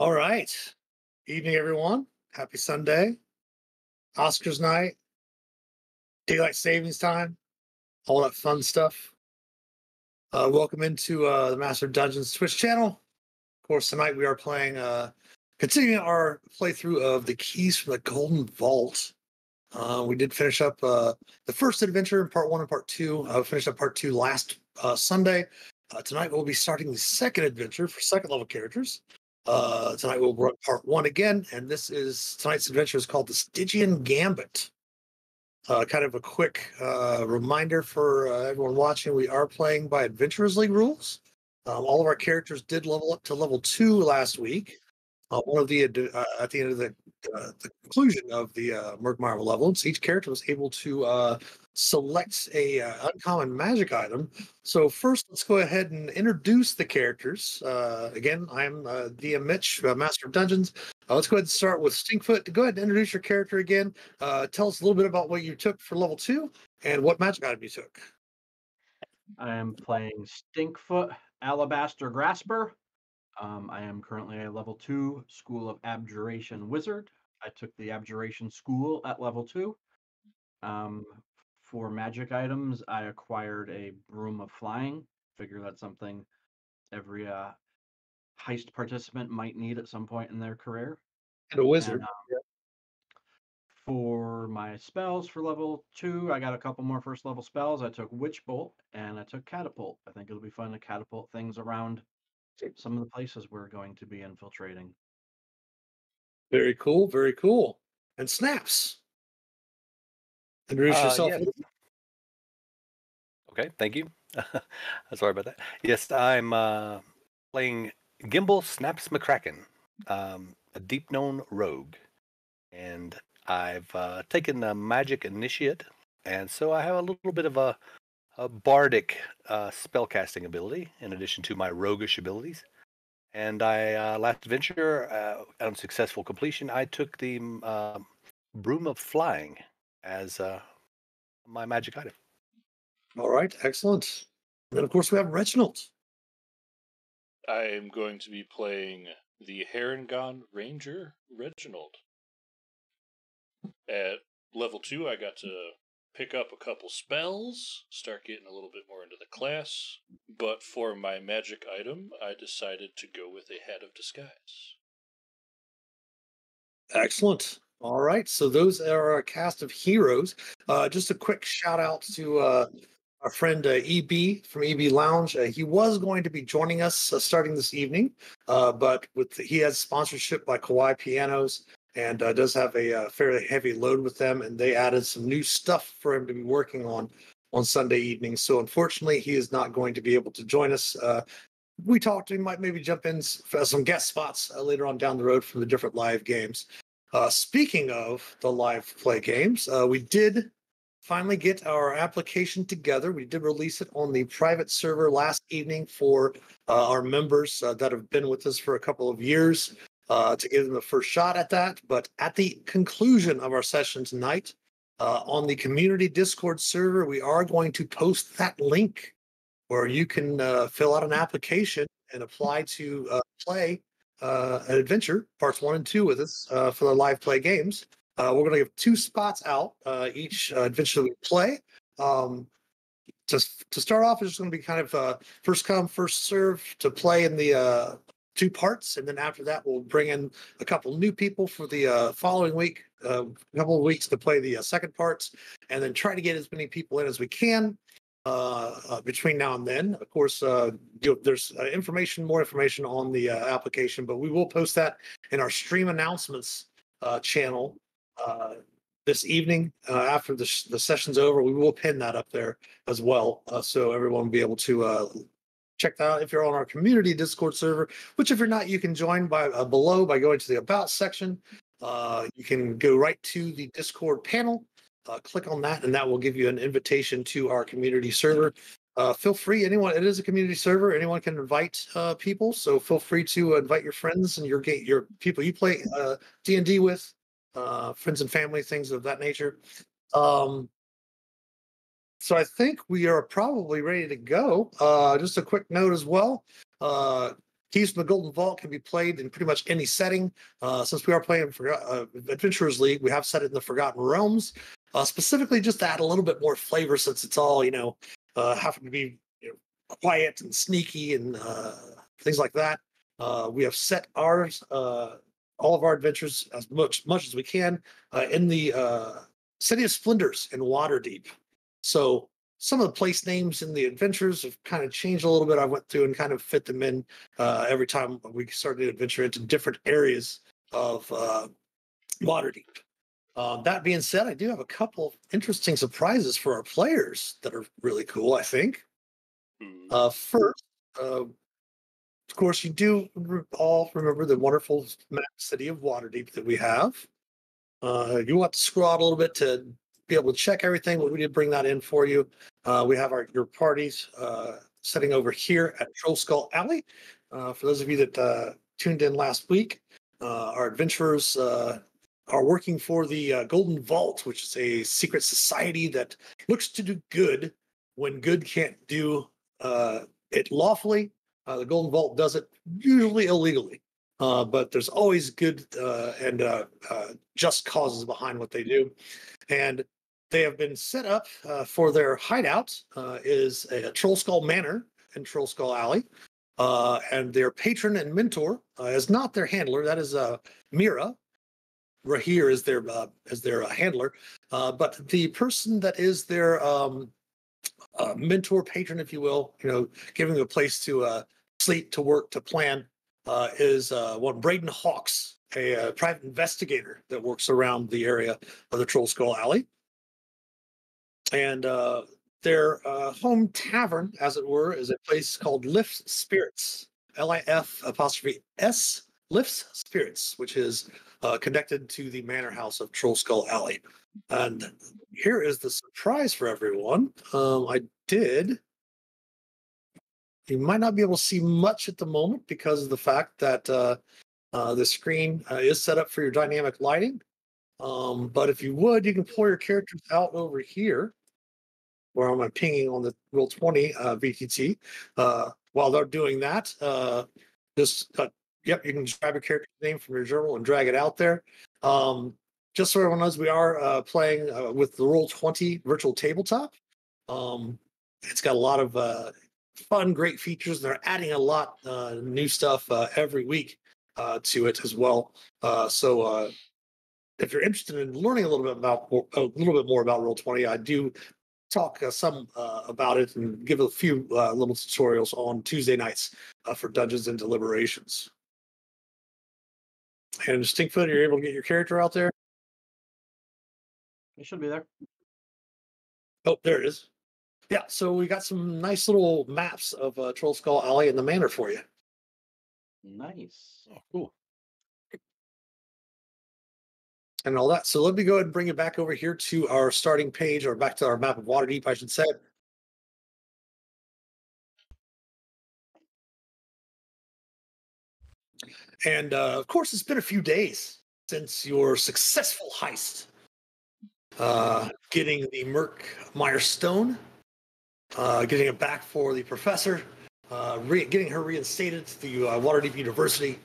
All right. Evening, everyone. Happy Sunday. Oscars night. Daylight savings time. All that fun stuff. Uh, welcome into uh, the Master of Dungeons Twitch channel. Of course, tonight we are playing, uh, continuing our playthrough of the Keys from the Golden Vault. Uh, we did finish up uh, the first adventure in part one and part two. Uh, finished up part two last uh, Sunday. Uh, tonight we'll be starting the second adventure for second level characters. Uh, tonight we'll run part one again, and this is tonight's adventure is called the Stygian Gambit. Uh, kind of a quick uh, reminder for uh, everyone watching: we are playing by Adventurers League rules. Um, all of our characters did level up to level two last week. Uh, one of the uh, at the end of the the conclusion of the uh, so each character was able to uh, select a uh, uncommon magic item. So first, let's go ahead and introduce the characters. Uh, again, I'm uh, DM Mitch, uh, Master of Dungeons. Uh, let's go ahead and start with Stinkfoot. Go ahead and introduce your character again. Uh, tell us a little bit about what you took for level two and what magic item you took. I am playing Stinkfoot Alabaster Grasper. Um, I am currently a level two School of Abjuration wizard. I took the Abjuration School at level two. Um, for magic items, I acquired a Broom of Flying. Figure that's something every uh, heist participant might need at some point in their career. And a wizard. And, um, for my spells for level two, I got a couple more first level spells. I took Witch Bolt and I took Catapult. I think it'll be fun to catapult things around some of the places we're going to be infiltrating. Very cool. Very cool. And snaps. Introduce Uh, yourself. Okay, thank you. Sorry about that. Yes, I'm uh, playing Gimbal Snaps McCracken, um, a deep gnome rogue. And I've uh, taken the magic initiate, and so I have a little bit of a, a bardic uh, spellcasting ability in addition to my roguish abilities. And I, uh, last adventure, uh, on successful completion, I took the uh, Broom of Flying as uh, my magic item. All right. Excellent. And then, of course, we have Reginald. I am going to be playing the Harengon Ranger Reginald. At level two, I got to pick up a couple spells, start getting a little bit more into the class. But for my magic item, I decided to go with a Hat of Disguise. Excellent. All right. So those are a cast of heroes. Uh, just a quick shout out to uh, our friend uh, EB from EB Lounge. Uh, he was going to be joining us uh, starting this evening, uh, but with he has sponsorship by Kawai Pianos and uh, does have a uh, fairly heavy load with them, and they added some new stuff for him to be working on on Sunday evening. So unfortunately, he is not going to be able to join us. We talked. He might maybe jump in for some guest spots later on down the road from the different live games. Uh, speaking of the live play games, uh, we did finally get our application together. We did release it on the private server last evening for uh, our members uh, that have been with us for a couple of years uh, to give them the first shot at that. But at the conclusion of our session tonight, uh, on the community Discord server, we are going to post that link where you can fill out an application and apply to play uh, an adventure, parts one and two, with us uh, for the live play games. Uh, we're going to give two spots out uh, each uh, adventure we play. Um, just to start off, it's just going to be kind of uh, first come, first serve to play in the uh, two parts, and then after that, we'll bring in a couple new people for the uh, following week, uh, a couple of weeks to play the uh, second parts, and then try to get as many people in as we can uh, uh, between now and then. Of course, uh, you there's uh, information, more information on the uh, application, but we will post that in our stream announcements uh, channel uh, this evening after the, sh- the session's over. We will pin that up there as well, so everyone will be able to uh, check that out if you're on our community Discord server. Which, if you're not, you can join by below by going to the About section. Uh, you can go right to the Discord panel uh, click on that and that will give you an invitation to our community server. Uh, feel free anyone it is a community server anyone can invite uh, people so feel free to invite your friends and your ga- your people you play uh, d&d with uh, friends and family things of that nature. Um, so i think we are probably ready to go. Uh, just a quick note as well Keys from the Golden Vault can be played in pretty much any setting. Uh, since we are playing for uh, Adventurers League, we have set it in the Forgotten Realms, uh, specifically just to add a little bit more flavor since it's all, you know, uh, having to be you know, quiet and sneaky and uh, things like that. Uh, we have set ours, uh, all of our adventures as much much as we can uh, in the City of Splendors in Waterdeep. So some of the place names in the adventures have kind of changed a little bit. I went through and kind of fit them in uh, every time we started to adventure into different areas of uh, Waterdeep. Um, that being said, I do have a couple interesting surprises for our players that are really cool. I think. Hmm. Uh, first, uh, of course, you do all remember the wonderful map city of Waterdeep that we have. Uh, you want to scroll out a little bit to be able to check everything, but we did bring that in for you. Uh, we have our your parties uh, setting over here at Troll Skull Alley. Uh, for those of you that uh, tuned in last week, uh, our adventurers uh, are working for the uh, Golden Vault, which is a secret society that looks to do good when good can't do uh, it lawfully. Uh, the Golden Vault does it usually illegally, uh, but there's always good uh, and uh, just causes behind what they do. And they have been set up for their hideout is a, Troll Skull Manor in Troll Skull Alley. And their patron and mentor is not their handler. That is Mira. Rahir is their uh, their uh, handler, uh, but the person that is their um, uh, mentor, patron, if you will, you know, giving them a place to uh, sleep, to work, to plan, uh, is one Braden Hawks, a, private investigator that works around the area of the Troll Skull Alley. And their home tavern, as it were, is a place called Lif's Spirits, L I F apostrophe S, Lif's Spirits, which is uh, connected to the manor house of Troll Skull Alley. And here is the surprise for everyone. Um, I did. You might not be able to see much at the moment because of the fact that uh, uh, the screen uh, is set up for your dynamic lighting. Um, but if you would, you can pull your characters out over here, where I'm pinging on the Roll 20 uh, VTT. Uh, while they're doing that, uh, just yep, you can just grab your character name from your journal and drag it out there. Um, just so everyone knows, we are uh, playing uh, with the Roll 20 virtual tabletop. Um, it's got a lot of uh, fun, great features. They're adding a lot uh, new stuff uh, every week uh, to it as well. Uh, so uh, if you're interested in learning a little bit about a little bit more about Roll 20, I do talk uh, some uh, about it and give a few uh, little tutorials on Tuesday nights uh, for Dungeons and Deliberations. And Stinkfoot, you're able to get your character out there. It should be there. Oh, there it is. Yeah, so we got some nice little maps of uh, Troll Skull Alley and the manor for you. Nice. Oh, cool. and all that. So let me go ahead and bring it back over here to our starting page or back to our map of Waterdeep, I should say. And uh, of course, it's been a few days since your successful heist, uh, getting the Merc Meyer Stone, uh, getting it back for the professor, uh, re- getting her reinstated to the uh, Waterdeep University,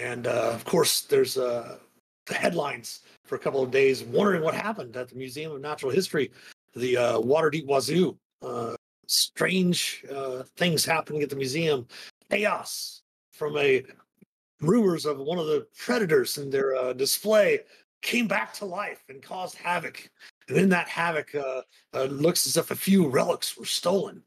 and uh, of course, there's uh, the headlines for a couple of days, wondering what happened at the Museum of Natural History, the uh, Waterdeep Wazoo. Uh, strange uh, things happening at the museum, chaos from a rumors of one of the predators in their uh, display came back to life and caused havoc. And in that havoc, uh, uh, looks as if a few relics were stolen.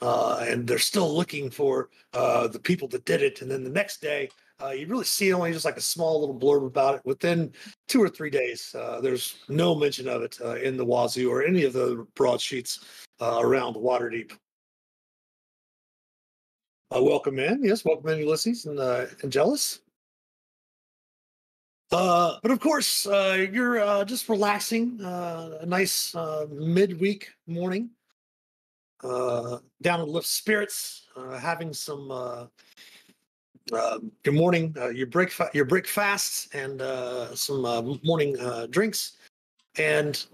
Uh, and they're still looking for uh, the people that did it. And then the next day, uh, you really see only just like a small little blurb about it. Within two or three days, there's no mention of it in the Wazoo or any of the broadsheets around Waterdeep. Uh, welcome in, yes, welcome in, Ulysses and uh, Angelus. Uh, but of course, uh, you're uh, just relaxing, uh, a nice uh, midweek morning. Uh, down at Lif's Spirits, having some good morning, your break your break fasts and some morning drinks, and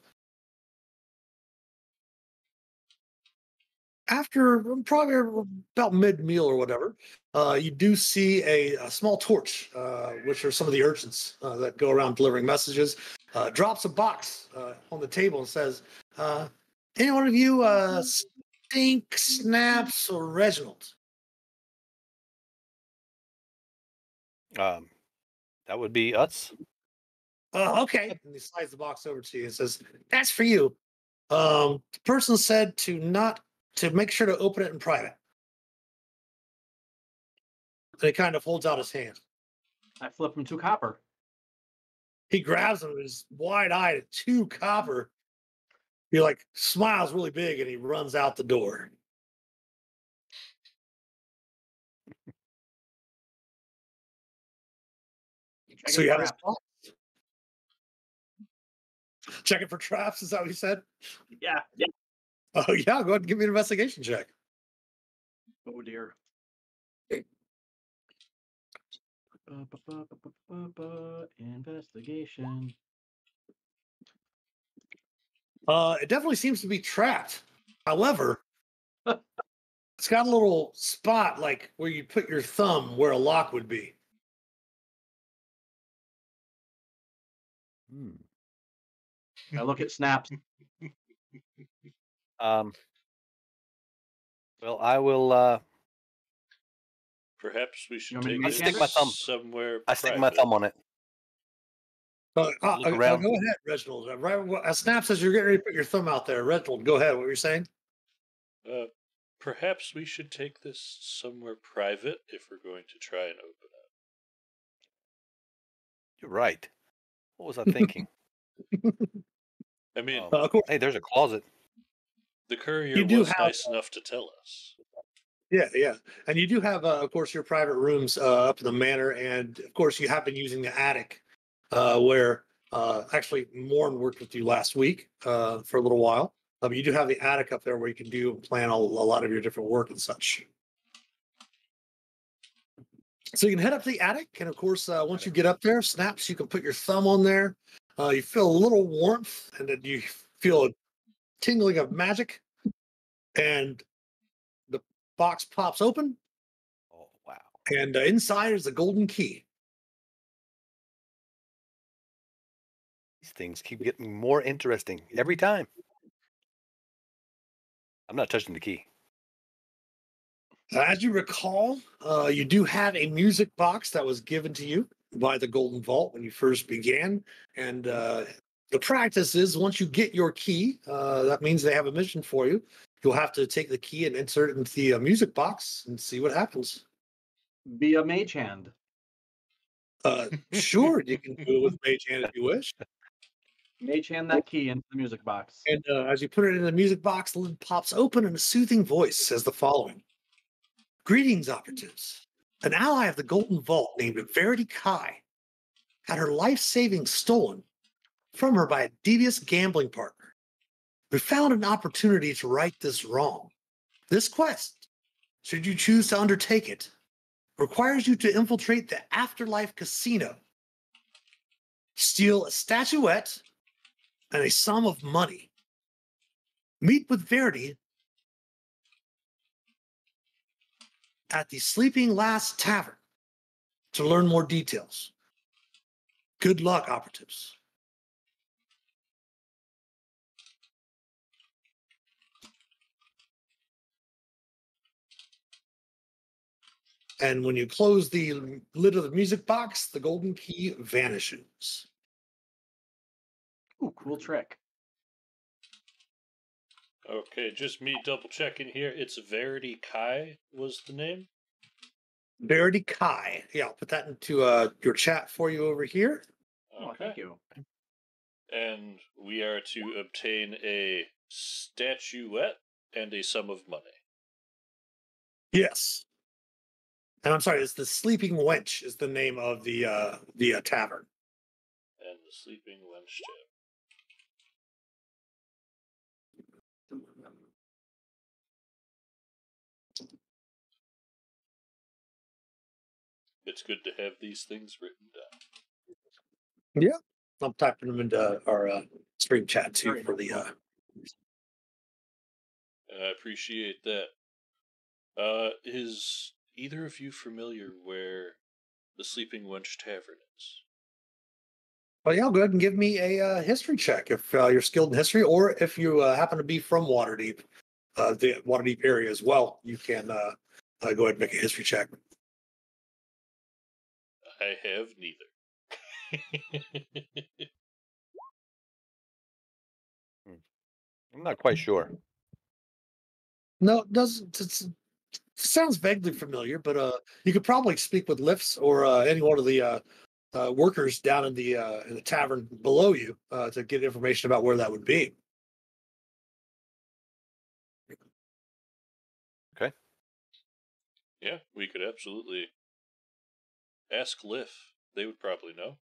after um, probably about mid meal or whatever, uh, you do see a, a small torch, uh, which are some of the urchins uh, that go around delivering messages. Uh, drops a box uh, on the table and says, uh, "Any one of you uh, Stink, Snaps, or Reginald?" Um, that would be us. Uh, okay. And he slides the box over to you and says, That's for you. Um, the person said to not to make sure to open it in private. And he kind of holds out his hand. I flip him two copper. He grabs him is wide eyed at two copper. He like smiles really big and he runs out the door. so you for have his. Checking for traps, is that what you said? Yeah. yeah. Oh yeah, go ahead and give me an investigation check. Oh dear. Investigation. Uh, it definitely seems to be trapped. However, it's got a little spot like where you'd put your thumb where a lock would be. Hmm. I look at snaps. Um, well, I will. Uh, Perhaps we should want me to take I this stick my thumb- somewhere. I stick my private. thumb on it. Uh, uh, Look uh, uh, around. go ahead, Reginald. Uh, Right, wh- uh, Snap says you're getting ready to put your thumb out there. Reginald, go ahead. What were you saying? Uh, perhaps we should take this somewhere private if we're going to try and open it. You're right. What was I thinking? I mean, Um, Uh, of course, hey, there's a closet. The courier you do was have- nice enough to tell us. yeah, yeah, and you do have, uh, of course, your private rooms uh, up in the manor, and of course, you have been using the attic, uh, where uh, actually Morn worked with you last week uh, for a little while. But you do have the attic up there where you can do and plan a, a lot of your different work and such. So you can head up to the attic, and of course, uh, once you get up there, snaps, you can put your thumb on there. Uh, you feel a little warmth, and then you feel a tingling of magic, and the box pops open, Oh wow. and uh, inside is a golden key. These things keep getting more interesting every time. I'm not touching the key. As you recall, uh, you do have a music box that was given to you by the Golden Vault when you first began. And uh, the practice is once you get your key, uh, that means they have a mission for you. You'll have to take the key and insert it into the uh, music box and see what happens. Be a mage hand. Uh, sure, you can do it with Mage Hand if you wish. Mage hand that key into the music box. And uh, as you put it in the music box, the lid pops open and a soothing voice says the following Greetings, operatives. An ally of the Golden Vault named Verity Kai had her life savings stolen from her by a devious gambling partner who found an opportunity to right this wrong. This quest, should you choose to undertake it, requires you to infiltrate the Afterlife Casino, steal a statuette and a sum of money. Meet with Verity at the Sleeping Last Tavern to learn more details. Good luck, operatives. And when you close the lid of the music box, the golden key vanishes. Ooh, cool trick. Okay, just me double checking here. It's Verity Kai was the name. Verity Kai. Yeah, I'll put that into uh, your chat for you over here. Oh, thank you. And we are to obtain a statuette and a sum of money. Yes. And I'm sorry, it's the Sleeping Wench is the name of the uh the uh, tavern. And the sleeping wench tip. It's good to have these things written down. Yeah, I'm typing them into our uh, stream chat too for the uh. I appreciate that. Uh, is either of you familiar where the Sleeping Wench Tavern is? Well, yeah, go ahead and give me a uh, history check if uh, you're skilled in history, or if you uh, happen to be from Waterdeep, uh, the Waterdeep area as well. You can uh, uh, go ahead and make a history check. I have neither. I'm not quite sure. No, it doesn't. It's, it sounds vaguely familiar, but uh, you could probably speak with lifts or uh, any one of the uh, uh, workers down in the uh, in the tavern below you uh, to get information about where that would be. Okay. Yeah, we could absolutely ask Lif. They would probably know.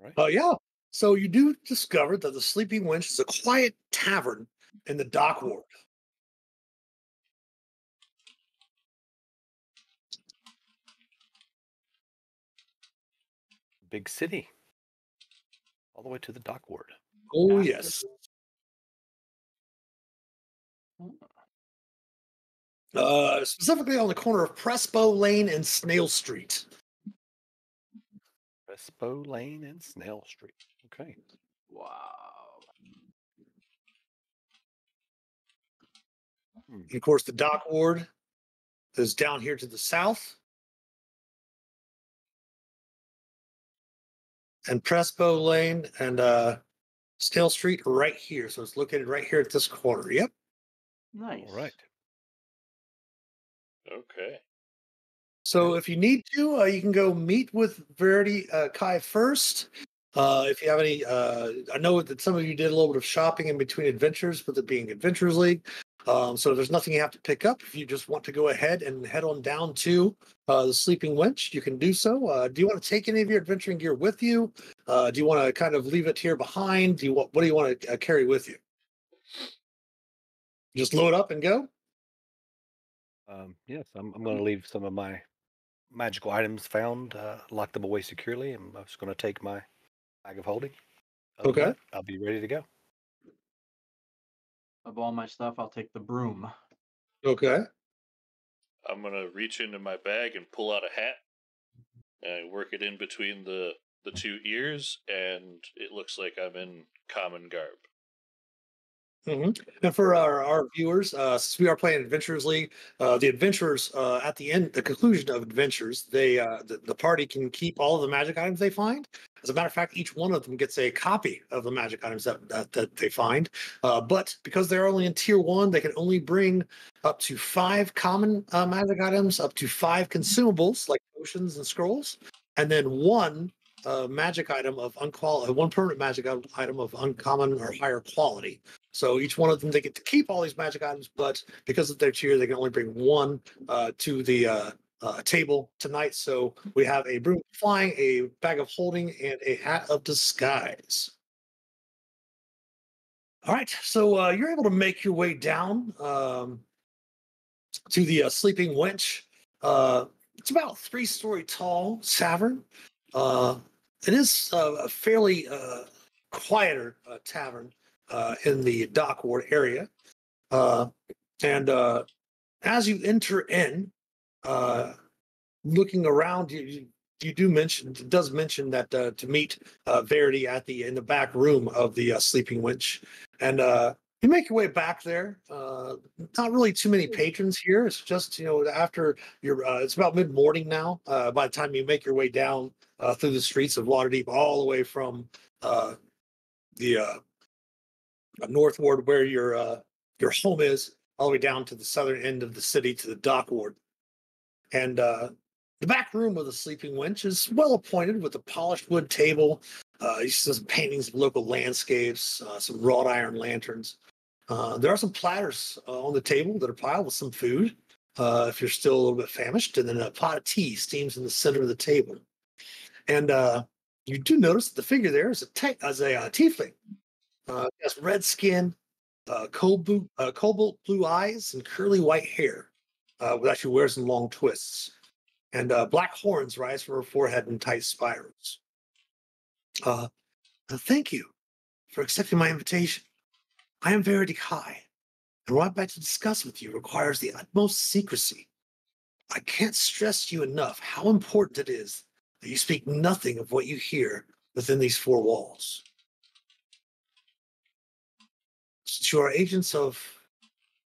Right. Uh, yeah. So you do discover that the Sleeping Wench is a quiet tavern in the dock ward. Big city. All the way to the dock ward. Oh yes. Uh, specifically on the corner of Prespo Lane and Snail Street. Crespo Lane and Snail Street. Okay. Wow. And of course, the dock ward is down here to the south. And Prespo Lane and uh, Snail Street right here. So it's located right here at this corner. Yep. Nice. All right. Okay. So if you need to, uh, you can go meet with Verity uh, Kai first. Uh, if you have any, uh, I know that some of you did a little bit of shopping in between adventures, with it being Adventures League. Um, so there's nothing you have to pick up. If you just want to go ahead and head on down to uh, the Sleeping Wench, you can do so. Uh, do you want to take any of your adventuring gear with you? Uh, do you want to kind of leave it here behind? Do you want, what do you want to uh, carry with you? Just load up and go. Um, yes, I'm, I'm going to leave some of my magical items found, uh, lock them away securely. I'm just going to take my bag of holding. Other Okay. I'll be ready to go. Of all my stuff, I'll take the broom. Okay. I'm gonna reach into my bag and pull out a hat and work it in between the the two ears, and it looks like I'm in common garb. Hmm And for our, our viewers, uh, since we are playing Adventures League, uh, the adventurers uh, at the end, the conclusion of adventures, they uh, the, the party can keep all of the magic items they find. As a matter of fact, each one of them gets a copy of the magic items that that, that they find. Uh, but because they're only in tier one, they can only bring up to five common uh, magic items, up to five consumables like potions and scrolls, and then one magic item of unqual, one permanent magic item of uncommon or higher quality. So each one of them, they get to keep all these magic items, but because of their tier, they can only bring one uh, to the uh, uh, table tonight. So we have a broom flying, a bag of holding, and a hat of disguise. All right, so uh, you're able to make your way down um, to the uh, sleeping wench. Uh, it's about three story tall tavern. It is a fairly quieter tavern in the dock ward area. Uh, and uh, as you enter in, uh, looking around, you, you, do mention, it does mention that uh, to meet uh, Verity at the in the back room of the uh, sleeping wench, and uh, you make your way back there. Uh, not really too many patrons here. It's just you know after you're, uh, it's about mid morning now. Uh, by the time you make your way down uh, through the streets of Waterdeep, all the way from uh, the uh, north ward where your uh, your home is, all the way down to the southern end of the city to the dock ward. And uh, the back room of the sleeping wench is well appointed with a polished wood table. Uh, you see some paintings of local landscapes, uh, some wrought iron lanterns. Uh, there are some platters uh, on the table that are piled with some food, uh, if you're still a little bit famished, and then a pot of tea steams in the center of the table. And uh, you do notice that the figure there is a, te- as a uh, tiefling. Uh, has red skin, uh, cobalt, uh, cobalt blue eyes, and curly white hair. Uh, she wears in long twists, and uh, black horns rise from her forehead in tight spirals. Uh, uh, thank you for accepting my invitation. I am Verity Kai, and what I'm about to discuss with you requires the utmost secrecy. I can't stress to you enough how important it is that you speak nothing of what you hear within these four walls. Since you are agents of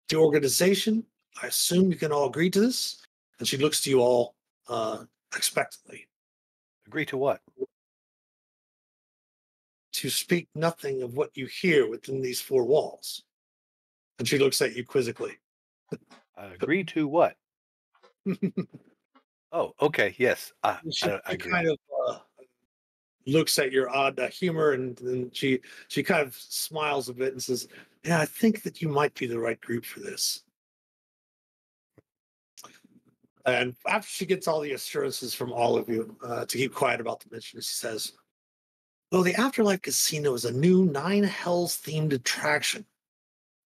the organization, I assume you can all agree to this. And she looks to you all uh, expectantly Agree to what? to speak nothing of what you hear within these four walls. And she looks at you quizzically. Agree to what? Oh, okay. Yes. I, she, I, I agree. kind of uh, looks at your odd uh, humor and then she she kind of smiles a bit and says, "Yeah, I think that you might be the right group for this." And after she gets all the assurances from all of you uh, to keep quiet about the mission, she says, "Well, the Afterlife Casino is a new Nine Hells themed attraction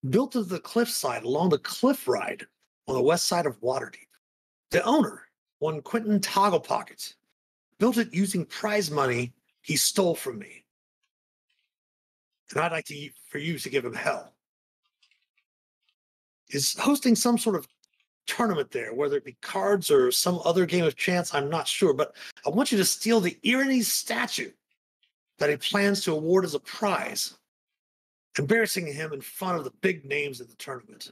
built to the cliffside along the cliff ride on the west side of Waterdeep. The owner, one Quentin Togglepocket, built it using prize money he stole from me. And I'd like to for you to give him hell. Is hosting some sort of tournament there, whether it be cards or some other game of chance, I'm not sure. But I want you to steal the Irony statue that he plans to award as a prize, embarrassing him in front of the big names at the tournament.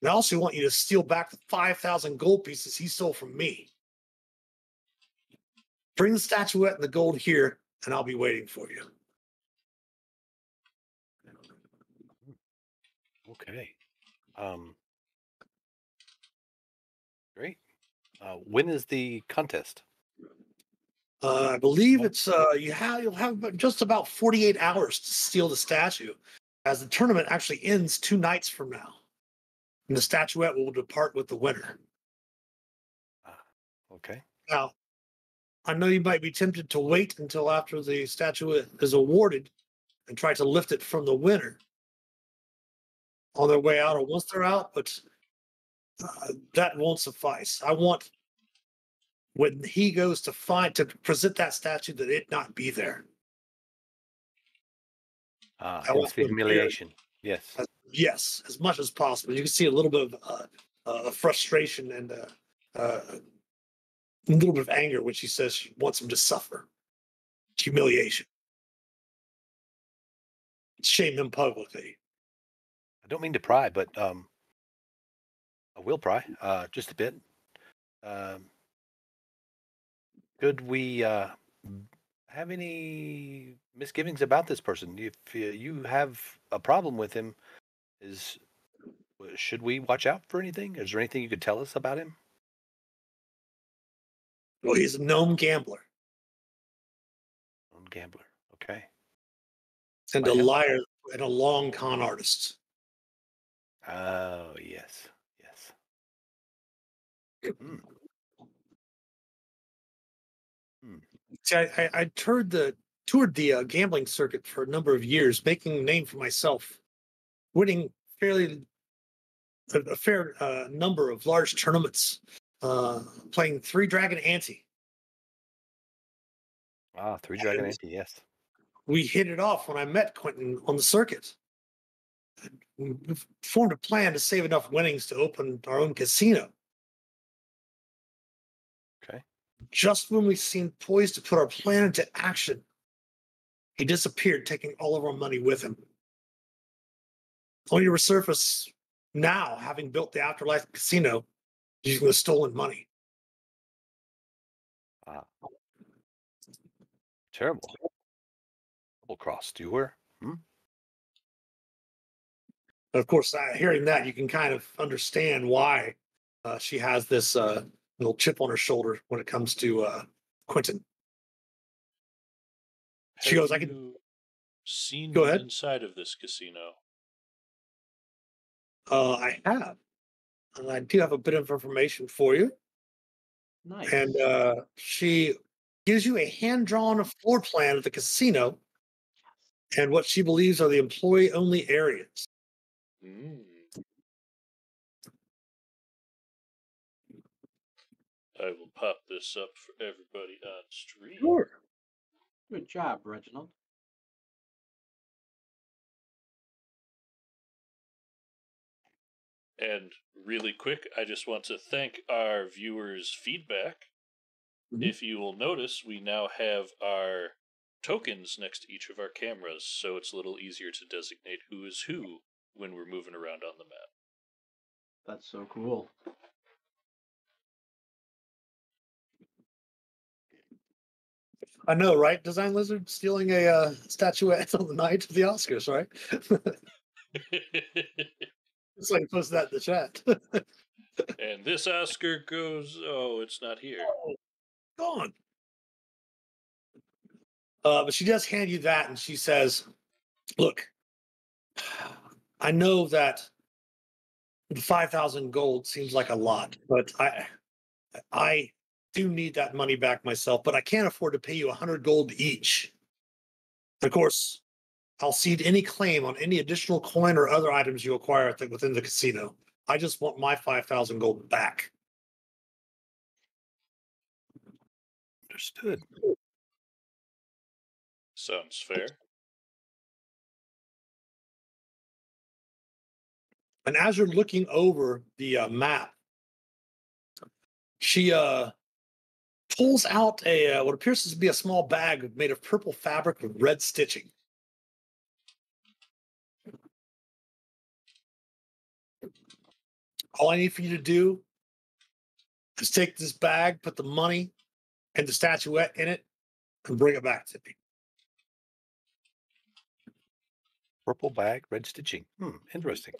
And I also want you to steal back the 5,000 gold pieces he stole from me. Bring the statuette and the gold here, and I'll be waiting for you. Okay. Um. Great. Uh, when is the contest? Uh, I believe it's uh, you have you'll have just about 48 hours to steal the statue, as the tournament actually ends two nights from now, and the statuette will depart with the winner. Okay. Now, I know you might be tempted to wait until after the statuette is awarded and try to lift it from the winner on their way out or once they're out, but uh, that won't suffice. I want when he goes to find to present that statue that it not be there. Uh, I want the humiliation. Yes. As- yes, as much as possible. You can see a little bit of uh, uh, frustration and uh, uh, a little bit of anger when she says she wants him to suffer humiliation, shame him publicly. I don't mean to pry, but um, I will pry uh, just a bit. Um, could we uh, have any misgivings about this person? If uh, you have a problem with him, is should we watch out for anything? Is there anything you could tell us about him? Well, he's a gnome gambler Lone gambler. Okay. and a liar and a long con artist. Oh yes, yes. Hmm. See, I, I, I toured the toured the uh, gambling circuit for a number of years, making a name for myself, winning fairly a, a fair uh, number of large tournaments, uh, playing three dragon ante. Ah, three dragon And- ante. Yes. We hit it off when I met Quentin on the circuit. We formed a plan to save enough winnings to open our own casino. Okay. Just when we seemed poised to put our plan into action, he disappeared, taking all of our money with him. Only to resurface now, having built the Afterlife Casino using the stolen money. Ah. Terrible. Double crossed you were. Hmm? Of course, uh, hearing that, you can kind of understand why uh, she has this uh, little chip on her shoulder when it comes to uh, Quentin. She Have goes, "I can- Seen Go ahead. inside of this casino. Uh, I have. And I do have a bit of information for you. Nice. And uh, she gives you a hand drawn floor plan of the casino and what she believes are the employee only areas. Mm. I will pop this up for everybody on stream. Sure. Good job, Reginald. And really quick, I just want to thank our viewers' feedback. Mhm. If you will notice, we now have our tokens next to each of our cameras, so it's a little easier to designate who is who when we're moving around on the map. That's so cool. I know, right? Design Lizard stealing a uh, statuette on the night of the Oscars, right? it's like post that in the chat. and this Oscar goes, oh, it's not here. Gone. Uh, but she does hand you that, and she says, "Look, I know that five thousand gold seems like a lot, but I, I do need that money back myself. But I can't afford to pay you a hundred gold each. Of course, I'll cede any claim on any additional coin or other items you acquire the, within the casino. I just want my five thousand gold back." Understood. Sounds fair. And as you're looking over the uh, map, she uh, pulls out a uh, what appears to be a small bag made of purple fabric with red stitching. All I need for you to do is take this bag, put the money and the statuette in it, and bring it back to me. Purple bag, red stitching. Hmm, interesting.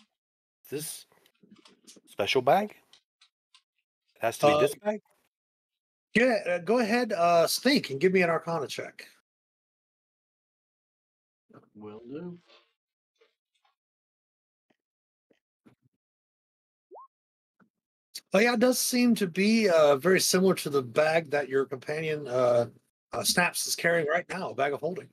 This special bag? It has to be Uh, this bag? Yeah, uh, go ahead, uh, Snake, and give me an Arcana check. Will do. Oh yeah, it does seem to be uh, very similar to the bag that your companion uh, uh, Snaps is carrying right now, a bag of holding.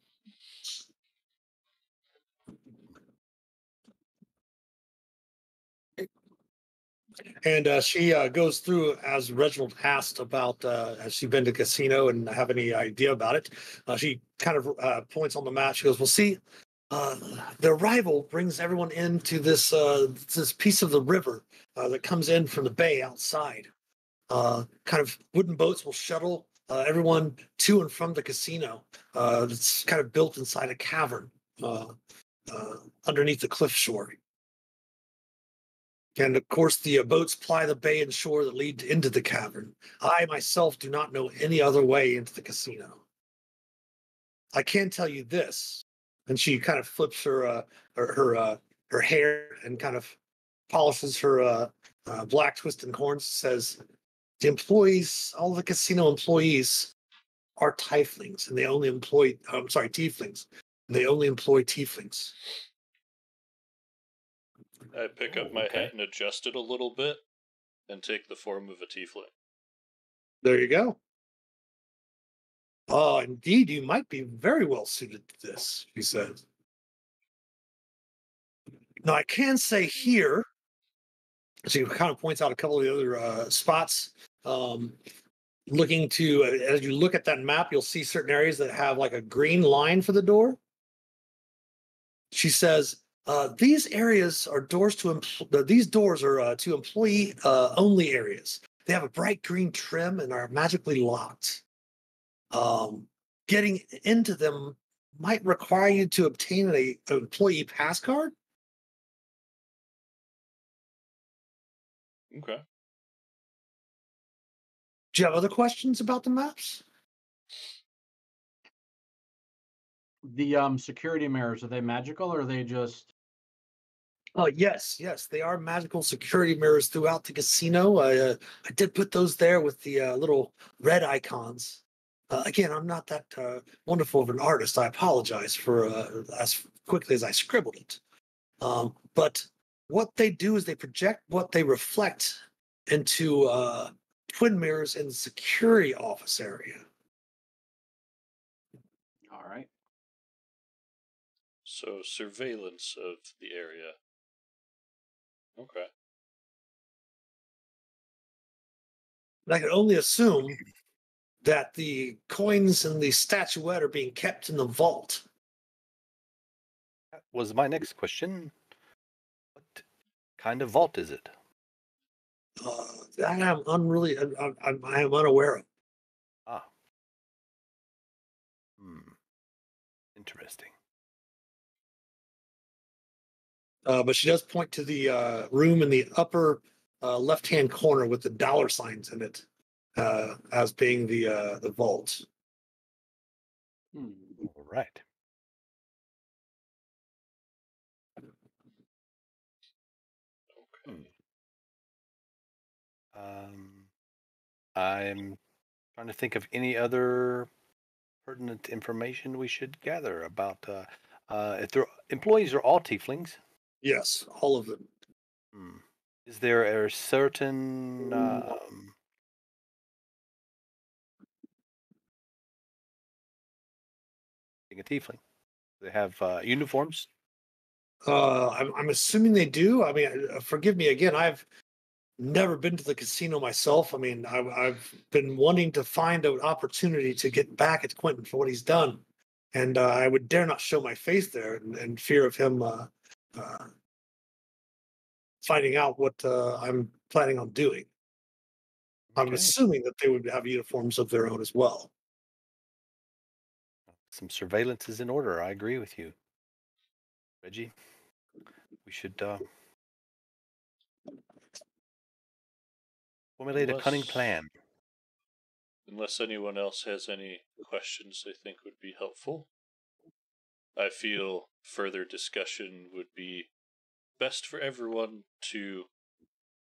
And uh, she uh, goes through as Reginald asked about uh, has she been to casino and have any idea about it. Uh, she kind of uh, points on the map. She goes, "Well, see, uh, the arrival brings everyone into this this piece of the river that comes in from the bay outside. Kind of wooden boats will shuttle everyone to and from the casino. It's kind of built inside a cavern underneath the cliff shore. And of course, the boats ply the bay and shore that lead into the cavern. I myself do not know any other way into the casino. I can tell you this, and she kind of flips her uh, her her, uh, her hair and kind of polishes her uh, uh, black twisted horns. Says the employees, all the casino employees, are tieflings, and they only employ. I'm sorry, tieflings. They only employ tieflings. I pick up my okay. hat and adjust it a little bit and take the form of a tiefling. There you go. Oh, indeed, you might be very well suited to this, she says. Now, I can say here, so she kind of points out a couple of the other uh, spots. Um, looking to, uh, as you look at that map, you'll see certain areas that have like a green line for the door. She says, uh, these areas are doors to empl- these doors are uh, to employee uh, only areas. They have a bright green trim and are magically locked. Um, getting into them might require you to obtain a an employee pass card. Okay. Do you have other questions about the maps? The um security mirrors are they magical or are they just Oh yes, yes, they are magical security mirrors throughout the casino. I uh, I did put those there with the uh, little red icons. Uh, again, I'm not that uh, wonderful of an artist. I apologize for uh, as quickly as I scribbled it. Um, but what they do is they project what they reflect into uh, twin mirrors in the security office area. all right? So surveillance of the area. Okay. And I can only assume that the coins and the statuette are being kept in the vault. That was my next question. What kind of vault is it? Uh, that I'm unreally, I, I, I am unaware of. Ah. Hmm. Interesting. Uh, but she does point to the uh, room in the upper uh, left-hand corner with the dollar signs in it uh, as being the uh, the vault. Hmm. All right. Okay. Um, I'm trying to think of any other pertinent information we should gather about uh, uh, if their employees are all tieflings. Yes, all of them. Hmm. Is there a certain um, being a tiefling? They have uh, uniforms. Uh, I'm, I'm assuming they do. I mean, uh, forgive me again. I've never been to the casino myself. I mean, I've, I've been wanting to find an opportunity to get back at Quentin for what he's done, and uh, I would dare not show my face there in, in fear of him uh, uh, finding out what uh, I'm planning on doing. I'm Okay. assuming that they would have uniforms of their own as well. Some surveillance is in order. I agree with you, Reggie. We should uh, formulate a cunning plan. Unless anyone else has any questions they think would be helpful, I feel further discussion would be best for everyone to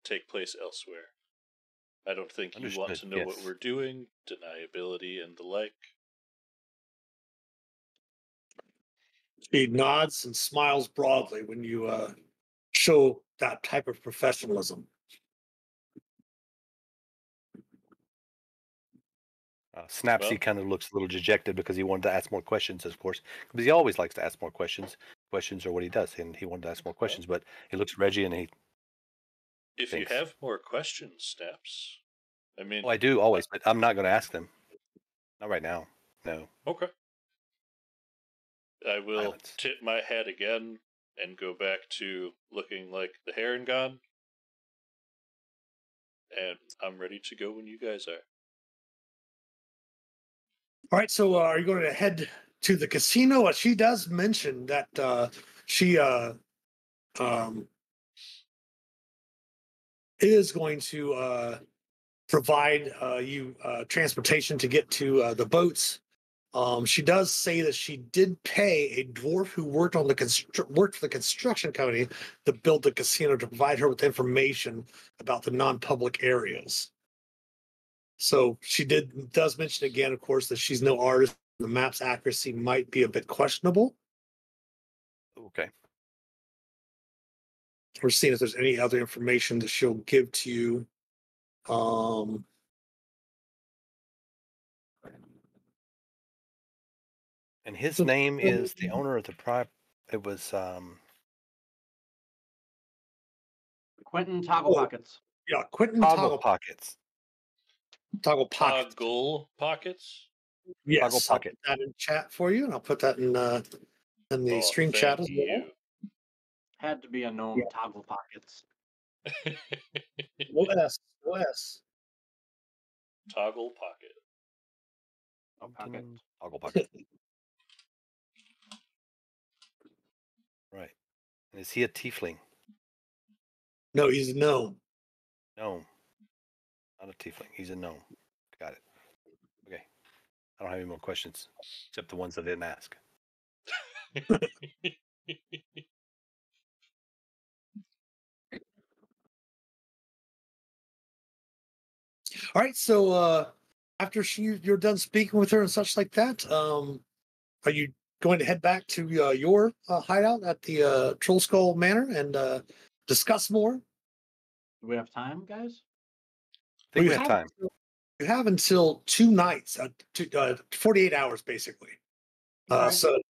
take place elsewhere. I don't think you want to Understood, know what we're doing, deniability and the like. She nods and smiles broadly when you uh, show that type of professionalism. Uh, Snapsy Well- kind of looks a little dejected because he wanted to ask more questions, of course, because he always likes to ask more questions. Questions are what he does, and he wanted to ask more questions. But he looks Reggie and he, If Thanks. you have more questions, Snaps, I mean, oh, I do always, but I'm not going to ask them. Not right now. No. okay. I will Silence. tip my hat again and go back to looking like the Harengon. And I'm ready to go when you guys are. All right, so uh, are you going to head to the casino? Uh, she does mention that uh, she uh, um, is going to uh, provide uh, you uh, transportation to get to the boats. Um, she does say that she did pay a dwarf who worked on the constru- worked for the construction company to build the casino to provide her with information about the non-public areas. So she did does mention again, of course, that she's no artist. The map's accuracy might be a bit questionable. Okay. We're seeing if there's any other information that she'll give to you. Um, And his So- name is the owner of the pri It was um. Quentin Toggle Oh. Pockets. yeah, Quentin Toggle Toggle, Pockets. Toggle Pocket. Toggle pockets. Yes, I'll Pocket. put that in chat for you, and I'll put that in uh, in the Oh, stream chat as thank well. Had to be a gnome Yeah. Toggle Pockets. you. OS, OS. Toggle pocket. Oh, pocket. Toggle Pocket. right. And is he a tiefling? No, he's a gnome. No. Not a tiefling. He's a gnome. Got it. Okay. I don't have any more questions except the ones I didn't ask. All right, so uh after she you're done speaking with her and such like that, um are you going to head back to uh, your uh, hideout at the uh, Troll Skull Manor and uh, discuss more? Do we have time, guys? Think Well, we have time. until- You have until two nights, uh, two, uh, 48 hours basically. Uh. So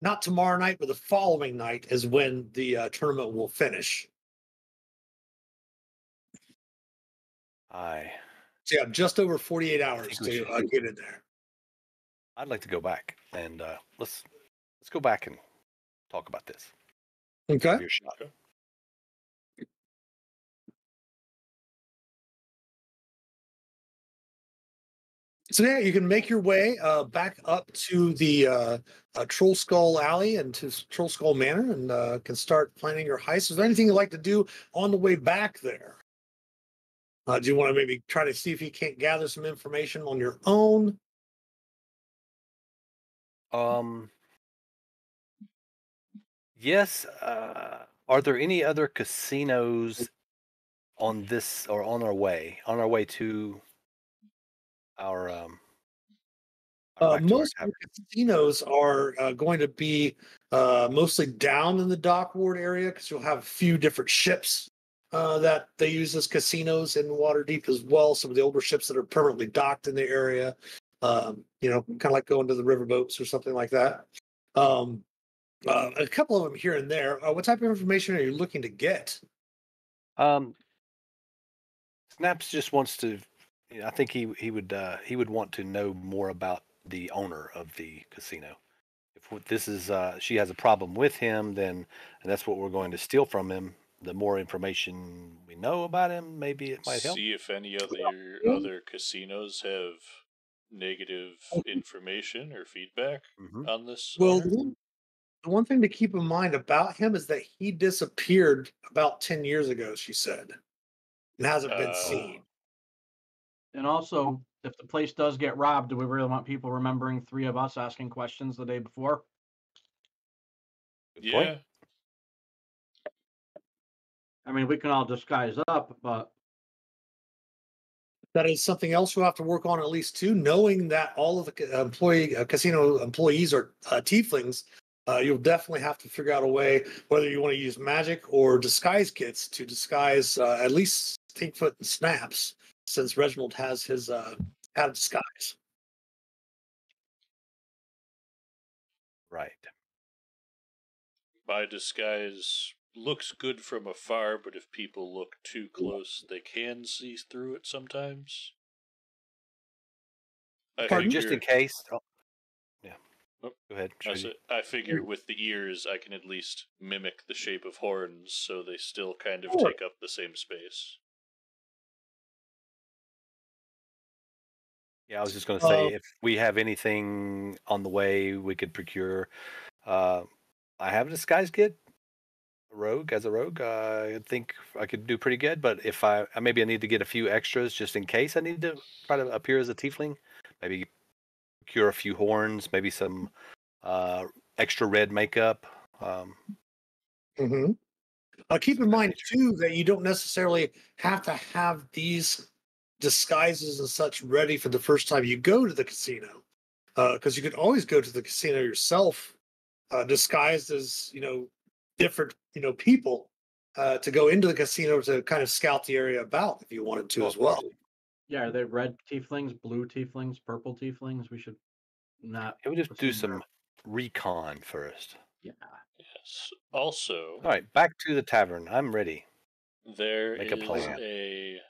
not tomorrow night, but the following night is when the uh, tournament will finish. I So yeah, just over 48 hours to uh, get in there. I'd like to go back and uh, let's let's go back and talk about this. Okay. Give you shot. Okay. So yeah, you can make your way uh, back up to the uh, uh, Troll Skull Alley and to Troll Skull Manor, and uh, can start planning your heist. Is there anything you'd like to do on the way back there? Uh, do you want to maybe try to see if you can't gather some information on your own? Um. Yes. Uh, are there any other casinos on this or on our way? On our way to our um. Uh, back to our most of tavern? the casinos are uh, going to be uh, mostly down in the dock ward area because you'll have a few different ships uh, that they use as casinos in Waterdeep as well. Some of the older ships that are permanently docked in the area, um, you know, kind of like going to the riverboats or something like that. Um, uh, a couple of them here and there. Uh, what type of information are you looking to get? Um, Snaps just wants to. I think he he would uh, he would want to know more about the owner of the casino. If this is, uh, she has a problem with him, then and that's what we're going to steal from him. The more information we know about him, maybe it might help. See if any other other casinos have negative information or feedback Mhm. on this. Well, owner. the one, thing to keep in mind about him is that he disappeared about 10 years ago, she said, and hasn't been Oh. seen. And also, if the place does get robbed, do we really want people remembering three of us asking questions the day before? Good point. yeah, I mean, we can all disguise up, but That is something else you'll have to work on at least too. Knowing that all of the employee uh, casino employees are uh, tieflings, uh, you'll definitely have to figure out a way whether you want to use magic or disguise kits to disguise uh, at least Stinkfoot and Snaps, since Reginald has his uh, out of disguise. Right. my disguise looks good from afar, but if people look too close, they can see through it sometimes. I Pardon? Just in case. Oh, yeah. Oh, Go ahead. I, Shreddy. said- I figure with the ears, I can at least mimic the shape of horns, so they still kind of Sure. take up the same space. Yeah, I was just going to say Uh, if we have anything on the way we could procure. Uh, I have a disguise kit, a rogue as a rogue. Uh, I think I could do pretty good. But if I maybe I need to get a few extras just in case I need to try to appear as a tiefling. Maybe procure a few horns, maybe some uh, extra red makeup. Um, hmm Uh, keep in mind too that you don't necessarily have to have these disguises and such ready for the first time you go to the casino, because you can always go to the casino yourself, uh, disguised as you know different you know people uh, to go into the casino to kind of scout the area about if you wanted to as well. yeah, are they red tieflings, blue tieflings, purple tieflings? We should not. it would just do assume they're- some recon first. Yeah. Yes. Also, All right, back to the tavern. I'm ready. There Make a plan. a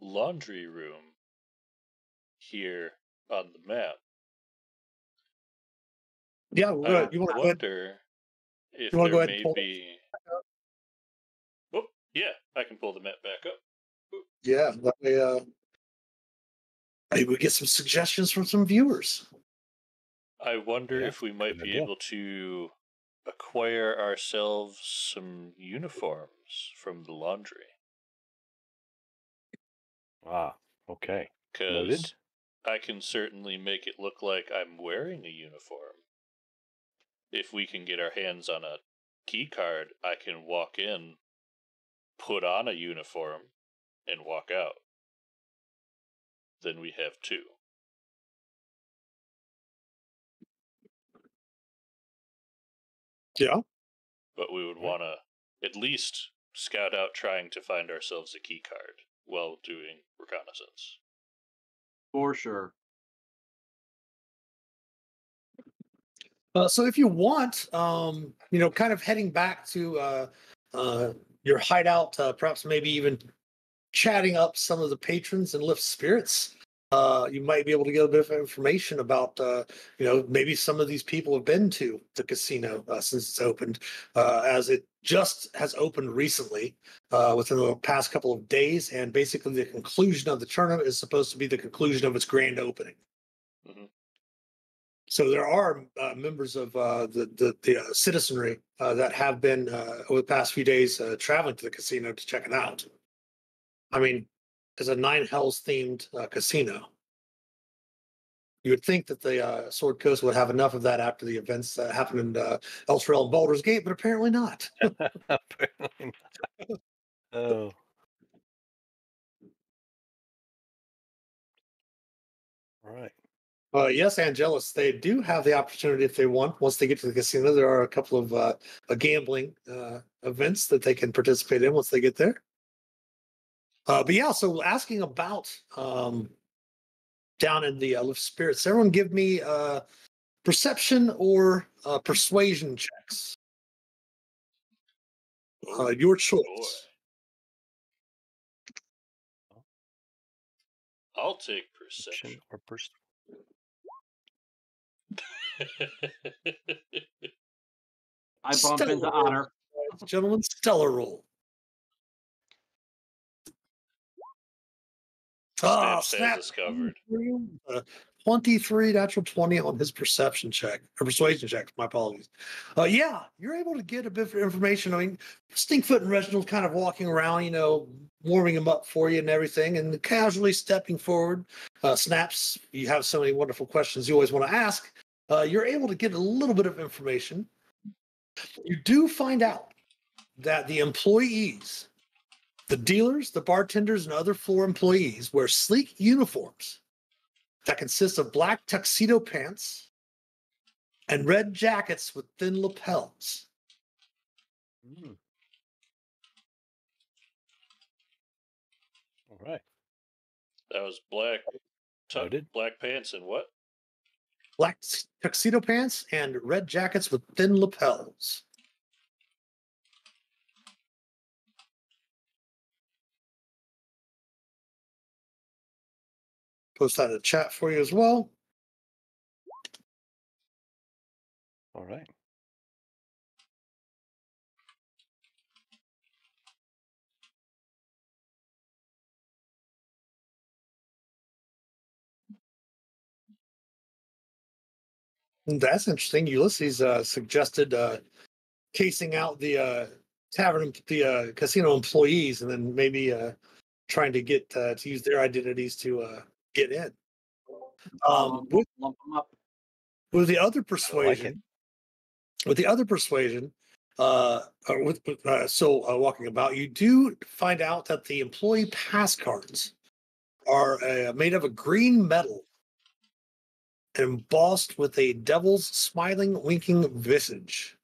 laundry room here on the map. Yeah, we're I you want to go ahead? wonder if you there go may and be. Oh, yeah, I can pull the map back up. Yeah, that way, uh, maybe we get some suggestions from some viewers. I wonder Yeah, if we might be idea. able to acquire ourselves some uniforms from the laundry. Ah, okay. Because I can certainly make it look like I'm wearing a uniform. If we can get our hands on a key card, I can walk in, put on a uniform, and walk out. Then we have two. Yeah. But we would want to at least scout out trying to find ourselves a key card while doing reconnaissance. For sure. Uh, so if you want, um, you know, kind of heading back to uh, uh, your hideout, uh, perhaps maybe even chatting up some of the patrons and Lif's Spirits, uh, you might be able to get a bit of information about, uh, you know, maybe some of these people have been to the casino uh, since it's opened, uh, as it just has opened recently uh, within the past couple of days. And basically, the conclusion of the tournament is supposed to be the conclusion of its grand opening. Mhm. So there are uh, members of uh, the the, the uh, citizenry uh, that have been uh, over the past few days uh, traveling to the casino to check it out. I mean, it's a Nine Hells themed uh, casino. You would think that the uh, Sword Coast would have enough of that after the events that happened in uh, Elturel and Baldur's Gate, but apparently not. Apparently not. Oh. All right. Uh, yes, Angelus, they do have the opportunity if they want. Once they get to the casino, there are a couple of uh, uh, gambling uh, events that they can participate in once they get there. Uh, but yeah, so asking about um, down in the uh, Lif's Spirits, everyone give me uh, perception or uh, persuasion checks. Uh, your choice. I'll take Perception perception. or pers- I bump into honor. roll, Otter. ladies and Gentlemen, stellar roll. Ah, Snap snap. has covered. Uh, 23 natural 20 on his perception check or persuasion check. My apologies. Uh, yeah, you're able to get a bit of information. I mean, Stinkfoot and Reginald kind of walking around, you know, warming him up for you and everything, and casually stepping forward. Uh, snaps, you have so many wonderful questions you always want to ask. Uh, you're able to get a little bit of information. You do find out that the employees the dealers, the bartenders, and other floor employees wear sleek uniforms that consist of black tuxedo pants and red jackets with thin lapels. Mm. All right. That was black. tu- Noted. black pants and what? Black tuxedo pants and red jackets with thin lapels. Post that in the chat for you as well. All right. That's interesting. Ulysses uh, suggested uh, casing out the uh, tavern, the uh, casino employees, and then maybe uh, trying to get uh, to use their identities to uh, get in. Um, with, lump them up. with the other I like persuasion, with the other persuasion, uh, with with, uh, so uh, walking about, you do find out that the employee pass cards are uh, made of a green metal embossed with a devil's smiling, winking visage.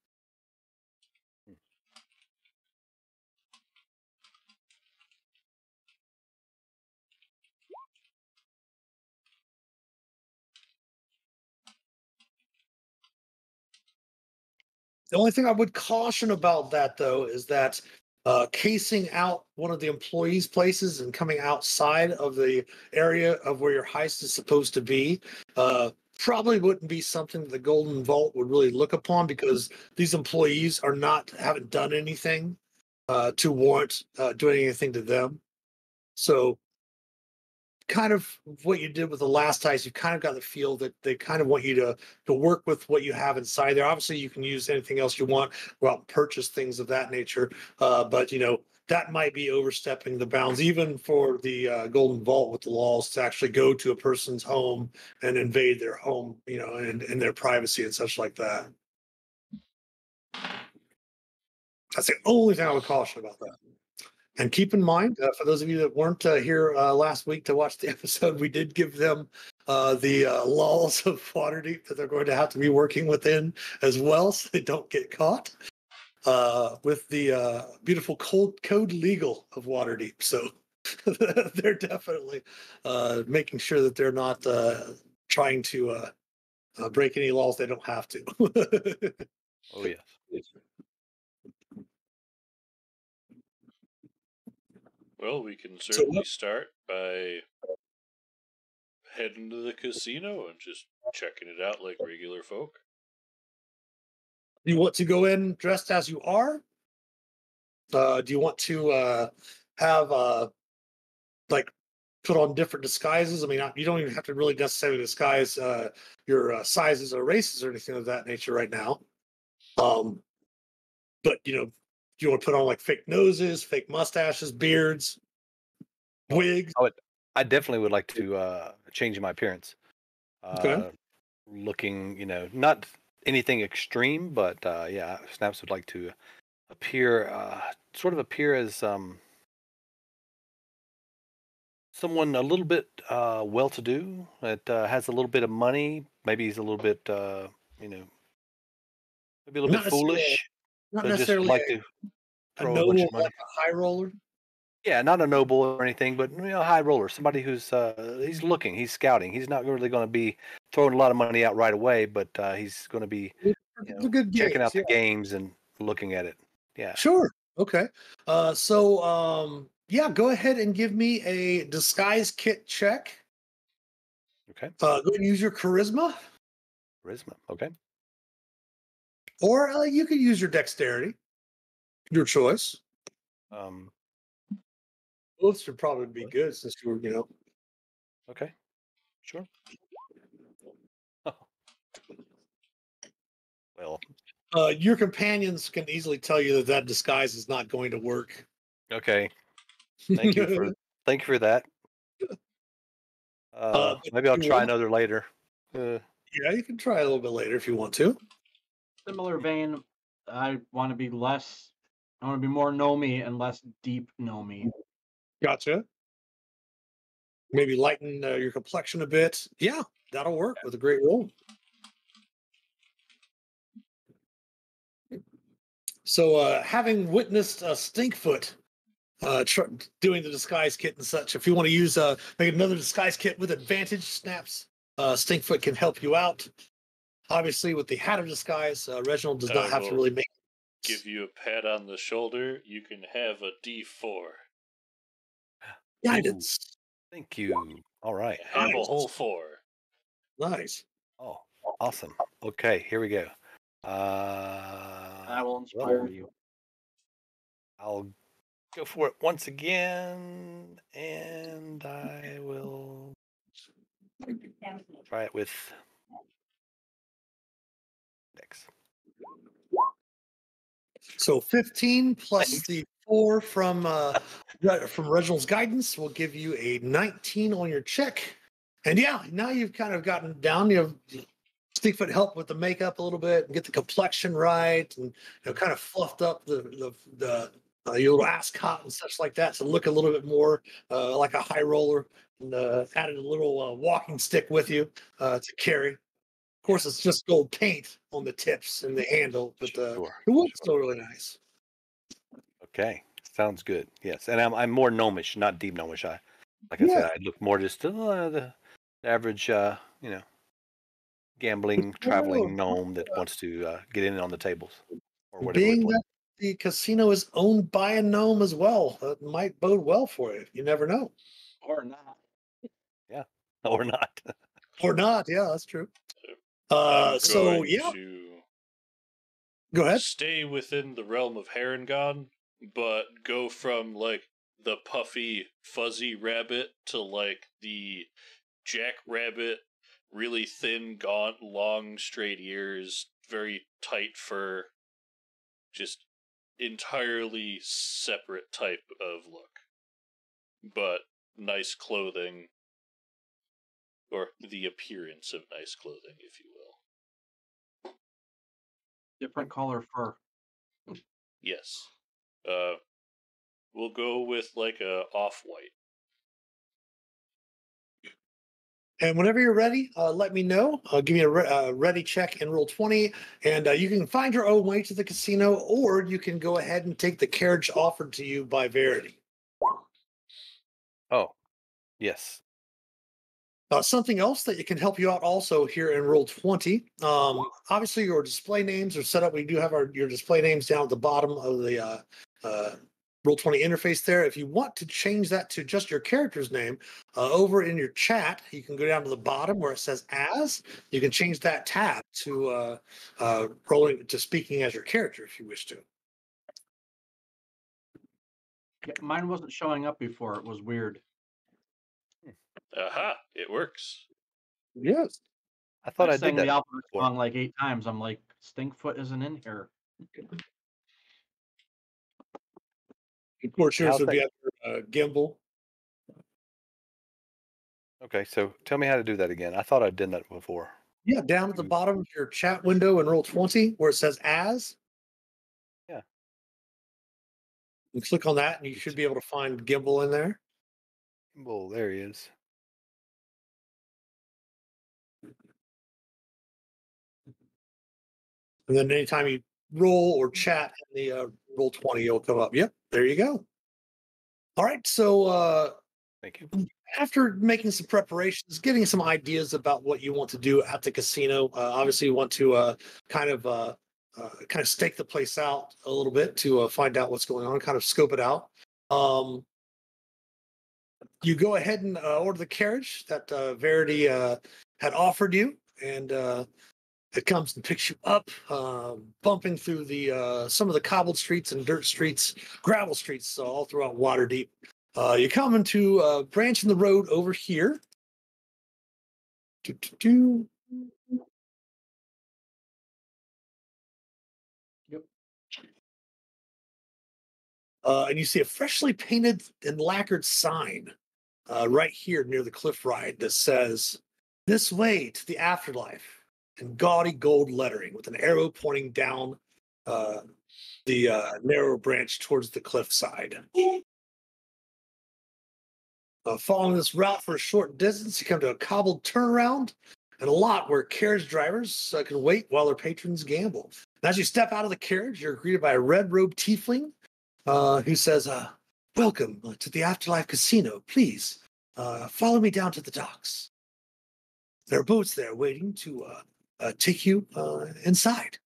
The only thing I would caution about that, though, is that uh, casing out one of the employees' places and coming outside of the area of where your heist is supposed to be uh, probably wouldn't be something the Golden Vault would really look upon because these employees are not haven't done anything uh, to warrant uh, doing anything to them. So, kind of what you did with the last ties you kind of got the feel that they kind of want you to to work with what you have inside there. Obviously, you can use anything else you want, and purchase things of that nature. Uh, but you know that might be overstepping the bounds, even for the uh, Golden Vault with the laws to actually go to a person's home and invade their home, you know, and, and their privacy and such like that. That's the only thing I would caution about that. And keep in mind, uh, for those of you that weren't uh, here uh, last week to watch the episode, we did give them uh, the uh, laws of Waterdeep that they're going to have to be working within as well, so they don't get caught uh, with the uh, beautiful code, code legal of Waterdeep. So they're definitely uh, making sure that they're not uh, trying to uh, uh, break any laws they don't have to. Oh yes. Well, we can certainly start by heading to the casino and just checking it out like regular folk. you want to go in dressed as you are? Uh, do you want to uh, have uh, like put on different disguises. I mean, you don't even have to really necessarily disguise uh, your uh, sizes or races or anything of that nature right now. Um, but you know, you want to put on like fake noses, fake mustaches, beards, wigs. I definitely would like to uh, change my appearance. Okay. Uh, looking, you know, not anything extreme, but uh, yeah, Snaps would like to appear, uh, sort of appear as um, someone a little bit uh, well-to-do that uh, has a little bit of money. Maybe he's a little bit, uh, you know, maybe a little Not bit foolish. Not necessarily like a, to throw a noble, bunch of money. like a high roller. Yeah, not a noble or anything, but you know, a high roller, somebody who's uh, he's looking, he's scouting. He's not really going to be throwing a lot of money out right away, but uh, he's going to be you know, good checking games, out the yeah. games and looking at it. Yeah, Sure. Okay. Uh, so um, yeah, go ahead and give me a disguise kit check. okay, Uh, go ahead and use your charisma, charisma. Okay, or uh, you could use your dexterity. Your choice. um, Both should probably be good since you were, you know. okay, sure. Oh. Well, Uh, your companions can easily tell you that that disguise is not going to work. okay. Thank you for thank you for that. Uh, but maybe I'll try another later. Uh, yeah, you can try a little bit later if you want to. Similar vein, I want to be less. I want to be more gnomey and less deep gnomey. Gotcha. Maybe lighten uh, your complexion a bit. Yeah, that'll work with a great roll. So, uh, having witnessed uh, Stinkfoot uh, tr- doing the disguise kit and such, if you want to use uh, make another disguise kit with advantage, snaps, uh, Stinkfoot can help you out. Obviously, with the hat of disguise, uh, Reginald does not have to really make. Give you a pat on the shoulder. You can have a D4. guidance. thank you. All right. i have a whole four. Nice. Oh, awesome. Okay, here we go. Uh, I will inspire well, you. I'll go for it once again, and I will try it with So 15 plus the four from uh, from Reginald's guidance will give you a 19 on your check. And yeah, now you've kind of gotten down. You have Stinkfoot help with the makeup a little bit and get the complexion right, and you know, kind of fluffed up the the, the uh, your little ascot and such like that to look a little bit more uh, like a high roller. And uh, added a little uh, walking stick with you uh, to carry. Of course, it's just gold paint on the tips and the handle, but uh, Sure, the wood's sure. still really nice. Okay, sounds good. Yes, and I'm I'm more gnomish, not deep gnomish. I like I Yeah. said, I look more just uh, the average, uh, you know, gambling, traveling gnome that wants to uh, get in on the tables or whatever. Being that the casino is owned by a gnome as well, that might bode well for you. You never know. Or not. Yeah, or not. Or not. Yeah, that's true. Uh, so, yeah, go ahead. stay within the realm of Harengon, but go from like the puffy, fuzzy rabbit to like the jackrabbit, really thin, gaunt, long, straight ears, very tight fur, just entirely separate type of look. But nice clothing, or the appearance of nice clothing, if you will. Different color fur. Yes. Uh, we'll go with like a off white. And whenever you're ready, uh, let me know. Uh, give me a re- uh, ready check and roll 20. And uh, you can find your own way to the casino, or you can go ahead and take the carriage offered to you by Verity. Oh, yes. Uh, something else that can help you out also here in Roll 20. Um, obviously, your display names are set up. We do have our your display names down at the bottom of the uh, uh, roll 20 interface there. If you want to change that to just your character's name, uh, over in your chat, you can go down to the bottom where it says as. You can change that tab to uh, uh, rolling to speaking as your character if you wish to. Yeah, mine wasn't showing up before. It was weird. Aha! It works. Yes. I thought I I, sang did the that. alphabet before. song like eight times. I'm like, Stinkfoot isn't in here. Of course, yours How's would that- be under uh, gimbal. Okay, so tell me how to do that again. I thought I'd done that before. Yeah, down at the bottom of your chat window in roll 20 where it says as. Yeah. You click on that and you should be able to find gimbal in there. Well, there he is. And then anytime you roll or chat in the uh, roll 20, it'll come up. Yep, there you go. All right. So uh, Thank you. after making some preparations, getting some ideas about what you want to do at the casino, uh, obviously you want to uh, kind of uh, uh, kind of stake the place out a little bit to uh, find out what's going on, kind of scope it out. Um, you go ahead and uh, order the carriage that uh, Verity uh, had offered you, and uh, it comes and picks you up, uh, bumping through the uh, some of the cobbled streets and dirt streets, gravel streets, all throughout Waterdeep. Uh, you come into a branch in the road over here. Do, do, do. Yep. Uh, and you see a freshly painted and lacquered sign uh, right here near the cliff ride that says, This way to the afterlife, in gaudy gold lettering with an arrow pointing down uh, the uh, narrow branch towards the cliffside. Uh, following this route for a short distance, you come to a cobbled turnaround and a lot where carriage drivers uh, can wait while their patrons gamble. And as you step out of the carriage, you're greeted by a red robed tiefling uh, who says, uh, Welcome uh, to the Afterlife Casino. Please uh, follow me down to the docks. There are boats there waiting to uh, take you uh, inside.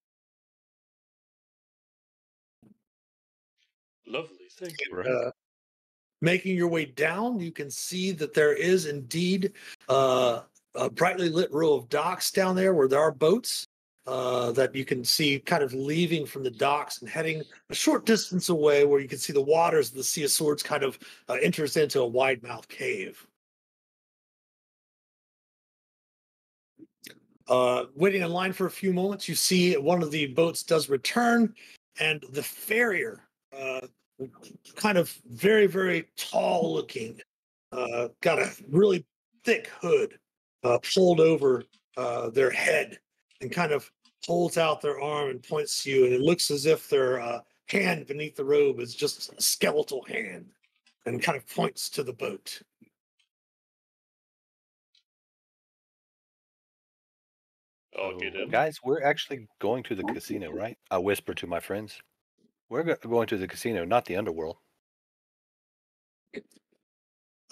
Lovely. Thank you. Uh, making your way down, you can see that there is indeed uh, a brightly lit row of docks down there where there are boats uh, that you can see kind of leaving from the docks and heading a short distance away where you can see the waters of the Sea of Swords kind of uh, enters into a wide mouth cave. Uh, waiting in line for a few moments, you see one of the boats does return, and the farrier, uh, kind of very, very tall looking, uh, got a really thick hood uh, pulled over uh, their head and kind of holds out their arm and points to you. And it looks as if their uh, hand beneath the robe is just a skeletal hand and kind of points to the boat. I'll get in. Guys, we're actually going to the casino, right? I whisper to my friends. We're go- going to the casino, not the underworld.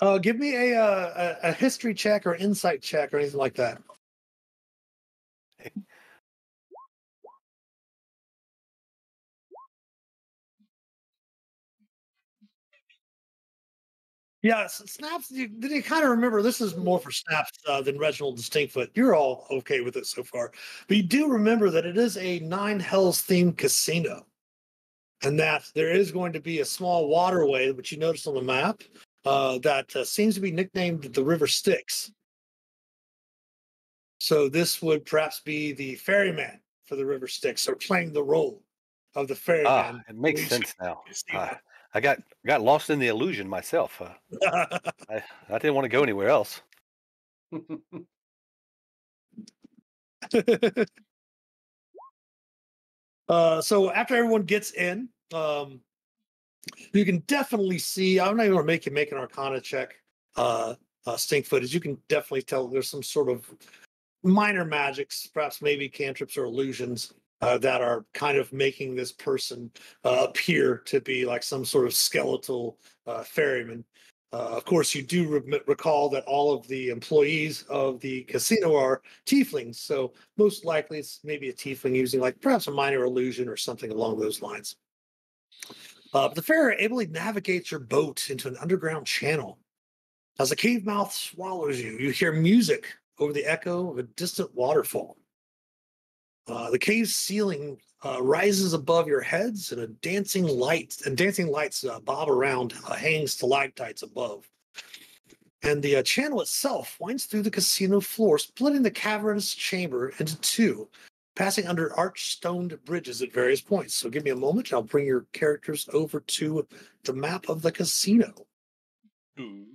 Uh, give me a, uh, a a history check or insight check or anything like that. Yeah, s- snaps. You, did you kind of remember? This is more for snaps uh, than Reginald Distinctfoot. You're all okay with it so far, but you do remember that it is a Nine Hells themed casino, and that there is going to be a small waterway, which you notice on the map, uh, that uh, seems to be nicknamed the River Styx. So this would perhaps be the ferryman for the River Styx, or playing the role of the ferryman. Ah, it makes sense now. Ah, I got got lost in the illusion myself. Uh. I, I didn't want to go anywhere else. uh, so after everyone gets in, um, you can definitely see. I'm not even going to make you make an Arcana check, uh, uh, stink footage. You can definitely tell there's some sort of minor magics, perhaps maybe cantrips or illusions uh, that are kind of making this person uh, appear to be like some sort of skeletal uh, ferryman. Uh, of course, you do re- recall that all of the employees of the casino are tieflings, so most likely it's maybe a tiefling using like perhaps a minor illusion or something along those lines. Uh, the ferry ably navigates your boat into an underground channel. As the cave mouth swallows you, you hear music over the echo of a distant waterfall. Uh, the cave ceiling uh, rises above your heads, and a dancing light and dancing lights uh, bob around, uh, hanging stalactites above. and the uh, channel itself winds through the casino floor, splitting the cavernous chamber into two, passing under arched stone bridges at various points. So give me a moment, I'll bring your characters over to the map of the casino. Ooh.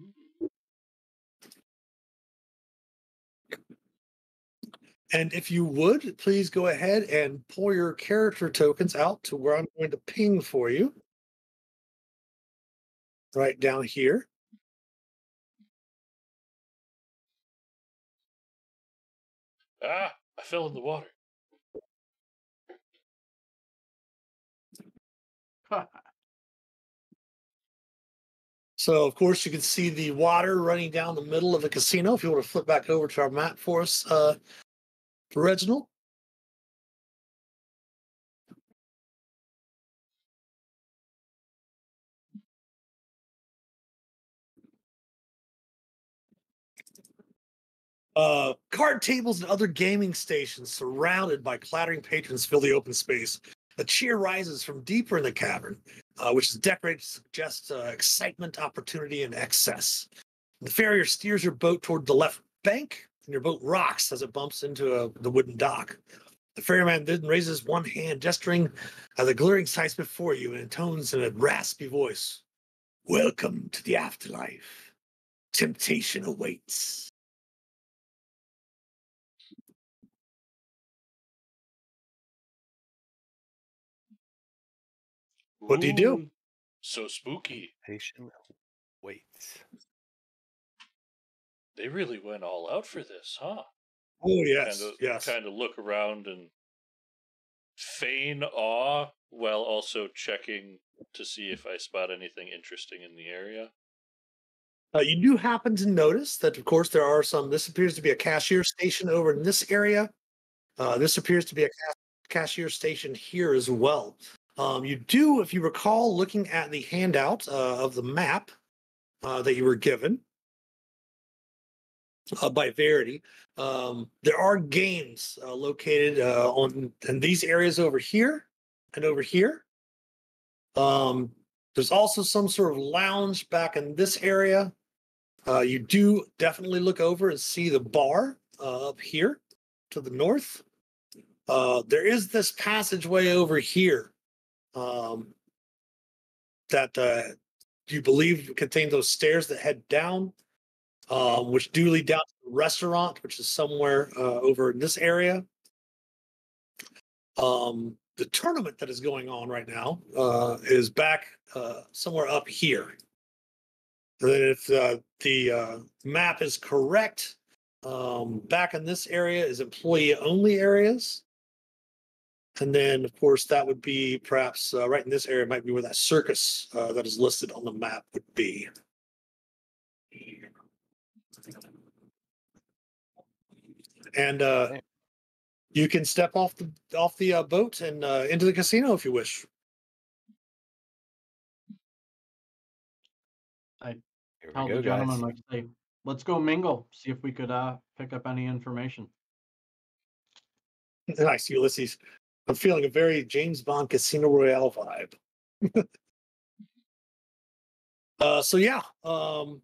And if you would, please go ahead and pull your character tokens out to where I'm going to ping for you. Right down here. Ah, I fell in the water. So, of course, you can see the water running down the middle of the casino. If you want to flip back over to our map for us, uh, Reginald. Uh, card tables and other gaming stations surrounded by clattering patrons fill the open space. A cheer rises from deeper in the cavern, uh, which is decorated to suggest uh, excitement, opportunity, and excess. The farrier steers your boat toward the left bank, and your boat rocks as it bumps into a, the wooden dock. The ferryman then raises one hand, gesturing at the glittering sights before you, and intones in a raspy voice Welcome to the afterlife. Temptation awaits. What do you do? Ooh, So spooky. Patient waits. They really went all out for this, huh? Oh, yes. Kind of, yes. kind of look around and feign awe while also checking to see if I spot anything interesting in the area. Uh, you do happen to notice that, of course, there are some. This appears to be a cashier station over in this area. Uh, this appears to be a cashier station here as well. Um, you do, if you recall, looking at the handout uh, of the map uh, that you were given uh, by Verity, um, there are games uh, located uh, on in these areas over here and over here. Um, there's also some sort of lounge back in this area. Uh, you do definitely look over and see the bar uh, up here to the north. Uh, there is this passageway over here um, that uh, you believe contain those stairs that head down, um, which do lead down to the restaurant, which is somewhere uh, over in this area. Um, the tournament that is going on right now uh, is back uh, somewhere up here. And then if uh, the uh, map is correct, um, back in this area is employee only areas. And then, of course, that would be perhaps uh, right in this area might be where that circus uh, that is listed on the map would be. And uh, Okay. you can step off the off the uh, boat and uh, into the casino if you wish. Here Tell we the gentleman, like, say, let's go mingle, see if we could uh pick up any information. Nice, Ulysses. I'm feeling a very James Bond Casino Royale vibe. uh, so yeah, um,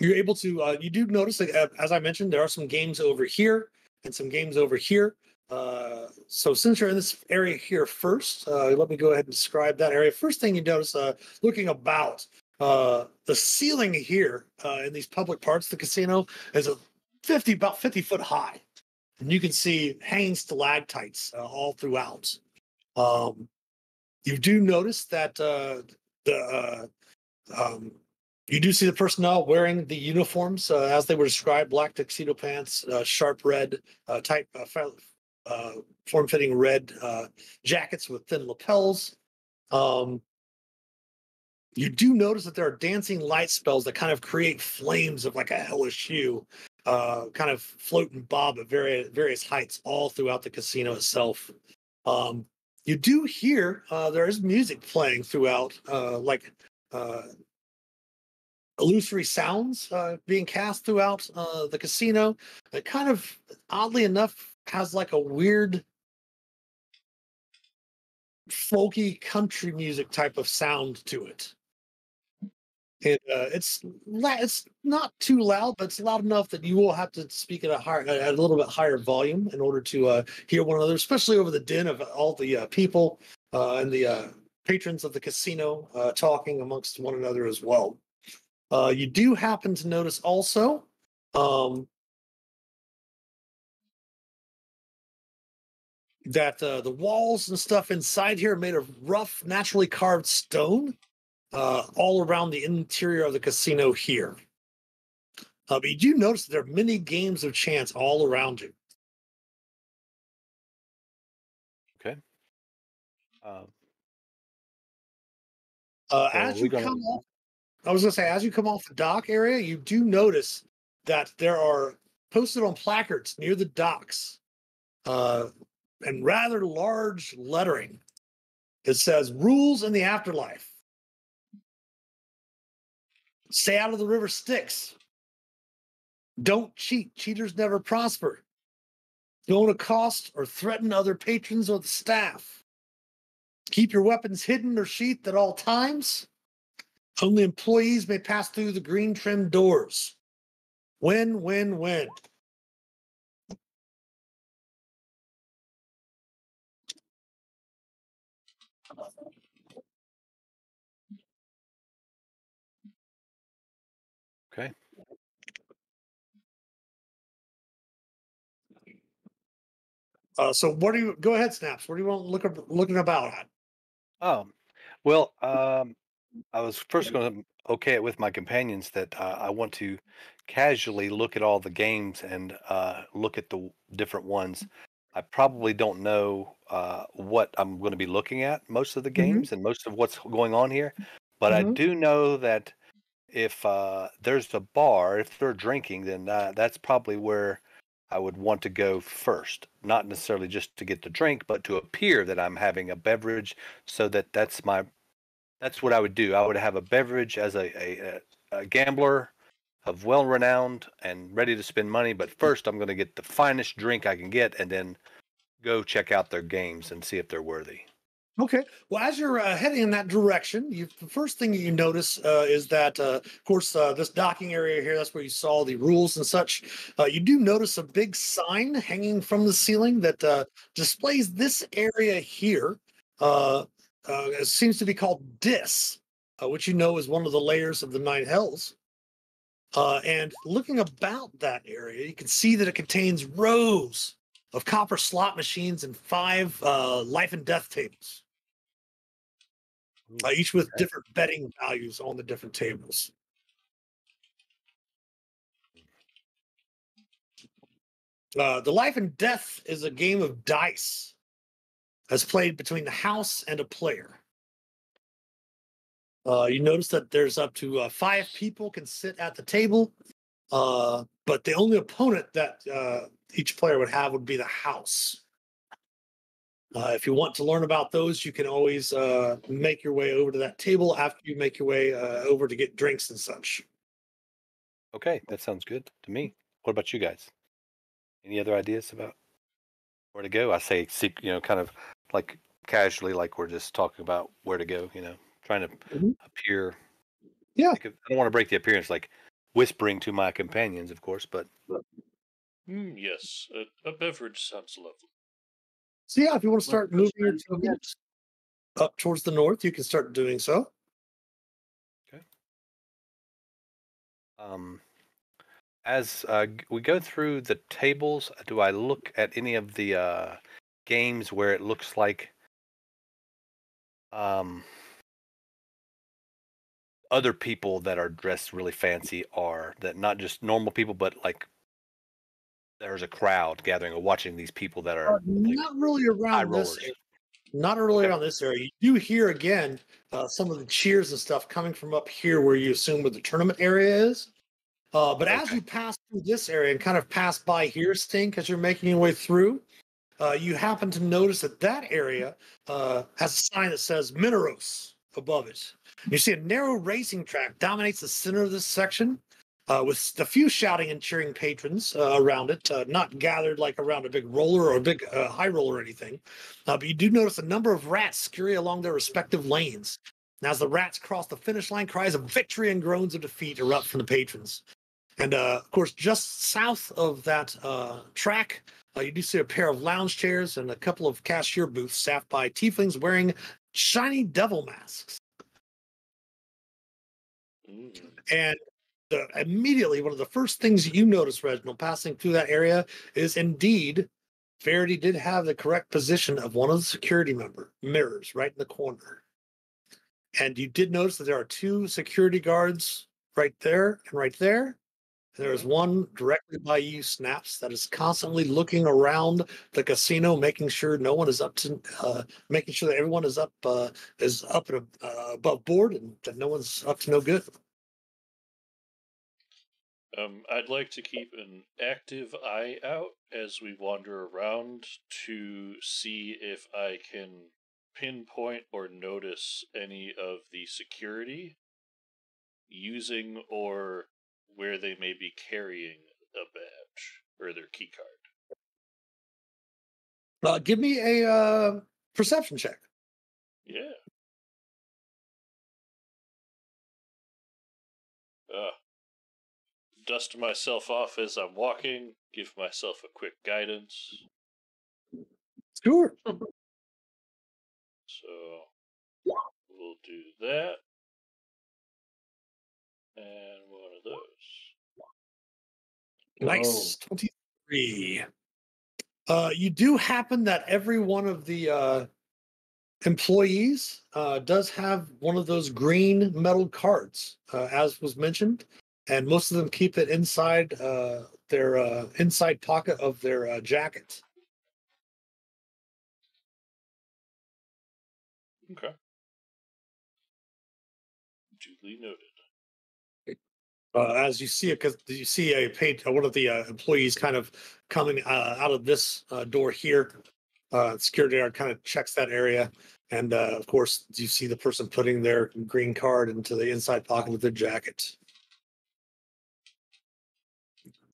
you're able to. Uh, you do notice, like, uh, as I mentioned, there are some games over here and some games over here. Uh, so since you're in this area here first, uh, let me go ahead and describe that area. First thing you notice, uh, looking about, uh, the ceiling here in these public parts of the casino is a 50 about 50 foot high and you can see hanging stalactites all throughout. Um, you do notice that the um, you do see the personnel wearing the uniforms uh, as they were described: black tuxedo pants, uh, sharp red, uh, tight, uh, uh, form-fitting red uh, jackets with thin lapels. Um, you do notice that there are dancing light spells that kind of create flames of like a hellish hue kind of float and bob at various various heights all throughout the casino itself. Um, you do hear there is music playing throughout, like illusory sounds uh, being cast throughout uh, the casino. It kind of, oddly enough, has like a weird folky country music type of sound to it. And uh, it's la- it's not too loud, but it's loud enough that you will have to speak at a higher, at a little bit higher volume in order to uh, hear one another, especially over the din of all the uh, people uh, and the patrons of the casino talking amongst one another as well. Uh, you do happen to notice also um, that uh, the walls and stuff inside here are made of rough, naturally carved stone uh, all around the interior of the casino here. Uh, but you do notice that there are many games of chance all around you. Okay. Um, Uh, So as you gonna- come off, I was going to say, as you come off the dock area, you do notice that there are posted on placards near the docks, uh, and rather large lettering. It says "Rules in the Afterlife." Stay out of the river Styx. Don't cheat. Cheaters never prosper. Don't accost or threaten other patrons or the staff. Keep your weapons hidden or sheathed at all times. Only employees may pass through the green trimmed doors. Win, win, win. okay. Uh, so, what do you go ahead, Snaps? What do you want look up, looking about at? Oh, well, um, I was first going to okay it with my companions that uh, I want to casually look at all the games and uh, look at the different ones. I probably don't know uh, what I'm going to be looking at most of the Mhm. games and most of what's going on here, but I Mhm. do know that if uh, there's a bar, if they're drinking, then uh, that's probably where I would want to go first. Not necessarily just to get the drink, but to appear that I'm having a beverage, so that that's my that's what I would do. I would have a beverage as a a, a gambler of well renowned and ready to spend money. But first, I'm going to get the finest drink I can get, and then go check out their games and see if they're worthy. Okay. Well, as you're uh, heading in that direction, you the first thing you notice uh, is that, uh, of course, uh, this docking area here, that's where you saw the rules and such. Uh, you do notice a big sign hanging from the ceiling that uh, displays this area here. Uh, it seems to be called Dis, uh, which you know is one of the layers of the Nine Hells. Uh, and looking about that area, you can see that it contains rows of copper slot machines and five uh, life and death tables uh, each with different betting values on the different tables. Uh, the life and death is a game of dice that's played between the house and a player. Uh, you notice that there's up to uh, five people can sit at the table, uh, but the only opponent that uh, each player would have would be the house. Uh, if you want to learn about those, you can always uh, make your way over to that table after you make your way over to get drinks and such. Okay, that sounds good to me. What about you guys? Any other ideas about where to go? I say, you know, kind of like casually, like we're just talking about where to go. You know, trying to Mhm. appear. Yeah. like, I don't want to break the appearance, like whispering to my companions, of course, but Mm, yes, a, a beverage sounds lovely. So yeah, if you want to start moving your spend tokens up towards the north, you can start doing so. Okay. Um, as uh, we go through the tables, do I look at any of the uh, games where it looks like um, other people that are dressed really fancy are that not just normal people, but like there's a crowd gathering or watching these people that are Uh, like, not really around this. area. Not really Okay. around this area. You do hear again uh, some of the cheers and stuff coming from up here, where you assume where the tournament area is. Uh, but as you pass through this area and kind of pass by here, Stink, as you're making your way through, uh, you happen to notice that that area uh, has a sign that says Minauros above it. You see a narrow racing track dominates the center of this section, uh, with a few shouting and cheering patrons uh, around it, uh, not gathered like around a big roller or a big uh, high roller or anything. But you do notice a number of rats scurry along their respective lanes, And as the rats cross the finish line, cries of victory and groans of defeat erupt from the patrons. And uh, of course, just south of that uh, track, uh, you do see a pair of lounge chairs and a couple of cashier booths staffed by tieflings wearing shiny devil masks. And the, immediately, one of the first things you notice, Reginald, passing through that area is indeed Verity did have the correct position of one of the security member mirrors right in the corner. And you did notice that there are two security guards right there and right there. There is one directly by you, Snaps, that is constantly looking around the casino, making sure no one is up to, uh, making sure that everyone is up, uh, is up and uh, above board, and that no one's up to no good. Um, I'd like to keep an active eye out as we wander around to see if I can pinpoint or notice any of the security using or where they may be carrying a badge or their key card. Uh, give me a uh, perception check. Yeah. Uh, dust myself off as I'm walking, give myself a quick guidance. Sure. So we'll do that. And one of those. Nice. 23. Uh, you do happen that every one of the uh, employees uh, does have one of those green metal cards, uh, as was mentioned, and most of them keep it inside uh, their uh, inside pocket of their uh, jacket. Okay. Duly noted. Uh, as you see it, because you see a uh, one of the uh, employees kind of coming uh, out of this uh, door here. Uh, security guard kind of checks that area, and uh, of course, you see the person putting their green card into the inside pocket of their jacket.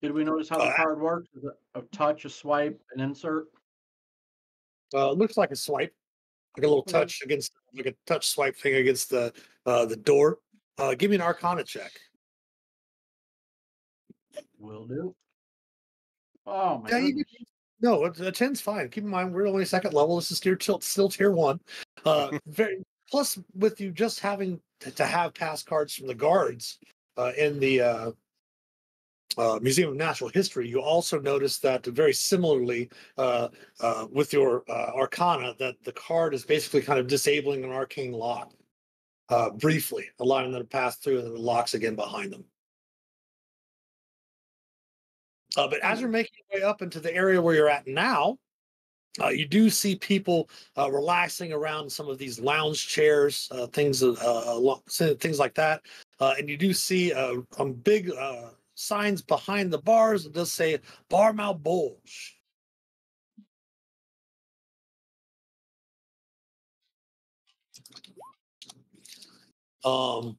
Did we notice how the card works? Is it a touch, a swipe, an insert? Uh, it looks like a swipe, like a little touch against, like a touch swipe thing against the uh, the door. Uh, give me an Arcana check. Will do. Oh my Yeah, you No, a, a 10's fine. Keep in mind, we're only second level. This is tier still, still tier one. Uh, very plus with you just having to, to have pass cards from the guards uh, in the uh, uh, Museum of Natural History, you also notice that very similarly uh, uh, with your uh, Arcana, that the card is basically kind of disabling an arcane lock uh, briefly, allowing them to pass through, and then it locks again behind them. Uh, but as you're making your way up into the area where you're at now, uh, you do see people uh, relaxing around some of these lounge chairs, uh, things, uh, uh, things like that, uh, and you do see uh, um, big uh, signs behind the bars that does say "Bar Malbolge." Um,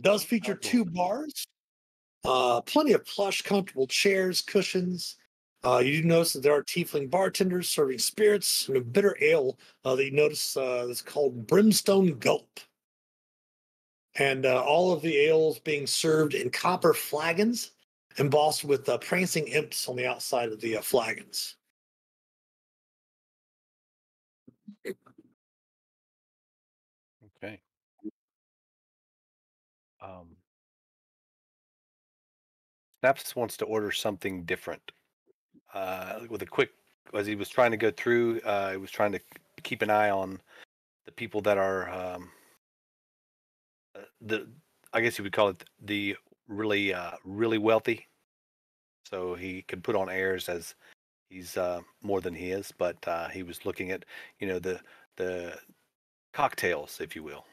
does feature two bars, uh, plenty of plush, comfortable chairs, cushions. Uh, you do notice that there are tiefling bartenders serving spirits and a bitter ale uh, that you notice uh, that's called Brimstone Gulp. And uh, all of the ales being served in copper flagons embossed with uh, prancing imps on the outside of the uh, flagons. Snaps wants to order something different. Uh, with a quick, as he was trying to go through, uh, he was trying to keep an eye on the people that are um, uh, the, I guess you would call it the really, uh, really wealthy. So he could put on airs as he's uh, more than he is, but uh, he was looking at, you know, the the cocktails, if you will,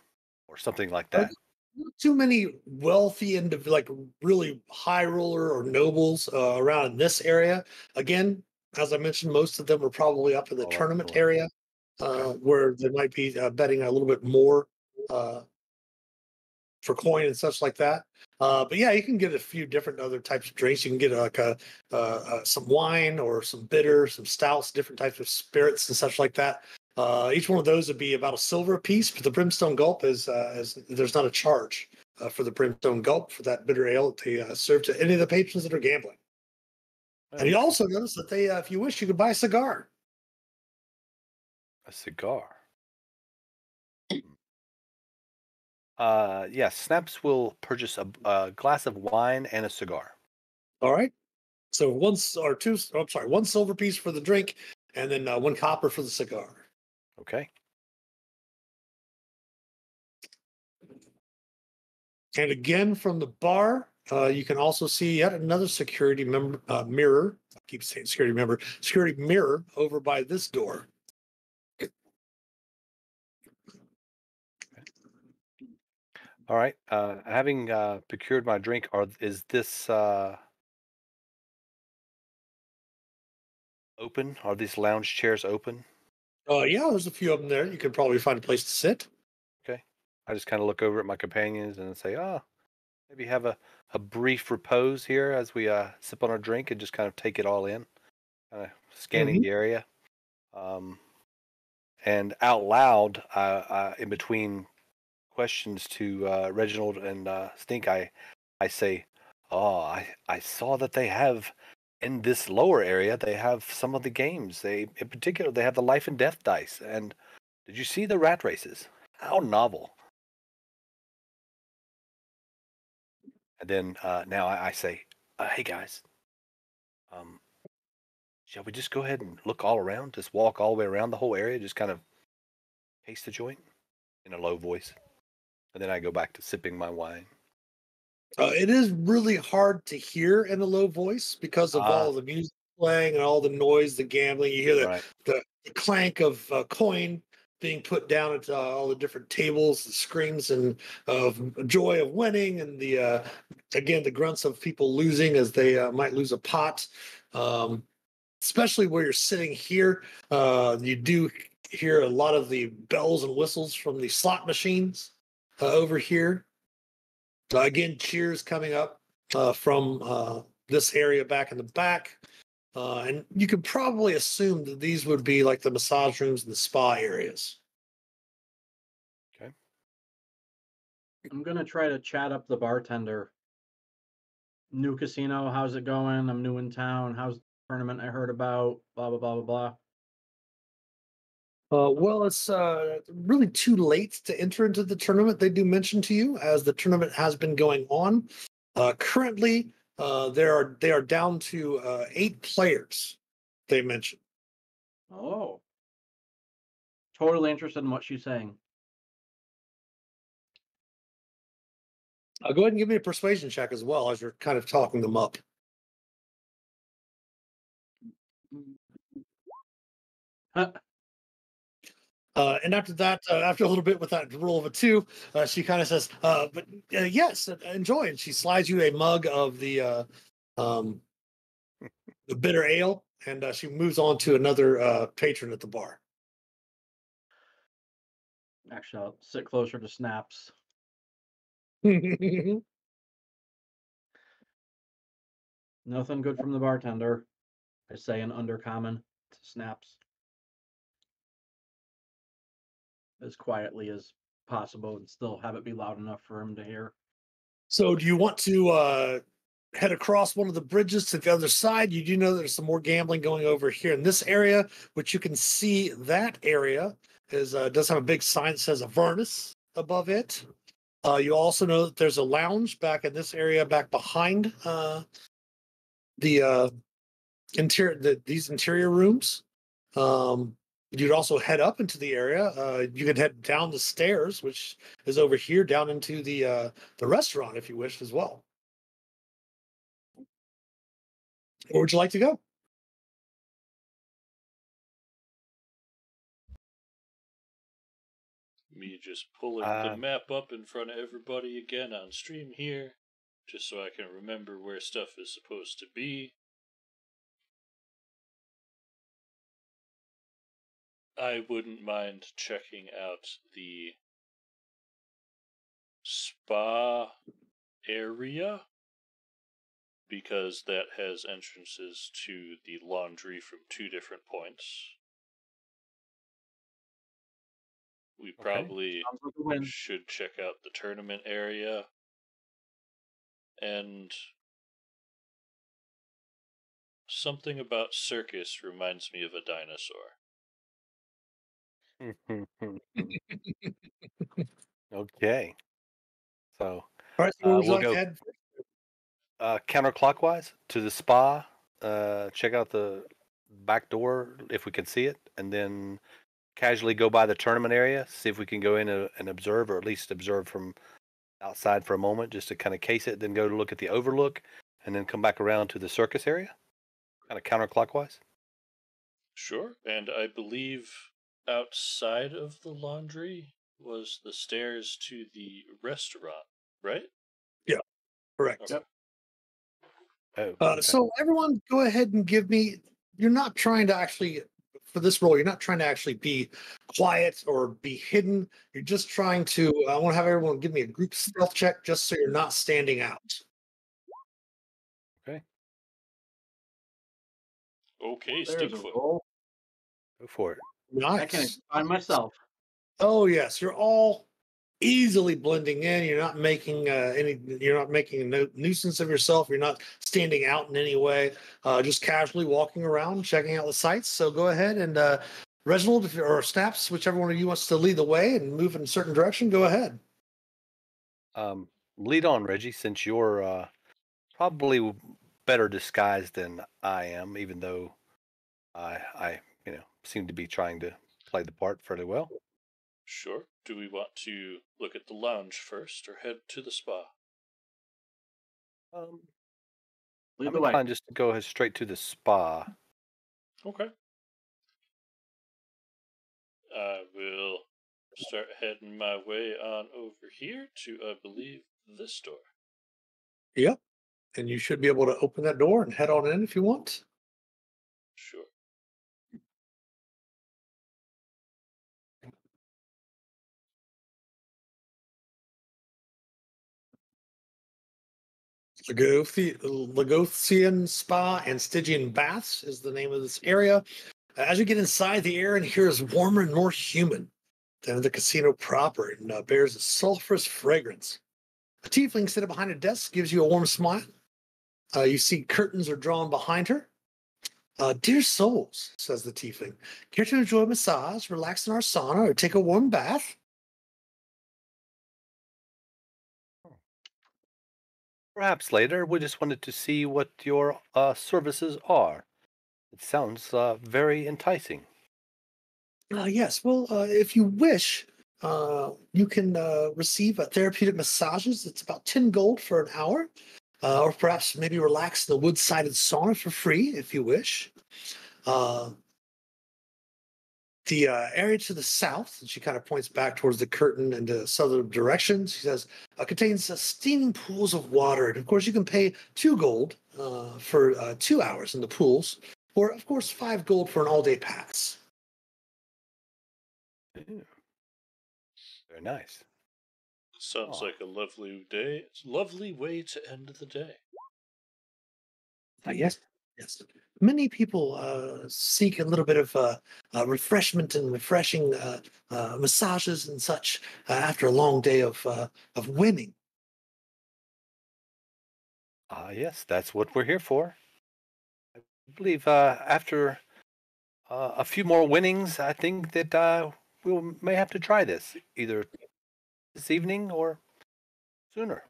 or something like that. Not too many wealthy and like really high roller or nobles uh, around in this area. Again, as I mentioned, most of them are probably up in the up tournament area, uh, where they might be uh, betting a little bit more uh, for coin and such like that. Uh, but yeah, you can get a few different other types of drinks. You can get like a uh, uh, some wine or some bitter, some stouts, different types of spirits and such like that. Uh, each one of those would be about a silver piece, but the Brimstone Gulp is, uh, is there's not a charge uh, for the Brimstone Gulp for that bitter ale that they uh, serve to any of the patrons that are gambling. And you also notice that they, uh, if you wish, you could buy a cigar. A cigar. Hmm. Uh, yeah, Snaps will purchase a, a glass of wine and a cigar. All right. So one or two, oh, I'm sorry, one silver piece for the drink, and then uh, one copper for the cigar. Okay. And again, from the bar, uh, you can also see yet another security member uh, mirror. I keep saying security member, security mirror over by this door. All right. Uh, having uh, procured my drink, are is this uh, open? Are these lounge chairs open? Uh, yeah, there's a few of them there. You could probably find a place to sit. Okay. I just kind of look over at my companions and say, "Ah, maybe have a, a brief repose here as we uh, sip on our drink and just kind of take it all in, kind of scanning the area." Um, and out loud, uh, uh, in between questions to uh, Reginald and uh, Stink, I I say, "Oh, I I saw that they have." In this lower area, they have some of the games. They, in particular, they have the life and death dice. And did you see the rat races? How novel! And then uh, now I, I say, uh, "Hey guys, um, shall we just go ahead and look all around? Just walk all the way around the whole area, just kind of taste the joint in a low voice." And then I go back to sipping my wine. Uh, it is really hard to hear in a low voice because of Ah. all the music playing and all the noise, the gambling. You hear the, Right. the, the clank of uh, coin being put down at uh, all the different tables, the screams and of joy of winning, and the uh, again the grunts of people losing as they uh, might lose a pot. Um, especially where you're sitting here, uh, you do hear a lot of the bells and whistles from the slot machines uh, over here. Uh, again, cheers coming up uh, from uh, this area back in the back. Uh, and you could probably assume that these would be like the massage rooms and the spa areas. Okay. I'm gonna try to chat up the bartender. New casino, how's it going? I'm new in town. How's the tournament I heard about? Blah blah blah blah blah. Uh, well, it's uh, really too late to enter into the tournament. They do mention to you as the tournament has been going on. Uh, currently, uh, there are they are down to uh, eight players. They mentioned. Oh. Totally interested in what she's saying. Uh, go ahead and give me a persuasion check as well as you're kind of talking them up. Huh. Uh, and after that, uh, after a little bit with that roll of a two, uh, she kind of says, uh, "But uh, yes, uh, enjoy." And she slides you a mug of the uh, um, the bitter ale, and uh, she moves on to another uh, patron at the bar. Actually, I'll sit closer to Snaps. Nothing good from the bartender. I say in undercommon to Snaps. As quietly as possible and still have it be loud enough for him to hear. so, do you want to uh, head across one of the bridges to the other side? You do know there's some more gambling going over here in this area, which you can see that area is uh, does have a big sign that says Avernus above it. Uh, you also know that there's a lounge back in this area, back behind uh, the uh, interior, the, these interior rooms. Um, you'd also head up into the area. Uh, you could head down the stairs, which is over here, down into the uh, the restaurant if you wish as well. Where would you like to go? Me just pulling Uh, the map up in front of everybody again on stream here, just so I can remember where stuff is supposed to be. I wouldn't mind checking out the spa area because that has entrances to the laundry from two different points. We probably like should check out the tournament area. And something about circus reminds me of a dinosaur. okay. So All right, so Uh, where would you we'll like go- to uh, counterclockwise to the spa. Uh, check out the back door if we can see it, and then casually go by the tournament area. See if we can go in a, and observe, or at least observe from outside for a moment, just to kind of case it. Then go to look at the overlook, and then come back around to the circus area, kind of counterclockwise. Sure. And I believe outside of the laundry was the stairs to the restaurant, right? Yeah, correct. Okay. Oh, Uh. So everyone, go ahead and give me. You're not trying to actually, for this role, you're not trying to actually be quiet or be hidden. You're just trying to. I want to have everyone give me a group stealth check, just so you're not standing out. Okay, Okay, a Stinkfoot. roll. go for it. I can Nice. find myself. Oh yes, you're all easily blending in. You're not making uh, any. You're not making a nu- nuisance of yourself. You're not standing out in any way. Uh, just casually walking around, checking out the sights. So go ahead and uh, Reginald if, or Snaps, whichever one of you wants to lead the way and move in a certain direction. Go ahead. Um, lead on, Reggie, since you're uh, probably better disguised than I am, even though I, I, you know, seem to be trying to play the part fairly well. Sure. Do we want to look at the lounge first or head to the spa? Um, Lead I'm the way. inclined just to go straight to the spa. Okay. I will start heading my way on over here to, I believe, this door. Yep. And you should be able to open that door and head on in if you want. Sure. Lagothian Spa and Stygian Baths is the name of this area. As you get inside, the air in here is warmer and more humid than the casino proper and uh, bears a sulfurous fragrance. A tiefling sitting behind a desk gives you a warm smile. Uh, you see curtains are drawn behind her. Uh, Dear souls, says the tiefling, care to enjoy a massage, relax in our sauna, or take a warm bath? Perhaps later. We just wanted to see what your uh, services are. It sounds uh, very enticing. Uh, yes. Well, uh, if you wish, uh, you can uh, receive a therapeutic massages. It's about 10 gold for an hour. Uh, or perhaps maybe relax in the wood sided sauna for free if you wish. Uh, the uh, area to the south, and she kind of points back towards the curtain in the southern direction. She says, uh, contains uh, steaming pools of water. And of course, you can pay two gold uh, for uh, two hours in the pools, or of course, five gold for an all day pass. Ooh. Very nice. Sounds Aw. like a lovely day. It's a lovely way to end the day. Yes, yes. Many people uh, seek a little bit of uh, uh, refreshment and refreshing uh, uh, massages and such uh, after a long day of of winning. Ah, yes, that's what we're here for. I believe after a few more winnings, I think that we may have to try this either this evening or sooner.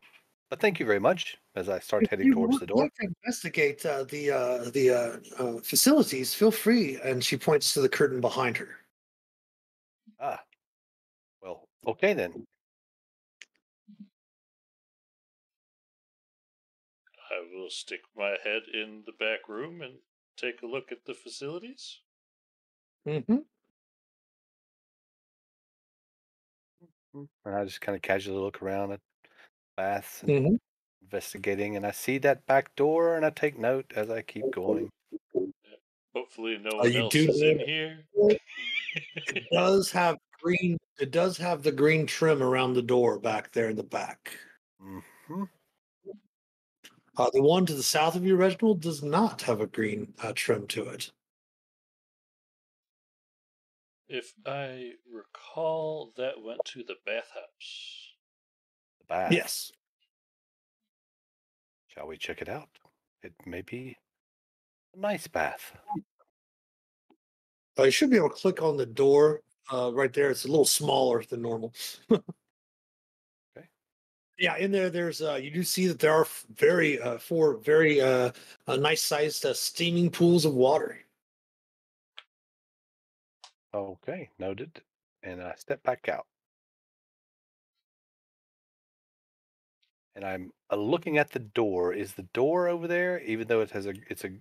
But thank you very much as I start If heading you towards would the door. to investigate uh, the uh, the uh, uh, facilities, feel free. And she points to the curtain behind her. Ah, well, okay then. I will stick my head in the back room and take a look at the facilities. Mm-hmm. And I just kind of casually look around at baths and Mm-hmm. investigating, and I see that back door, and I take note as I keep going. Hopefully, no Uh, one you else do is in live- here. It does have green. It does have the green trim around the door back there in the back. hmm Uh, the one to the south of you, Reginald, does not have a green uh, trim to it. If I recall, that went to the bathhouse. Yes. Shall we check it out? It may be a nice bath. Uh, you should be able to click on the door uh, right there. It's a little smaller than normal. Okay. Yeah, in there, there's uh, you do see that there are very uh, four very uh, uh, nice sized uh, steaming pools of water. Okay, noted. And I step back out. And I'm uh, looking at the door. Is the door over there, even though it has a it's a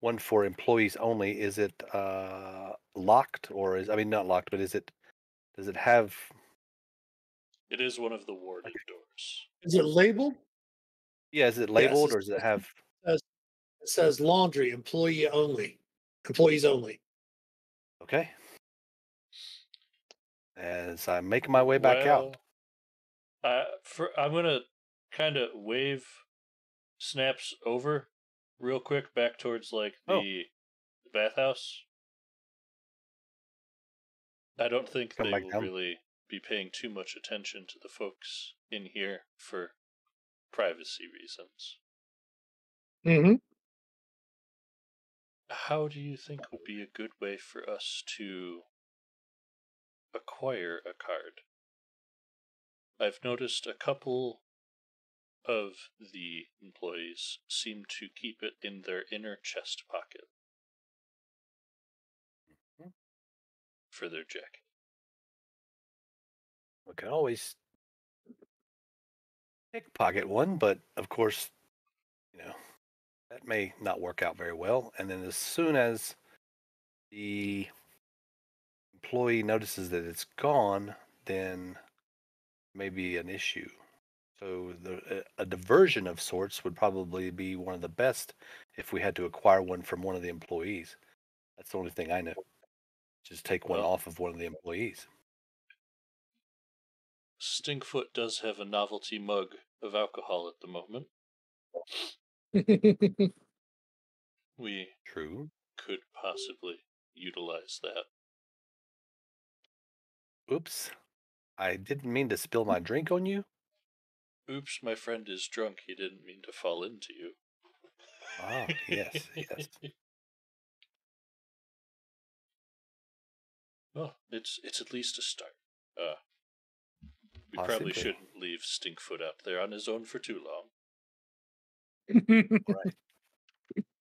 one for employees only, is it uh locked or is I mean not locked, but is it does it have It is one of the warded doors. Is it labeled? yeah, is it labeled it's- or does it have It says laundry employee only, employees only. okay? As I'm making my way back out. Well, Uh, for I'm gonna kind of wave snaps over real quick back towards like the, Oh. the bathhouse. I don't think Come they will down. really be paying too much attention to the folks in here for privacy reasons. Mm-hmm. How do you think would be a good way for us to acquire a card? I've noticed a couple of the employees seem to keep it in their inner chest pocket Mhm. for their jacket. We can always pickpocket one, but of course, you know, that may not work out very well. And then as soon as the employee notices that it's gone, then maybe an issue. So the, a- a diversion of sorts would probably be one of the best if we had to acquire one from one of the employees. That's the only thing I know. Just take one Well- off of one of the employees. Stinkfoot does have a novelty mug of alcohol at the moment. We True. could possibly utilize that. Oops. I didn't mean to spill my drink on you. Oops, my friend is drunk. He didn't mean to fall into you. Ah, yes, yes. Well, it's it's at least a start. Uh, we probably shouldn't leave Stinkfoot out there on his own for too long. right.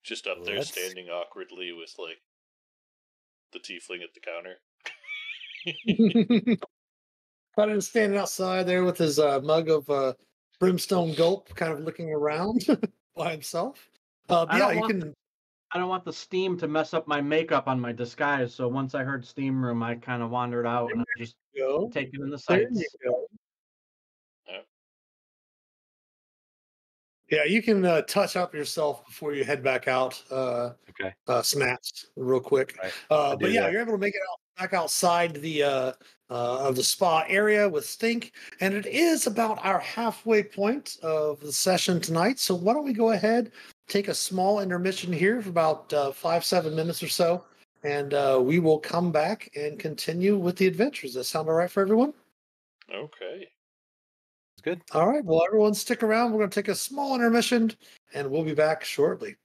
Just up there Let's- standing awkwardly with like the tiefling at the counter. Kind of standing outside there with his uh, mug of uh, brimstone gulp, kind of looking around by himself. Uh, I yeah, don't you want can. I don't want the steam to mess up my makeup on my disguise. So once I heard steam room, I kind of wandered out and I just Go. in the There sights. Yeah, you can uh, touch up yourself before you head back out. Uh, Okay. uh, snaps real quick. Right. Uh, but yeah, that. you're able to make it out back outside the uh, uh, of the spa area with Stink, and it is about our halfway point of the session tonight. So why don't we go ahead, take a small intermission here for about uh, five seven minutes or so, and uh, we will come back and continue with the adventures. Does that sound all right for everyone? Okay. Good. All right. Well, everyone, stick around. We're going to take a small intermission, and we'll be back shortly.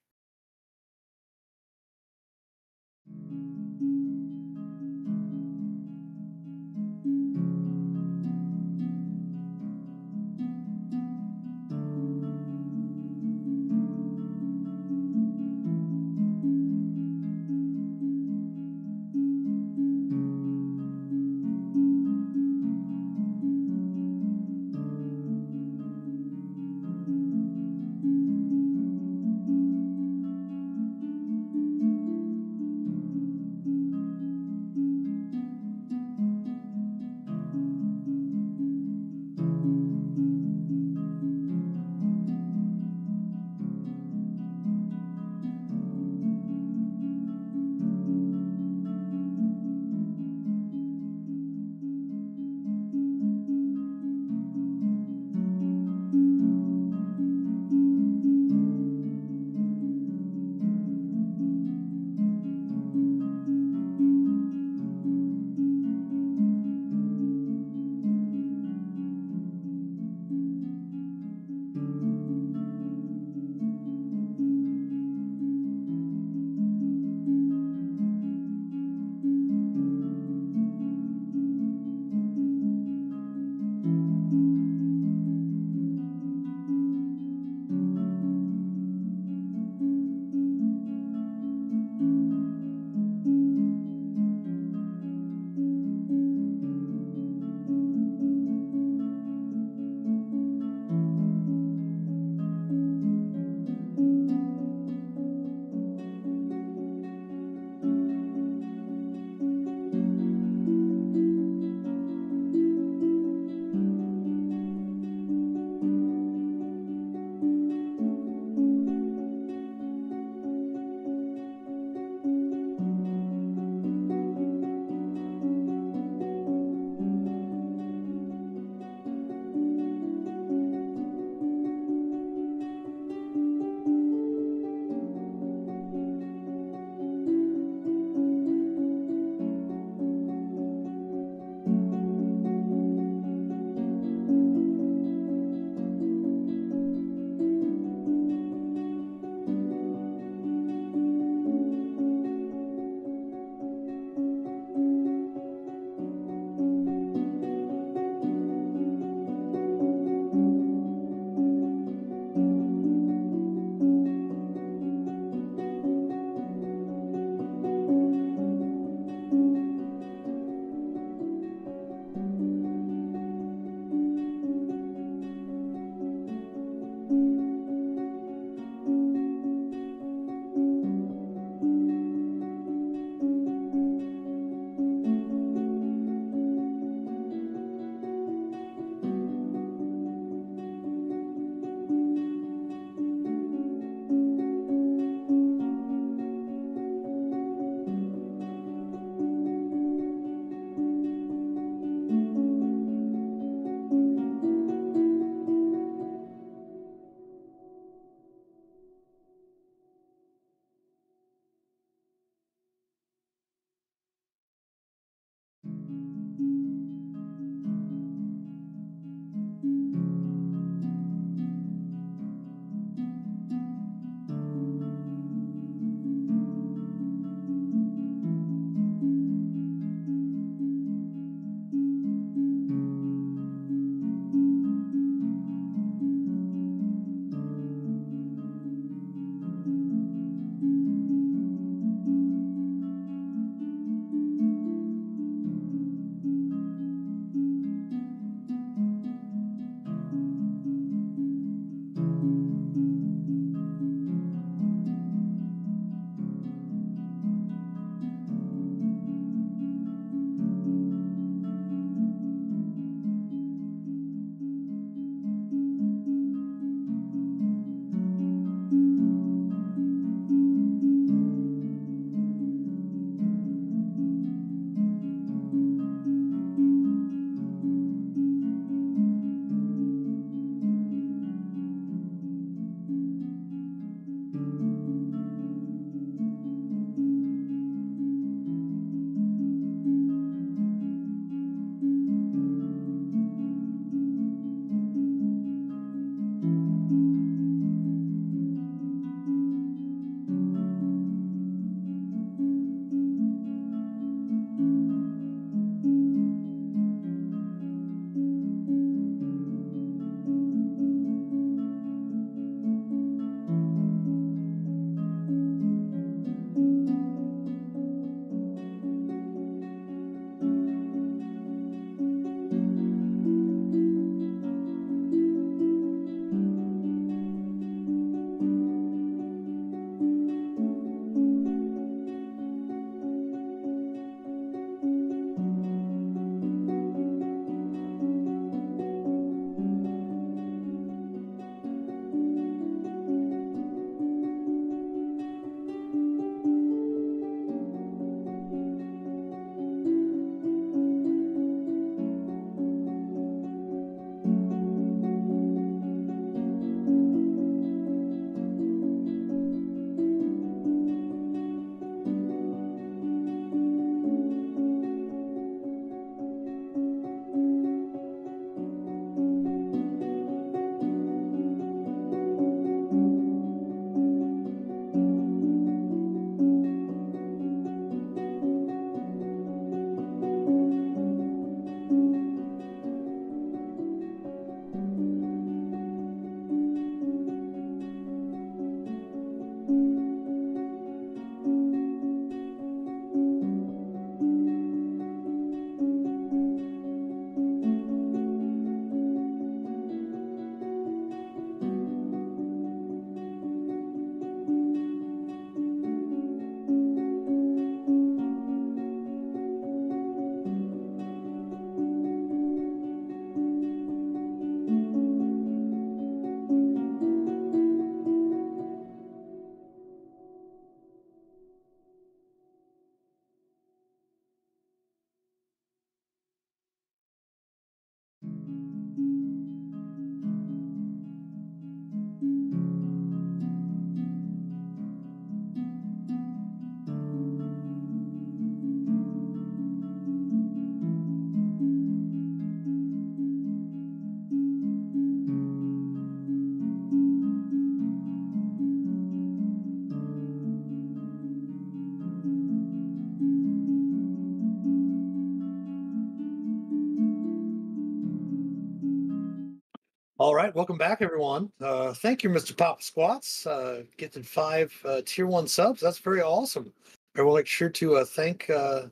Right, welcome back, everyone. Uh, thank you, Mr. Pop Squats. Uh, getting five uh, tier one subs. That's very awesome. I will make sure to uh, thank uh,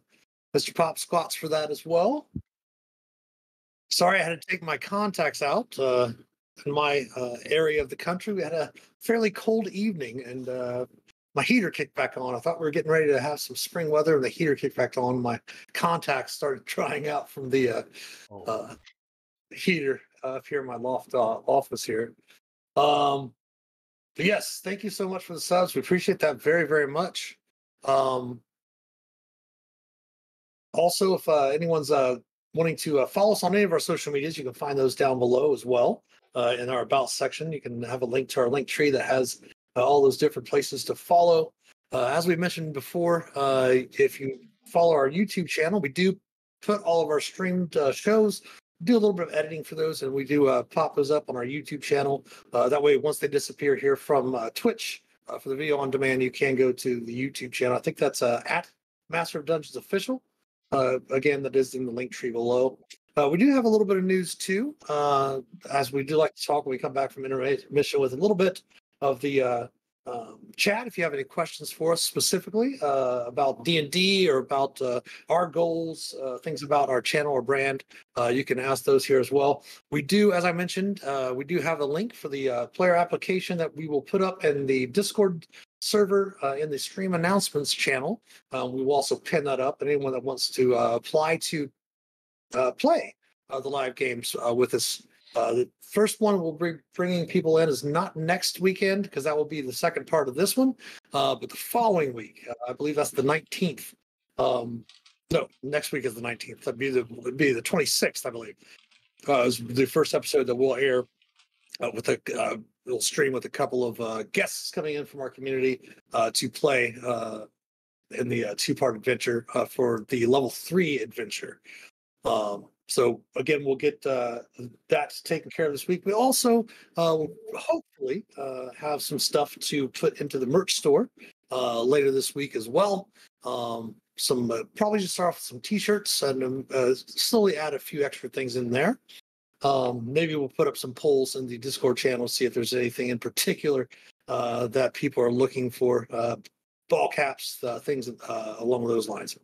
Mr. Pop Squats for that as well. Sorry, I had to take my contacts out. Uh, in my uh, area of the country, we had a fairly cold evening, and uh, my heater kicked back on. I thought we were getting ready to have some spring weather, and the heater kicked back on. My contacts started drying out from the uh, Oh, uh, heater up here in my loft uh, office here. Um, yes, thank you so much for the subs. We appreciate that very, very much. Um, also, if uh, anyone's uh, wanting to uh, follow us on any of our social medias, you can find those down below as well uh, in our about section. You can have a link to our link tree that has uh, all those different places to follow. As we mentioned before, if you follow our YouTube channel, we do put all of our streamed shows, do a little bit of editing for those, and we do uh, pop those up on our YouTube channel. Uh, that way, once they disappear here from uh, Twitch uh, for the video on demand, you can go to the YouTube channel. I think that's uh, at Master of Dungeons Official. Uh, again, that is in the link tree below. We do have a little bit of news too, as we do like to talk when we come back from intermission with a little bit of the um, chat. If you have any questions for us specifically uh, about D and D or about uh, our goals, uh, things about our channel or brand, uh, you can ask those here as well. We do, as I mentioned, uh, we do have a link for the uh, player application that we will put up in the Discord server in the stream announcements channel. We will also pin that up, and anyone that wants to apply to play the live games with us. Uh, the first one we'll be bringing people in is not next weekend because that will be the second part of this one, uh, but the following week, uh, I believe that's the 19th. Um, no, next week is the 19th. That'd be the would be the 26th, I believe. Uh, the first episode that we'll air uh, with a uh, little stream with a couple of uh, guests coming in from our community to play in the uh, two-part adventure for the level three adventure. Um, so again, we'll get uh, that taken care of this week. We also uh, hopefully uh, have some stuff to put into the merch store uh, later this week as well. Um, some uh, probably just start off with some t-shirts and um, uh, slowly add a few extra things in there. Um, maybe we'll put up some polls in the Discord channel, see if there's anything in particular that people are looking for. Ball caps, things along those lines.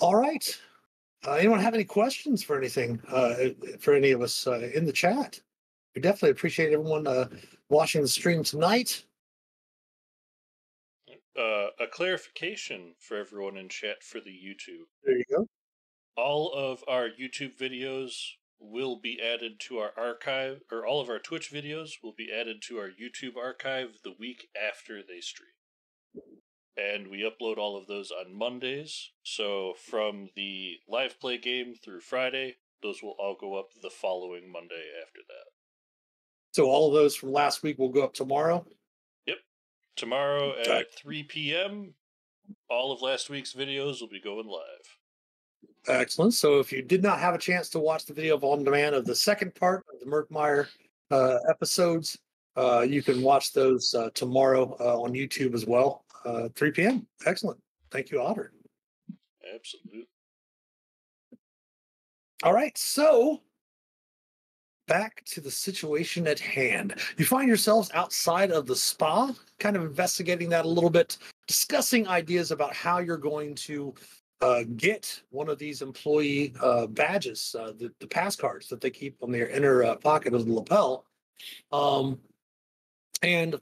All right. Uh, anyone have any questions for anything uh, for any of us uh, in the chat? We definitely appreciate everyone uh, watching the stream tonight. Uh, a clarification for everyone in chat for the YouTube. There you go. All of our YouTube videos will be added to our archive, or all of our Twitch videos will be added to our YouTube archive the week after they stream. And we upload all of those on Mondays. So from the live play game through Friday, those will all go up the following Monday after that. So all of those from last week will go up tomorrow. Yep. Tomorrow Okay. at 3 p.m., all of last week's videos will be going live. Excellent. So if you did not have a chance to watch the video of on demand of the second part of the Murkmire uh, episodes, uh, you can watch those uh, tomorrow uh, on YouTube as well, uh, 3 p.m. Excellent. Thank you, Otter. Absolutely. All right. So back to the situation at hand. You find yourselves outside of the spa, kind of investigating that a little bit, discussing ideas about how you're going to uh, get one of these employee uh, badges, uh, the, the pass cards that they keep on their inner uh, pocket of the lapel. Um, and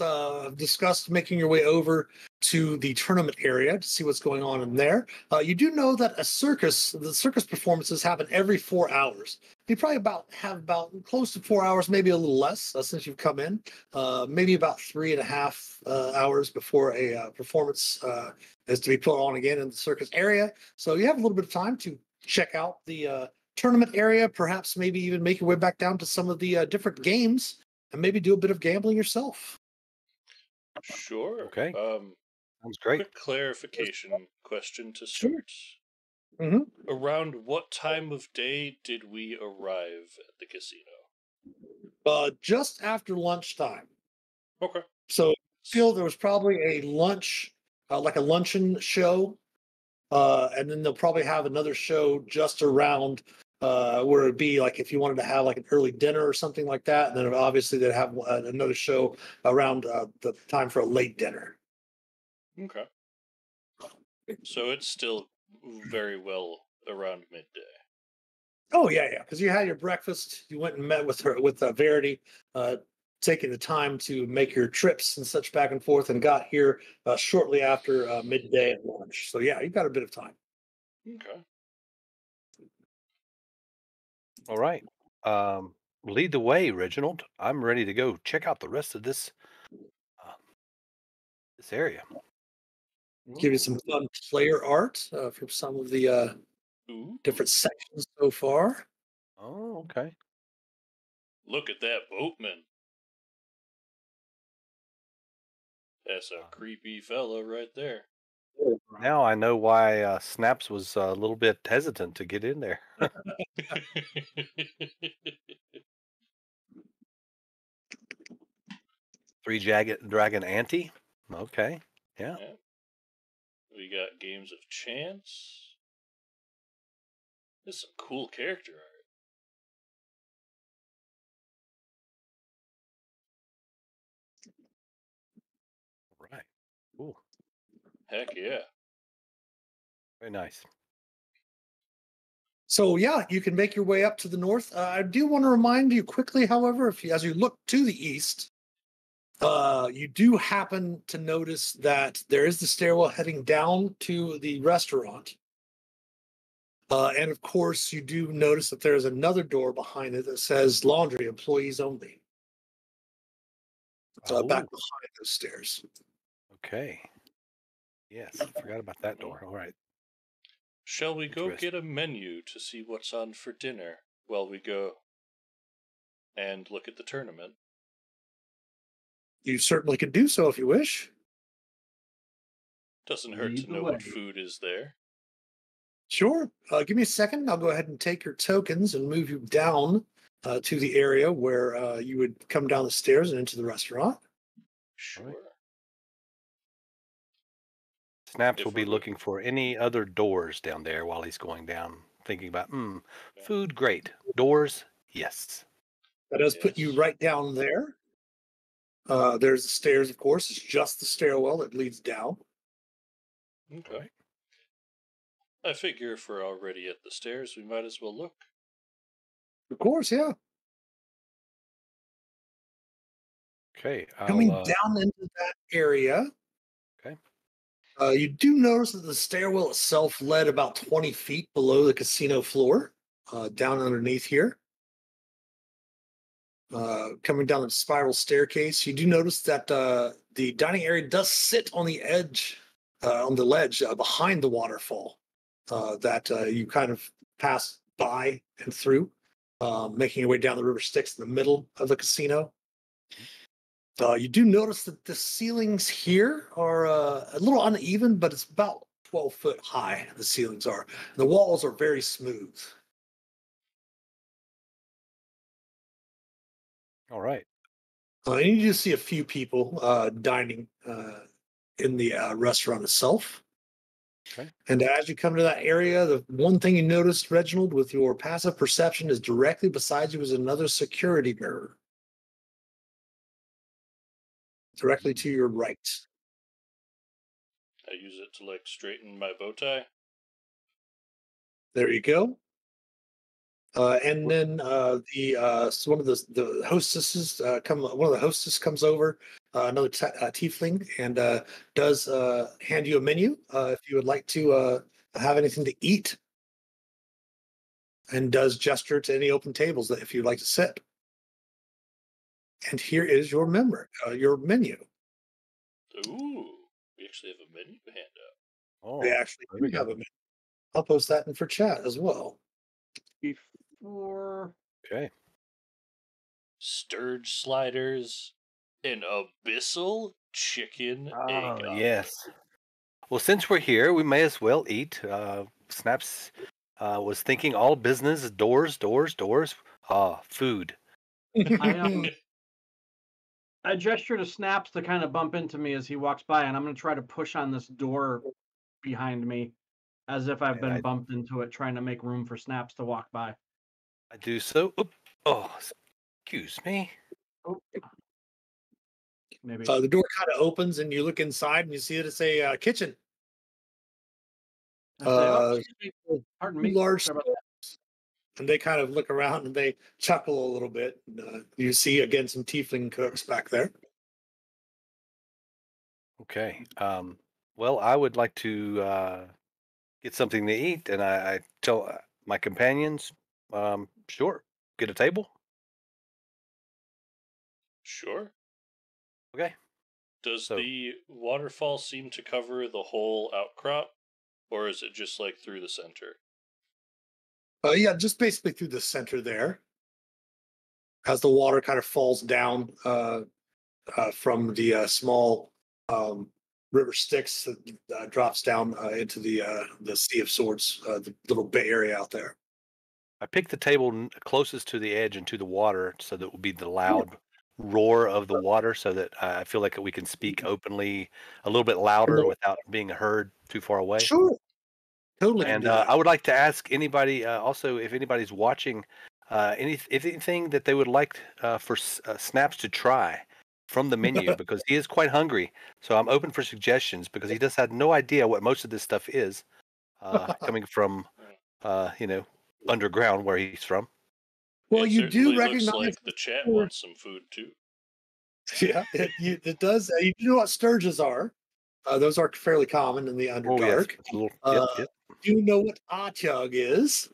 uh, discussed making your way over to the tournament area to see what's going on in there. Uh, you do know that a circus, the circus performances happen every four hours. You probably about have about close to four hours, maybe a little less uh, since you've come in. Uh, maybe about three and a half uh, hours before a uh, performance is to be put on again in the circus area. So you have a little bit of time to check out the tournament area, perhaps maybe even make your way back down to some of the different games and maybe do a bit of gambling yourself. Sure. Okay. Um, Sounds great. quick clarification question to start. Mhm. Around what time of day did we arrive at the casino? Uh, just after lunchtime. Okay. So feel there was probably a lunch, uh, like a luncheon show, uh, and then they'll probably have another show just around uh, where it'd be like if you wanted to have like an early dinner or something like that. And then obviously they'd have uh, another show around uh, the time for a late dinner. Okay. So it's still very well around midday. Oh yeah, yeah. Because you had your breakfast, you went and met with her with uh, Verity, uh, taking the time to make your trips and such back and forth, and got here uh, shortly after uh, midday at lunch. So yeah, you got a bit of time. Okay. All right. Um, lead the way, Reginald. I'm ready to go check out the rest of this uh, this area. Give you some fun player art uh, from some of the uh, different sections so far. Oh, okay. look at that boatman. That's a creepy fella right there. Now I know why uh, Snaps was a little bit hesitant to get in there. Three jagged dragon ante. Okay. Yeah. we got games of chance. There's some cool character Heck yeah. Very nice. So yeah, you can make your way up to the north. Uh, I do want to remind you quickly, however, if you, as you look to the east, uh, you do happen to notice that there is the stairwell heading down to the restaurant. Uh, and of course, you do notice that there is another door behind it that says laundry employees only. Uh, back Oh, behind those stairs. okay. Yes, I forgot about that door. All right. Shall we go get a menu to see what's on for dinner while we go and look at the tournament? You certainly could do so if you wish. Doesn't hurt Lead to know what food is there. Sure. Uh, give me a second. I'll go ahead and take your tokens and move you down uh, to the area where uh, you would come down the stairs and into the restaurant. Sure. Snaps will be looking for any other doors down there while he's going down, thinking about, hmm, food, great. Doors, yes. That does put you right down there. Uh, there's the stairs, of course. It's just the stairwell that leads down. Okay. I figure if we're already at the stairs, we might as well look. Of course, yeah. Okay. Coming I'll, uh, down into that area. Uh, you do notice that the stairwell itself led about 20 feet below the casino floor, uh, down underneath here. Uh, coming down the spiral staircase, you do notice that uh, the dining area does sit on the edge, uh, on the ledge uh, behind the waterfall that you kind of pass by and through, um, making your way down the river Styx in the middle of the casino. Uh, you do notice that the ceilings here are uh, a little uneven, but it's about 12 foot high. The ceilings are. The walls are very smooth. all right. Uh, and you do see a few people uh, dining uh, in the uh, restaurant itself. Okay. And as you come to that area, the one thing you noticed, Reginald, with your passive perception, is directly beside you is another security mirror. Directly to your right. I use it to like straighten my bow tie. There you go. Uh, and then uh, the uh, so one of the the hostesses uh, come. One of the hostess comes over, uh, another t- uh, tiefling, and uh, does uh, hand you a menu uh, if you would like to uh, have anything to eat, and does gesture to any open tables that if you'd like to sit. And here is your member, uh, your menu. Ooh, we actually have a menu handout. Oh, We actually there we do have go. a menu. I'll post that in for chat as well. Before okay. Stirge sliders, an abyssal chicken Oh, egg. omelet. yes. Well, since we're here, we may as well eat. Uh, Snaps uh, was thinking all business doors, doors, doors. Ah, food. I um, I gesture to Snaps to kind of bump into me as he walks by, and I'm going to try to push on this door behind me, as if I've And been I- bumped into it, trying to make room for Snaps to walk by. I do so. Oop. Oh, excuse me. Oh. Maybe. Uh, the door kind of opens and you look inside and you see that it's a uh, kitchen. I say, "Oh, uh, me, Pardon me. large sorry about that." And they kind of look around and they chuckle a little bit. Uh, you see again some tiefling cooks back there. Okay. Um, well, I would like to uh, get something to eat, and I, I tell uh, my companions, um, sure, get a table. Sure. Okay. Does So- the waterfall seem to cover the whole outcrop, or is it just like through the center? Uh, yeah, just basically through the center there. As the water kind of falls down uh, uh, from the uh, small um, river Styx that uh, drops down uh, into the uh, the Sea of Swords, uh, the little bay area out there. I picked the table closest to the edge and to the water, so that will be the loud roar of the water, so that I feel like we can speak openly a little bit louder without being heard too far away. Sure. Totally. And uh. I would like to ask anybody uh, also if anybody's watching uh, any if anything that they would like uh, for s- uh, Snaps to try from the menu because he is quite hungry. So I'm open for suggestions because he just had no idea what most of this stuff is uh, coming from uh, you know underground where he's from. well, It you certainly do looks recognize. like the chat Sure. wants some food too. Yeah, it, you, it does. You know what stirges are. Uh, those are fairly common in the Oh yes, Underdark. it's little, yep, Uh, yep, Do you know what otyugh is?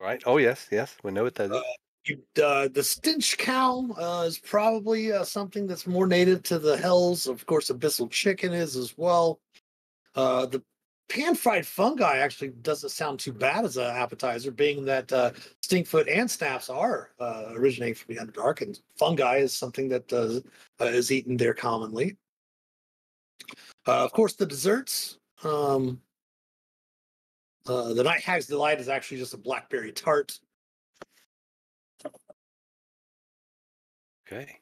right. Oh yes, yes, we know what that is. uh, uh, the stench cow uh, is probably uh, something that's more native to the hells. Of course, abyssal chicken is as well. Uh, the pan fried fungi actually doesn't sound too bad as an appetizer, being that uh, stinkfoot and snaps are uh, originating from the Underdark, and fungi is something that is eaten there commonly. Uh, of course, the desserts. Um, uh, the Night Hag's Delight is actually just a blackberry tart. Okay.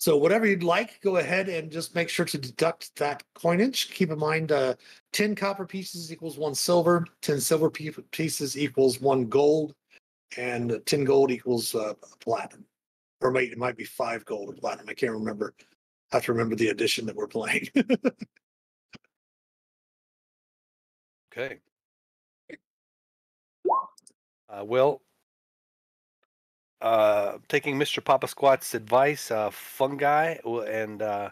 So whatever you'd like, go ahead and just make sure to deduct that coinage. Keep in mind, uh, ten copper pieces equals one silver. Ten silver pieces equals one gold, and ten gold equals uh, platinum. Or might it might be five gold or platinum. I can't remember. I have to remember the edition that we're playing. Okay. Uh, well, uh, taking Mr. Papa Squat's advice, uh, fungi and uh,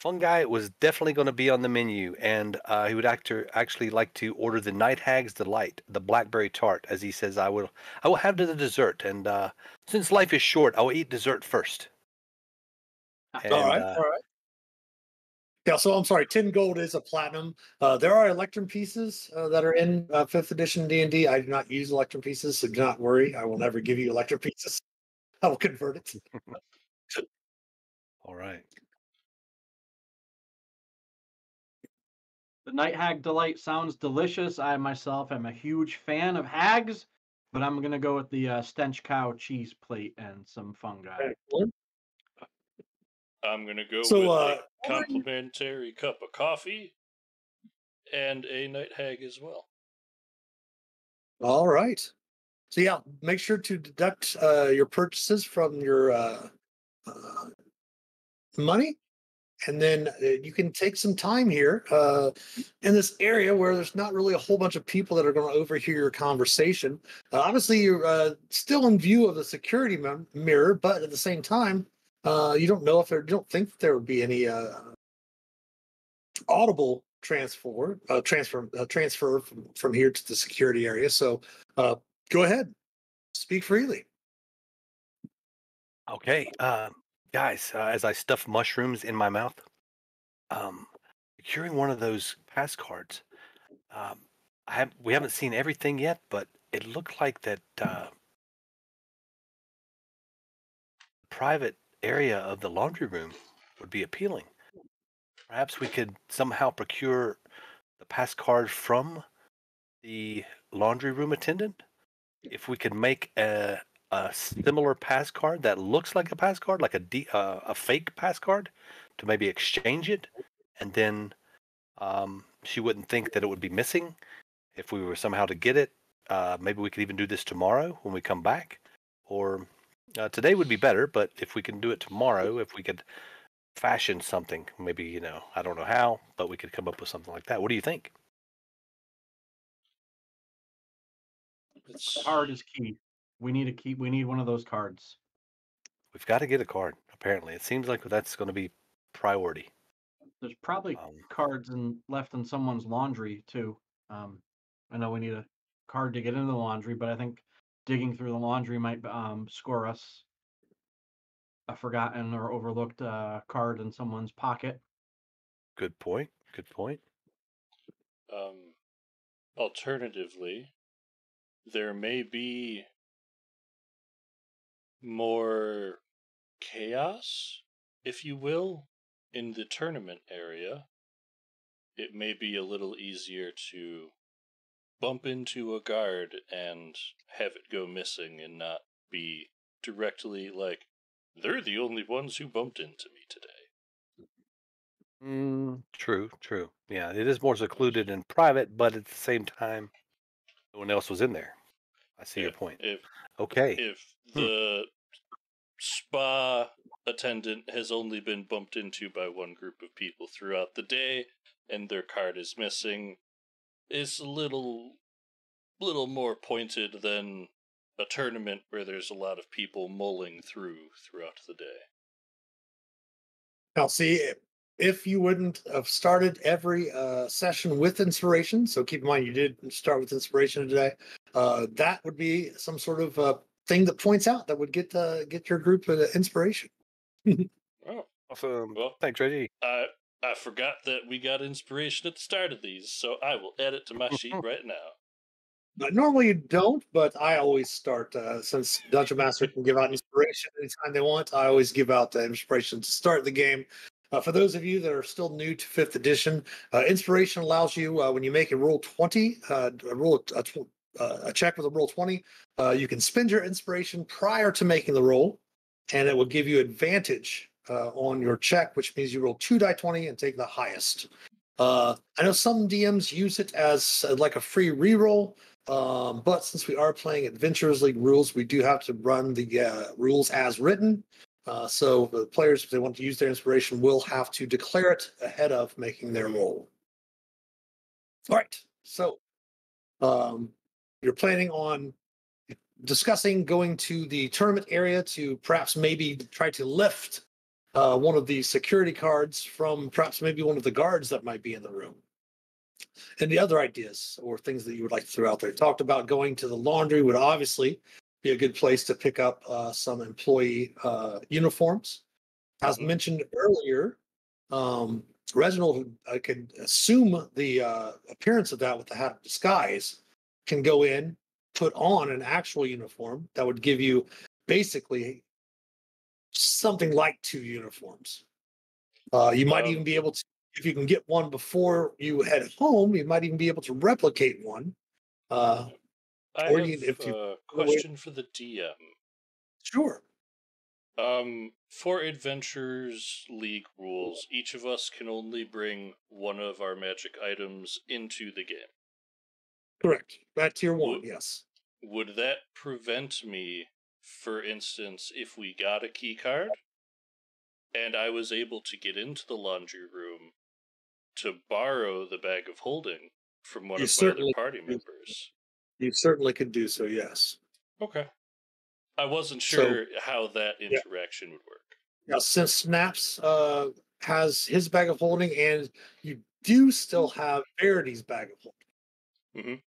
fungi was definitely going to be on the menu, and uh, he would actor, actually like to order the Night Hag's Delight, the blackberry tart, as he says. I will, I will have the dessert, and uh, since life is short, I will eat dessert first. And, all right, uh, all right. Yeah, so I'm sorry. Tin gold is a platinum. Uh, there are electrum pieces uh, that are in uh, fifth edition D and D. I do not use electrum pieces, so do not worry. I will never give you electrum pieces. I will convert it. all right. The Night Hag Delight sounds delicious. I myself am a huge fan of hags, but I'm gonna go with the uh, stench cow cheese plate and some fungi. Excellent. I'm gonna go So, with uh, a complimentary cup of coffee and a night hag as well. All right. So yeah, make sure to deduct uh, your purchases from your uh, uh, money, and then uh, you can take some time here uh, in this area where there's not really a whole bunch of people that are going to overhear your conversation. Uh, obviously, you're uh, still in view of the security mem- mirror, but at the same time, uh, you don't know if there. You don't think there would be any uh, audible transfer uh, transfer uh, transfer from, from here to the security area. So uh, go ahead, speak freely. Okay, uh, guys, uh, as I stuff mushrooms in my mouth, um, securing one of those pass cards. Um, I have we haven't seen everything yet, but it looked like that uh, private area of the laundry room would be appealing. Perhaps we could somehow procure the pass card from the laundry room attendant. If we could make a a similar pass card that looks like a pass card, like a D, uh, a fake pass card, to maybe exchange it, and then um, she wouldn't think that it would be missing. if we were somehow to get it, uh, maybe we could even do this tomorrow when we come back, or uh, today would be better. But if we can do it tomorrow, if we could fashion something, maybe you know, I don't know how, but we could come up with something like that. What do you think? It's Card is key. We need a key. We need one of those cards. We've got to get a card. Apparently, it seems like that's going to be priority. There's probably Um, cards in, left in someone's laundry too. Um, I know we need a card to get into the laundry, but I think digging through the laundry might um, score us a forgotten or overlooked uh, card in someone's pocket. good point. Good point. Um, alternatively, there may be more chaos, if you will, in the tournament area. It may be a little easier to bump into a guard and have it go missing and not be directly like, they're the only ones who bumped into me today. Mm, true. True. Yeah, it is more secluded and private, but at the same time, no one else was in there. I see your point. If Okay. if Hmm. the spa attendant has only been bumped into by one group of people throughout the day and their card is missing it's a little little more pointed than a tournament where there's a lot of people mulling through throughout the day Now, see, if you wouldn't have started every uh, session with inspiration, so keep in mind you did start with inspiration today, uh, that would be some sort of uh, thing that points out that would get uh, get your group uh, inspiration. oh Awesome. well Thanks, Reggie. i i forgot that we got inspiration at the start of these so i will add it to my sheet right now Uh, normally you don't, but I always start uh, since Dungeon Master can give out inspiration anytime they want. I always give out the inspiration to start the game. Uh, for those of you that are still new to fifth edition, uh, inspiration allows you uh, when you make a roll twenty, uh, a roll a, tw- uh, a check with a roll twenty, uh, you can spend your inspiration prior to making the roll, and it will give you advantage uh, on your check, which means you roll two die twenty and take the highest. Uh, I know some DMs use it as uh, like a free reroll. Um, but since we are playing Adventurers League rules, we do have to run the uh, rules as written. Uh, so the players, if they want to use their inspiration, will have to declare it ahead of making their roll. All right. So um, you're planning on discussing going to the tournament area to perhaps maybe try to lift uh, one of the security cards from perhaps maybe one of the guards that might be in the room and the other ideas or things that you would like to throw out there. Talked about going to the laundry would obviously be a good place to pick up uh, some employee uh, uniforms. As Mhm. mentioned earlier, um, Reginald uh, could assume the uh, appearance of that with the hat of disguise, can go in, put on an actual uniform that would give you basically something like two uniforms. Uh, you might Um, even be able to if you can get one before you head home, you might even be able to replicate one. Uh, i Or have you- if you- a question for the dm sure. Um, for Adventures League rules, each of us can only bring one of our magic items into the game. Correct. At tier one, Would- yes. Would that prevent me, for instance, if we got a key card and I was able to get into the laundry room to borrow the bag of holding from one You of my other party members? You certainly could do so, yes. Okay. I wasn't So- sure how that Yeah. interaction would work. Now, since Snaps uh, has his bag of holding, and you do still have Verity's bag of holding. Mhm.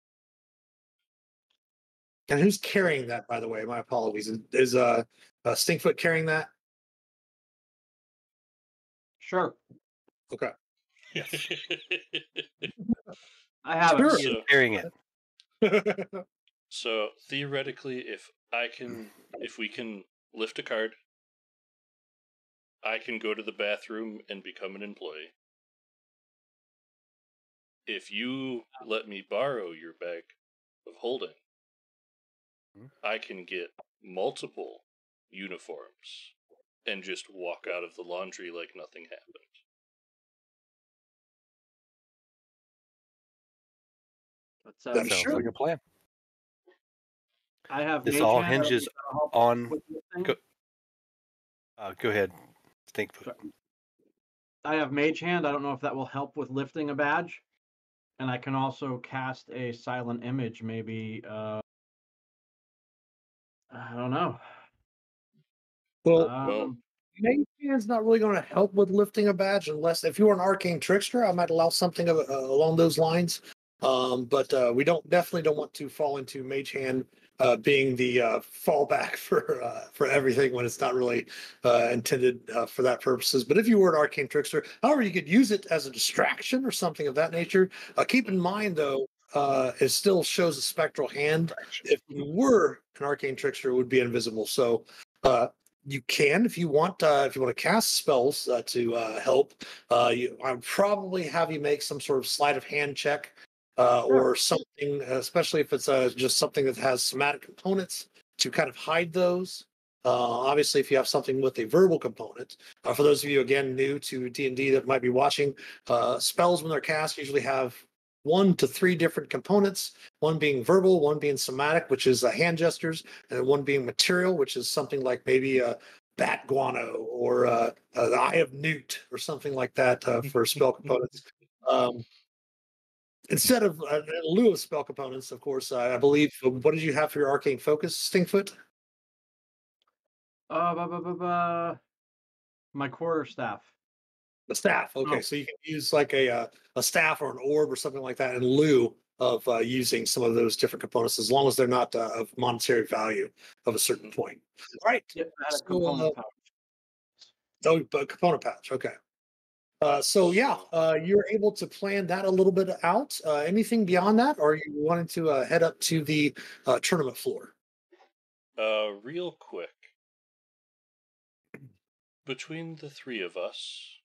And who's carrying that, by the way? My apologies. Is, is uh, uh, Stinkfoot carrying that? Sure, Okay. Yes. I have Sure. it. So- Carrying it. So theoretically, if I can, if we can lift a card, I can go to the bathroom and become an employee. If you let me borrow your bag of holding. I can get multiple uniforms and just walk out of the laundry like nothing happened. But That uh, Sounds Sure. like a plan. I have This Mage all Hand, I don't know if hinges that'll help on. with lifting. Go, uh, go ahead, Stinkfoot. I have Mage Hand. I don't know if that will help with lifting a badge. And I can also cast a silent image, maybe. Uh, I don't know. Well, Um, Mage Hand's not really going to help with lifting a badge unless if you were an arcane trickster, I might allow something of, uh, along those lines. Um, but uh, we don't definitely don't want to fall into Mage Hand uh, being the uh, fallback for uh, for everything when it's not really uh, intended uh, for that purposes. But if you were an arcane trickster, however, you could use it as a distraction or something of that nature. Uh, keep in mind though, uh, it still shows a spectral hand. If you were an arcane trickster, it would be invisible. So uh, you can if you want uh, if you want to cast spells uh, to uh, help uh, you i would probably have you make some sort of sleight of hand check uh, or something especially if it's uh, just something that has somatic components to kind of hide those uh, obviously if you have something with a verbal component uh, for those of you again new to d&d that might be watching uh, spells when they're cast usually have one to three different components one being verbal one being somatic which is uh, hand gestures and one being material, which is something like maybe a bat guano or uh, uh, the eye of newt or something like that uh, for spell components. Um, instead of uh, in lieu of spell components, of course, uh, I believe. What did you have for your arcane focus, Stinkfoot? uh, bu- bu- bu- bu- my quarter staff. The staff. Okay, Oh. so you can use like a uh, a staff or an orb or something like that in lieu of uh, using some of those different components, as long as they're not uh, of monetary value of a certain point. All right. Yep, I a So, component uh, pouch. Oh, but component patch. Okay. Uh, so yeah, uh, you're able to plan that a little bit out. Uh, anything beyond that, or are you wanting to uh, head up to the uh, tournament floor? Uh, real quick. Between the three of us,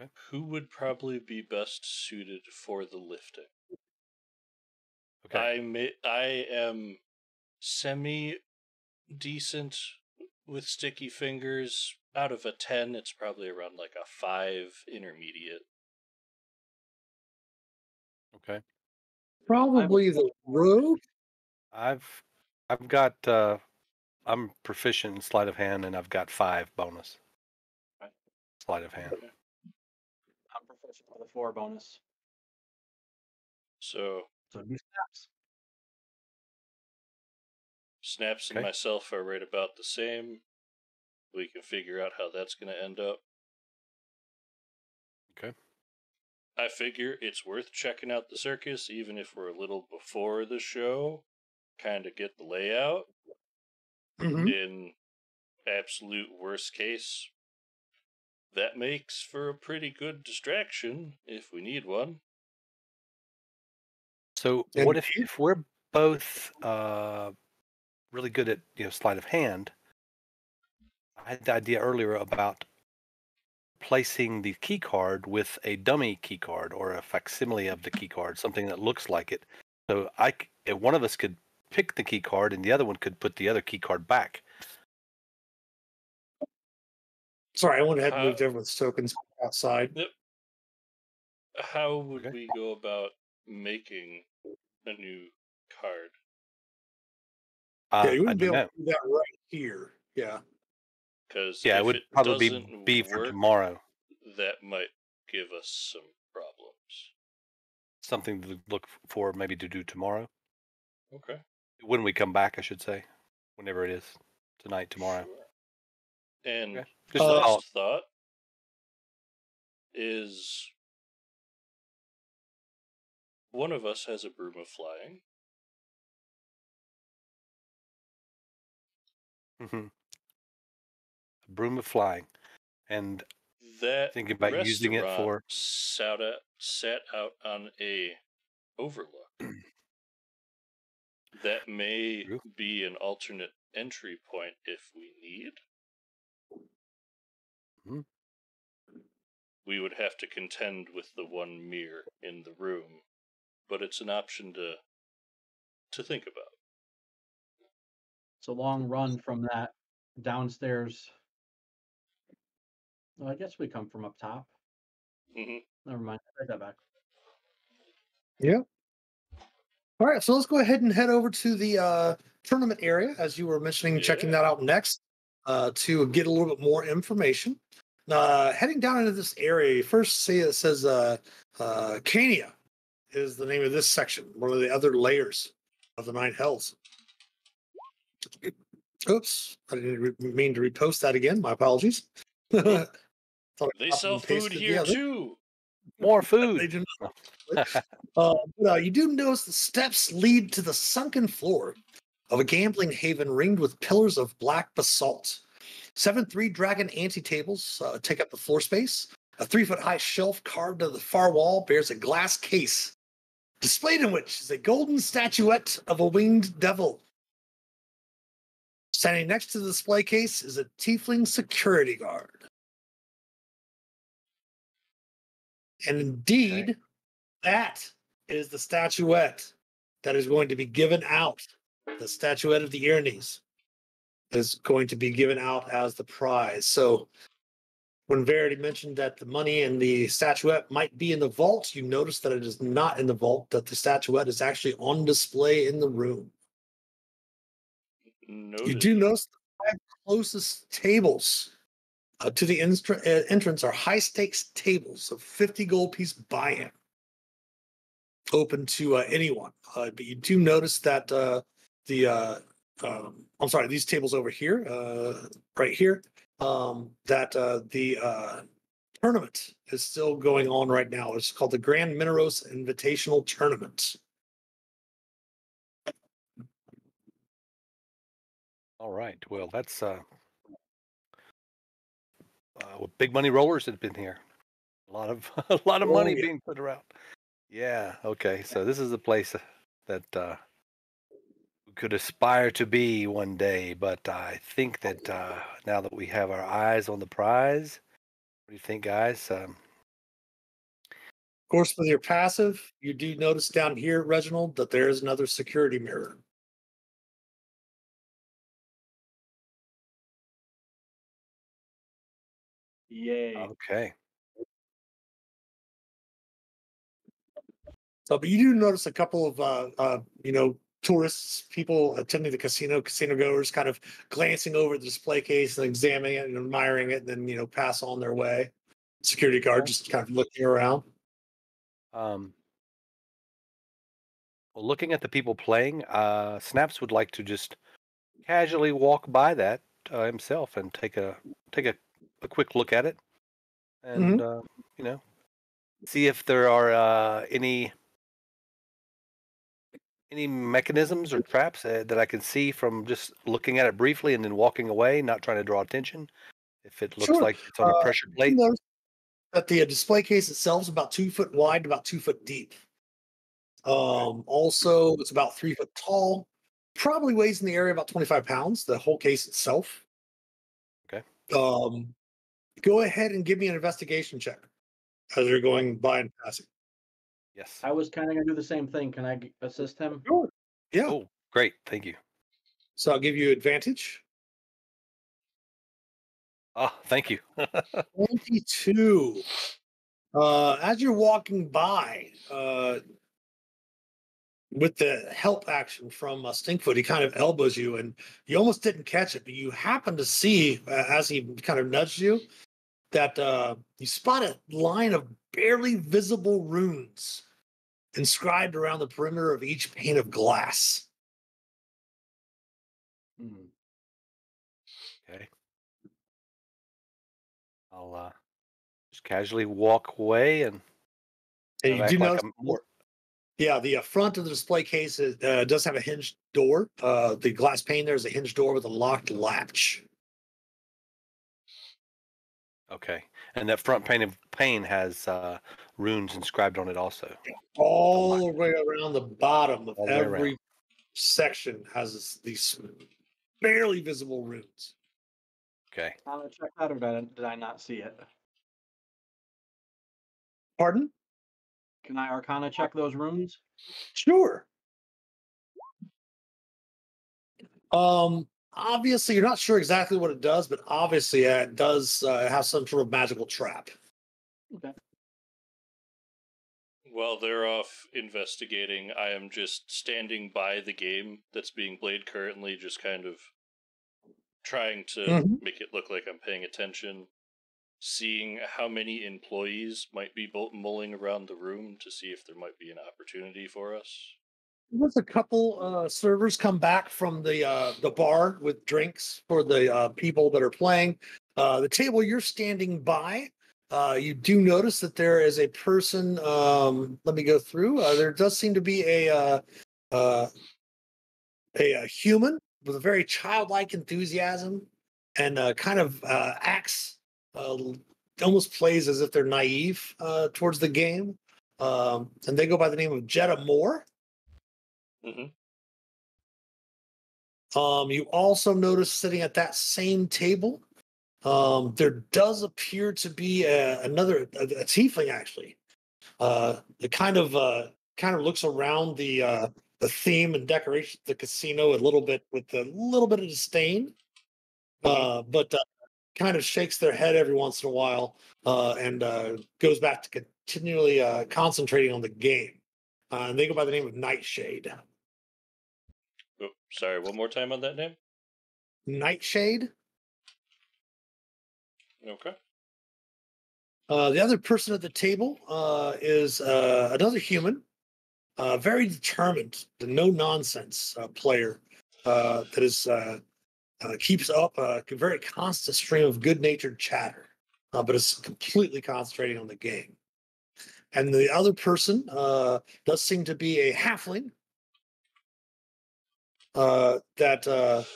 Okay. who would probably be best suited for the lifting? Okay. I may, I am semi decent with sticky fingers. Out of a 10, it's probably around like a 5 intermediate. Okay. Probably the rogue. I've I've got uh I'm proficient in sleight of hand and I've got five bonus. Right. Sleight of hand. I'm proficient with a four bonus. So, So it'd be snaps. Snaps and Okay. myself are right about the same. We can figure out how that's going to end up. Okay. I figure it's worth checking out the circus, even if we're a little before the show. Kind of get the layout. Mhm. In absolute worst case, that makes for a pretty good distraction if we need one. So And what if if we're both uh really good at you know sleight of hand? I had the idea earlier about placing the key card with a dummy key card or a facsimile of the key card, something that looks like it. So I if one of us could pick the key card and the other one could put the other key card back. Sorry, I went ahead and moved everyone's tokens outside. How would Okay. we go about making a new card? Uh, yeah, you wouldn't be able know. to do that right here. Yeah. Because Yeah, it would it probably doesn't be for work, tomorrow. that might give us some problems. Something to look for, maybe to do tomorrow Okay. when we come back. I should say, whenever it is, tonight, tomorrow. Sure. And Okay. Just Uh, last thought is one of us has a broom of flying. Mhm. A broom of flying, and That Thinking about using it for- sat out, sat out on a overlook. that may be an alternate entry point if we need. Mhm. We would have to contend with the one mirror in the room, but it's an option to to think about. It's a long run from that downstairs. Well, I guess we come from up top. hmm Never mind. I take that back. Yeah. All right, so let's go ahead and head over to the uh, tournament area, as you were mentioning, checking that out next uh, to get a little bit more information. Uh, heading down into this area, you first see it says uh, uh, Cania is the name of this section, one of the other layers of the Nine Hells. Oops, I didn't re- mean to repost that again. My apologies. Thought They sell food here yeah, too. More they food. do not. uh, but, uh, you do notice the steps lead to the sunken floor of a gambling haven ringed with pillars of black basalt. Seven three dragon ante tables uh, take up the floor space. A three foot high shelf carved into the far wall bears a glass case, displayed in which is a golden statuette of a winged devil. Standing next to the display case is a tiefling security guard. And indeed, that is the statuette that is going to be given out. The statuette of the Iernes is going to be given out as the prize. So when Verity mentioned that the money and the statuette might be in the vault, you notice that it is not in the vault, that the statuette is actually on display in the room. You do notice the five closest tables uh, to the instra- uh, entrance are high stakes tables of 50 gold piece buy in, open to uh, anyone. Uh, but you do notice that uh, the, uh, um, I'm sorry, these tables over here, uh, right here, um, that uh, the uh, tournament is still going on right now. It's called the Grand Minauros Invitational Tournament. All right. Well, that's uh, uh well, big money rollers have been here. A lot of a lot of Oh, money yeah. being put around. Yeah. Okay. So this is the place that uh, could aspire to be one day. But I think that uh, now that we have our eyes on the prize, what do you think, guys? Um, Of course, with your passive, you do notice down here, Reginald, that there is another security mirror. Yay. okay. So, but you do notice a couple of, uh, uh, you know, tourists, people attending the casino, casino goers, kind of glancing over the display case and examining it and admiring it, and then you know pass on their way. Security guard just kind of looking around. Um, well, looking at the people playing, uh, Snaps would like to just casually walk by that uh, himself and take a take a, a quick look at it, and uh, you know, see if there are uh, any any mechanisms or traps uh, that I can see from just looking at it briefly and then walking away, not trying to draw attention. If it looks Sure. like it's on a Uh, pressure plate, notice that the uh, display case itself is about two foot wide, about two foot deep. Um, also, it's about three foot tall. Probably weighs in the area about 25 pounds, the whole case itself. Okay. Um, go ahead and give me an investigation check as you're going by and passing. Yes. I was kind of gonna do the same thing. Can I assist him? Sure. Yeah. Oh, great, thank you. So I'll give you advantage. Oh, thank you. 22. Uh, as you're walking by, uh, with the help action from uh, Stinkfoot, he kind of elbows you, and you almost didn't catch it, but you happen to see uh, as he kind of nudged you that uh, you spot a line of barely visible runes inscribed around the perimeter of each pane of glass. Hmm. Okay. I'll uh, just casually walk away and And you do like notice Yeah, the uh, front of the display case is, uh, does have a hinged door. Uh, the glass pane there is a hinged door with a locked latch. okay, and that front pane of pane has uh, runes inscribed on it also. All the way around the bottom of All around. every section has these barely visible runes. Okay. Can I check that, or did I, did I not see it? Pardon? Can I Arcana check those runes? Sure. Um, obviously, you're not sure exactly what it does, but obviously, uh, it does uh, have some sort of magical trap. Okay. While they're off investigating, I am just standing by the game that's being played currently, just kind of trying to Mhm. make it look like I'm paying attention, seeing how many employees might be mulling around the room to see if there might be an opportunity for us. There's a couple uh, servers come back from the uh, the bar with drinks for the uh, people that are playing. Uh, the table you're standing by, uh, you do notice that there is a person. Um, let me go through. Uh, there does seem to be a uh, uh, a, a human with a very childlike enthusiasm and uh, kind of uh, acts uh, almost plays as if they're naive uh, towards the game. Um, and they go by the name of Jetta Moore. Mhm. Um, you also notice sitting at that same table, um, there does appear to be a, another a, a tiefling actually. Uh, it kind of uh, kind of looks around the uh, the theme and decoration of the casino a little bit with a little bit of disdain, uh, but uh, kind of shakes their head every once in a while uh, and uh, goes back to continually uh, concentrating on the game. Uh, and they go by the name of Nightshade. Oh, sorry, one more time on that name? Nightshade. Okay. Uh, the other person at the table uh, is uh, another human, uh, very determined, the no nonsense uh, player uh, that is keeps up a very constant stream of good natured chatter, but is completely concentrating on the game. And the other person does seem to be a halfling that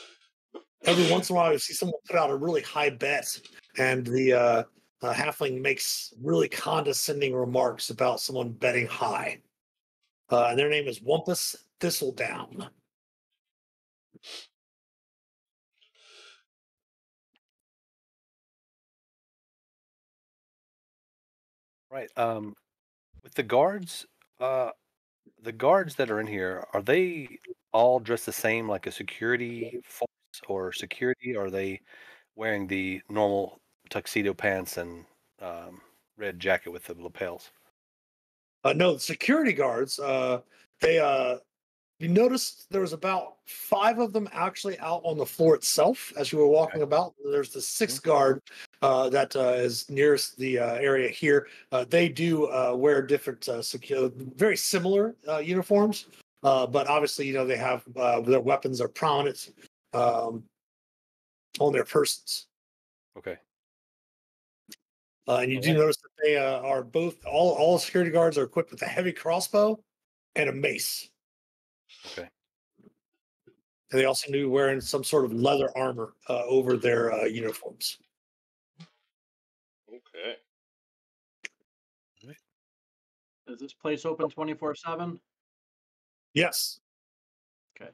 every once in a while you see someone put out a really high bet, and the uh, uh, halfling makes really condescending remarks about someone betting high. Uh, and their name is Wumpus Thistledown. Right. Um, with the guards, uh, the guards that are in here, are they all dressed the same, like a security force or security? Are they wearing the normal tuxedo pants and um, red jacket with the lapels? Uh, no, the security guards. Uh, they uh, you noticed there was about five of them actually out on the floor itself as you were walking about. There's the 6th guard uh, that uh, is nearest the uh, area here. Uh, they do uh, wear different, uh, secure, very similar uh, uniforms, uh, but obviously, you know, they have uh, their weapons are prominent um, on their persons. Okay. Uh, and you do notice that they uh, are both all all security guards are equipped with a heavy crossbow and a mace. Okay. And they also seem to be wearing some sort of leather armor uh, over their uh, uniforms. Okay. Is this place open 24 7? Yes. Okay.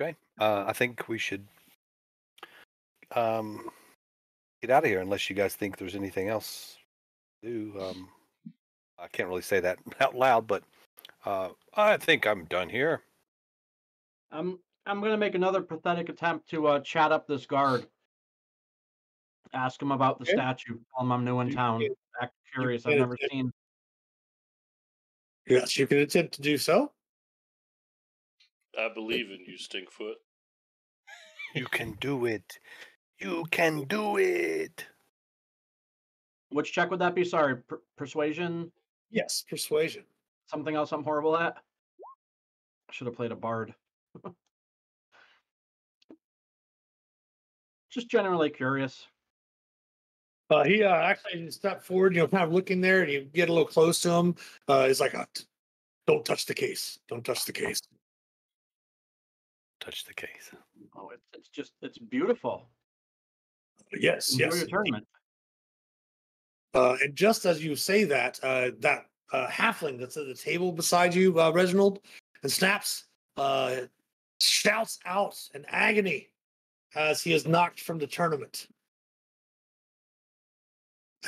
Okay. Uh, I think we should um, get out of here unless you guys think there's anything else to do. Um, I can't really say that out loud, but uh, I think I'm done here. I'm I'm gonna make another pathetic attempt to uh, chat up this guard. Ask him about the Okay. statue. Tell him I'm new in You town. can- Act curious. I've never attempt- seen. Yes, you can attempt to do so. I believe in you, Stinkfoot. You can do it. You can do it. Which check would that be? Sorry, per- persuasion. Yes, persuasion. Something else I'm horrible at. I should have played a bard. Just generally curious. Uh, he uh, actually stepped forward, you know, kind of looking there, and you get a little close to him. Uh, he's like, uh, "Don't touch the case. Don't touch the case." Touch the case. Oh, it's it's just it's beautiful. Yes, Enjoy yes. your tournament. Uh, and just as you say that, uh, that uh, halfling that's at the table beside you, uh, Reginald, and snaps, uh, shouts out in agony as he is knocked from the tournament.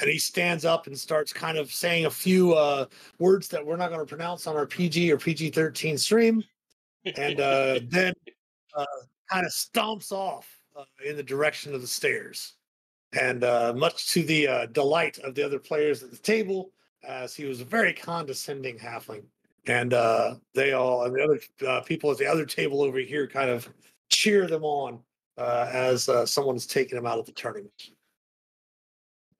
And he stands up and starts kind of saying a few uh, words that we're not going to pronounce on our PG or PG 13 stream. And uh, then uh, kind of stomps off uh, in the direction of the stairs. and uh, much to the uh, delight of the other players at the table, as he was a very condescending halfling, and uh, they all and the other uh, people at the other table over here kind of cheer them on uh, as someone's taking them out of the tournament.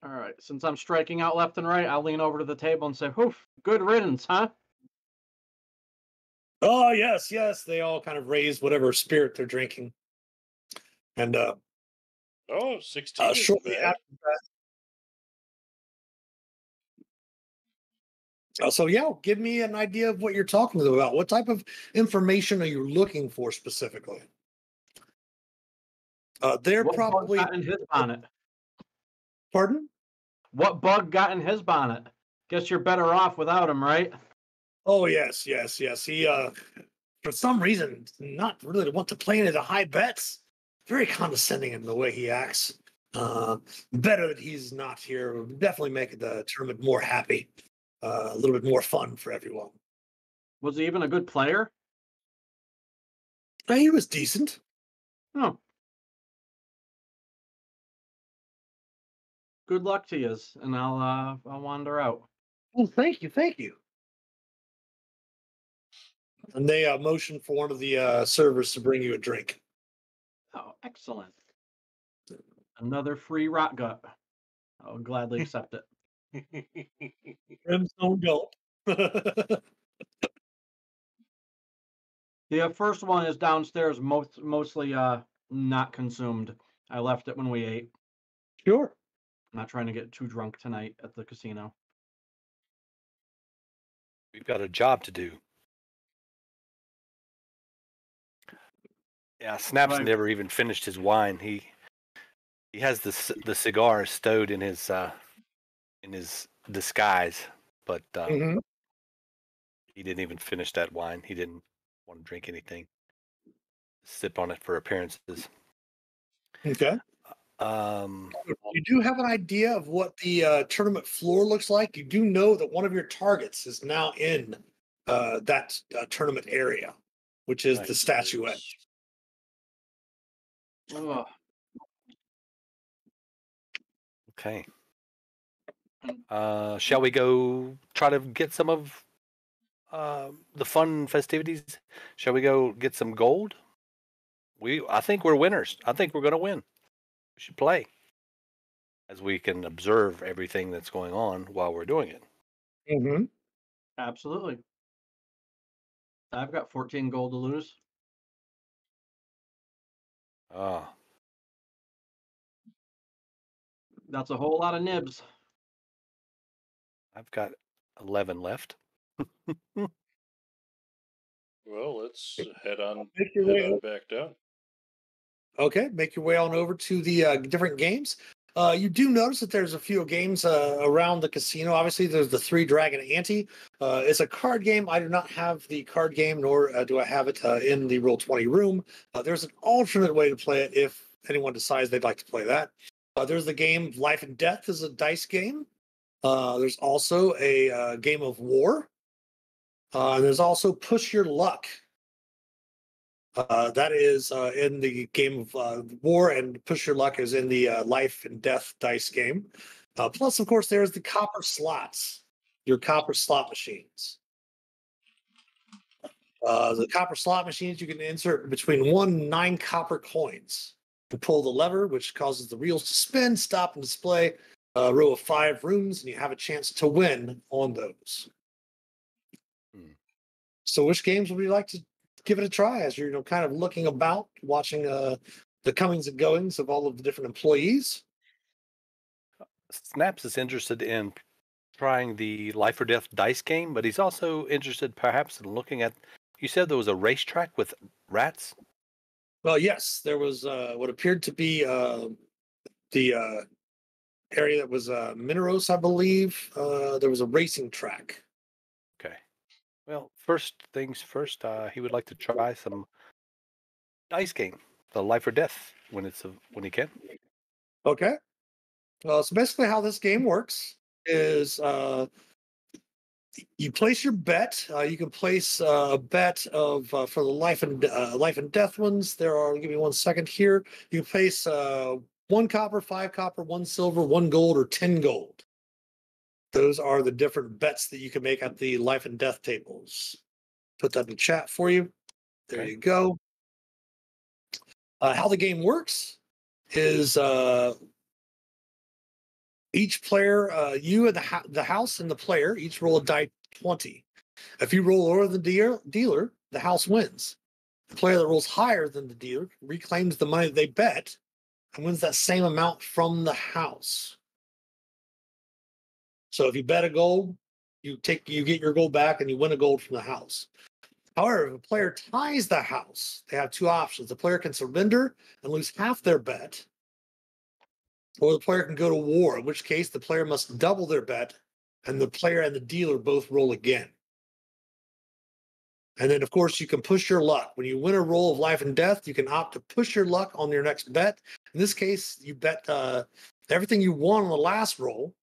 All right. Since I'm striking out left and right, I'll lean over to the table and say, "Oof, good riddance, huh?" Oh yes, yes. They all kind of raise whatever spirit they're drinking, and uh, Oh, 16 uh, shortly after that. Uh, so yeah, give me an idea of what you're talking about. What type of information are you looking for specifically? Uh, they're What bug probably got in his bonnet? pardon. What bug got in his bonnet? Guess you're better off without him, right? Oh yes, yes, yes. He uh, for some reason, not really want to play of the high bets. Very condescending in the way he acts. Uh, better that he's not here. Definitely make the tournament more happy, uh, a little bit more fun for everyone. Was he even a good player? Uh, he was decent. Oh. Good luck to you, and I'll uh I'll wander out. Well, thank you, thank you. And they uh, motion for one of the uh, servers to bring you a drink. Oh, excellent. Another free rot gut. I'll gladly accept it. Brimstone Gulp. The uh, first one is downstairs, most mostly uh not consumed. I left it when we ate. sure. I'm not trying to get too drunk tonight at the casino. We've got a job to do. Yeah, Snaps never even finished his wine. He he has the the cigar stowed in his uh in his disguise, but uh, Mhm. he didn't even finish that wine. He didn't want to drink anything. Sip on it for appearances. Okay. Um, You do have an idea of what the uh, tournament floor looks like. You do know that one of your targets is now in uh, that uh, tournament area, which is the statuette. Ugh. okay. Mm. Uh, shall we go try to get some of uh, the fun festivities? Shall we go get some gold? We, I think we're winners. I think we're going to win. We should play, as we can observe everything that's going on while we're doing it. Mm-hmm. Absolutely. I've got 14 gold to lose. Ah, That's a whole lot of nibs. I've got eleven left. Well, let's head on, Make your head way on back down. Okay, make your way on over to the uh, different games. Uh, you do notice that there's a few games uh, around the casino. Obviously, there's the Three Dragon Ante. Uh, it's a card game. I do not have the card game, nor uh, do I have it uh, in the Roll Twenty room. Uh, there's an alternate way to play it if anyone decides they'd like to play that. There's the game Life and Death is a dice game. There's also a game of War. And there's also Push Your Luck. Uh, that is uh, in the game of uh, War, and Push Your Luck is in the uh, Life and Death dice game. Uh, plus, of course, there's the copper slots, your copper slot machines. Uh, the copper slot machines you can insert between one and nine copper coins. You pull the lever, which causes the reels to spin, stop, and display a row of five rooms, and you have a chance to win on those. Hmm. So, which games would you like to give it a try as you're you know kind of looking about, watching uh, the comings and goings of all of the different employees? Snaps is interested in trying the life or death dice game, but he's also interested perhaps in looking at. You said there was a racetrack with rats. Well, yes, there was uh, what appeared to be uh, the uh, area that was uh, Minauros, I believe. Uh, there was a racing track. Well, first things first, uh, he would like to try some dice game, the life or death, when it's a, when he can. Okay. Uh, so basically, how this game works is uh, you place your bet. Uh, you can place uh, a bet of uh, for the life and uh, life and death ones. There are. Give me one second here. You place uh, one copper, five copper, one silver, one gold, or 10 gold. Those are the different bets that you can make at the life and death tables. Put that in the chat for you. There Okay. you go. Uh, how the game works is uh, each player, uh, you and the, ho- the house and the player, each roll a die 20. If you roll lower than the dealer, dealer, the house wins. The player that rolls higher than the dealer reclaims the money they bet and wins that same amount from the house. So if you bet a gold, you take you get your gold back and you win a gold from the house. However, if a player ties the house, they have two options. The player can surrender and lose half their bet, or the player can go to war, in which case the player must double their bet, and the player and the dealer both roll again. And then, of course, you can push your luck. When you win a roll of life and death, you can opt to push your luck on your next bet. In this case, you bet uh, everything you won on the last roll.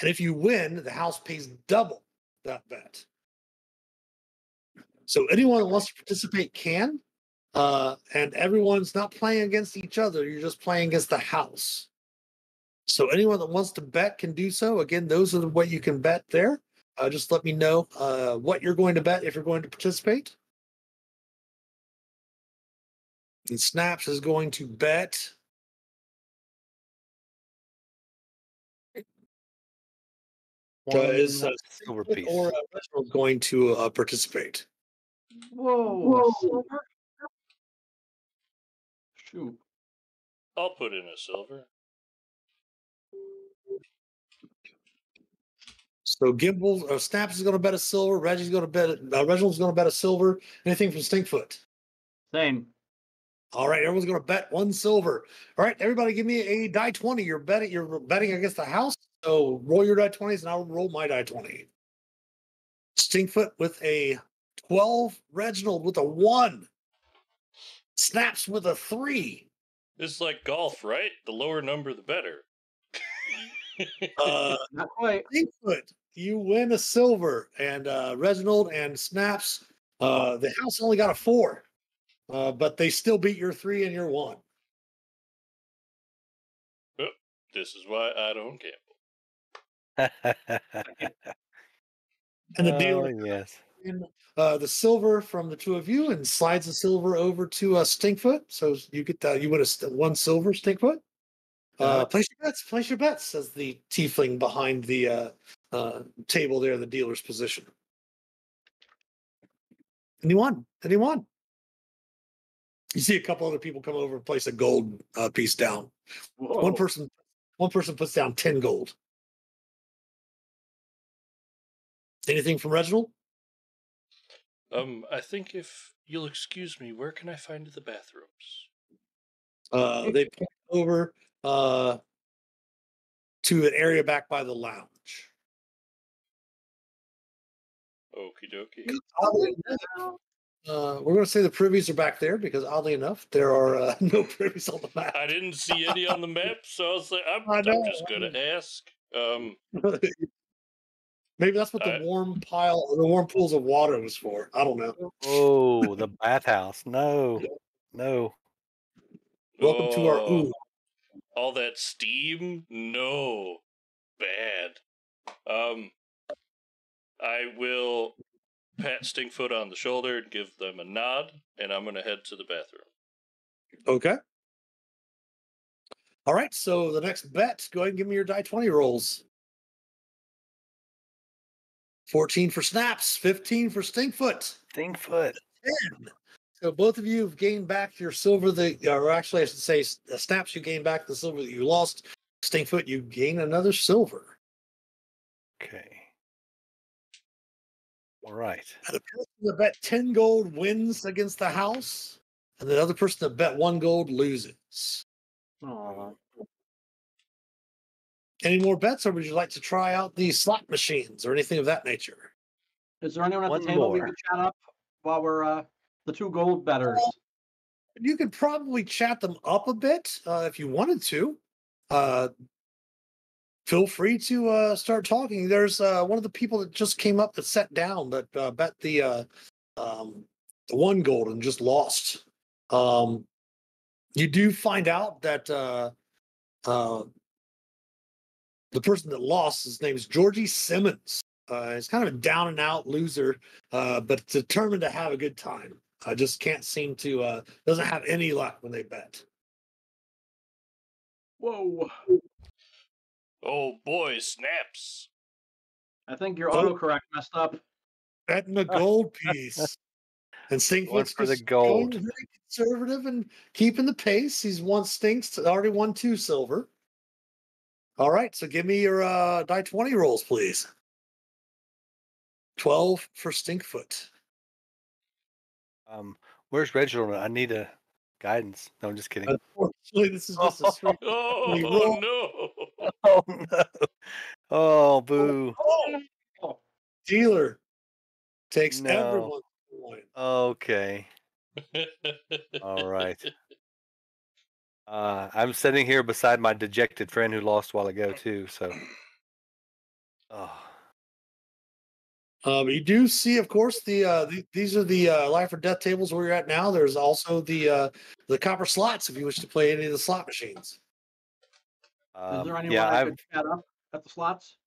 And if you win, the house pays double that bet. So anyone that wants to participate can. Uh, and everyone's not playing against each other. You're just playing against the house. So anyone that wants to bet can do so. Again, those are the what you can bet there. Uh, just let me know uh, what you're going to bet if you're going to participate. And Snaps is going to bet. Uh, is uh, silver piece. or uh, Reginald going to uh, participate? Whoa, a silver? Shoot. I'll put in a silver. So Gimbal uh, Snaps is going to bet a silver. Reggie's going to bet. Uh, Reginald's going to bet a silver. Anything from Stinkfoot? Same. All right, everyone's going to bet one silver. All right, everybody, give me a die twenty. You're betting. You're betting against the house. So roll your die twenties, and I'll roll my die twenty. Stinkfoot with a twelve. Reginald with a one. Snaps with a three. It's like golf, right? The lower number, the better. Uh, Not quite. Bigfoot, you win a silver, and uh, Reginald and Snaps, uh, the house only got a four, uh, but they still beat your three and your one. this is why I don't gamble. And the oh, dealer yes. in uh, the silver from the two of you and slides the silver over to uh, Stinkfoot. So you get that you win a one silver Stinkfoot. Uh, Yeah. place your bets. Place your bets. Says the tiefling behind the uh, uh, table there in the dealer's position. And he won. And he won. You see a couple other people come over and place a gold uh, piece down. Whoa. One person, one person puts down ten gold. Anything from Reginald? Um, I think if you'll excuse me, where can I find the bathrooms? Uh, they point over uh, to an area back by the lounge. Okie dokie. Oddly enough, uh, we're going to say the privies are back there because oddly enough, there are uh, no privies on the map. I didn't see any on the map, so I was like, I'm, I I'm just gonna ask. Um, Maybe that's what the I- warm pile, the warm pools of water was for. I don't know. Oh, the bathhouse. No, no. Welcome to our oh, ooh. all that steam. No, bad. Um, I will pat Stinkfoot on the shoulder and give them a nod, and I'm gonna head to the bathroom. Okay. All right. So the next bet, go ahead and give me your die 20 rolls. 14 for snaps, 15 for stinkfoot. Stinkfoot. 10. So both of you have gained back your silver that, or actually, I should say, s- uh, snaps, you gained back the silver that you lost. Stinkfoot, you gain another silver. Okay. All right. And the person that bet 10 gold wins against the house, and the other person that bet one gold loses. Aw. Any more bets, or would you like to try out the slot machines or anything of that nature? Is there anyone at One the table we can chat up while we're uh, the two gold betters? You could probably chat them up a bit uh, if you wanted to. Uh, feel free to uh, start talking. There's uh, one of the people that just came up that sat down that uh, bet the uh, um, the one gold and just lost. Um, you do find out that uh, uh, the person that lost, his name is Georgie Simmons. Uh, he's kind of a down and out loser, uh, but determined to have a good time. I just can't seem to uh, doesn't have any luck when they bet. Whoa. Oh boy, snaps. I think your Oh. autocorrect messed up. Betting the gold piece. And Going Stinkfoot's for the gold. very conservative and keeping the pace. He's won Stinks already won two silver. All right, so give me your uh die 20 rolls, please. 12 for Stinkfoot. Um, where's Reginald? I need a guidance. No, I'm just kidding. Unfortunately, this is just a straight Oh roll. no. oh no! Oh boo! Oh, dealer. Takes No. everyone's coin. Okay, all right. Uh, I'm sitting here beside my dejected friend who lost a while ago too. So, oh, Um, you do see, of course, the uh, the, these are the uh, life or death tables where you're at now. There's also the uh, the copper slots if you wish to play any of the slot machines. is um, there anyone yeah, I I've could chat up at the slots?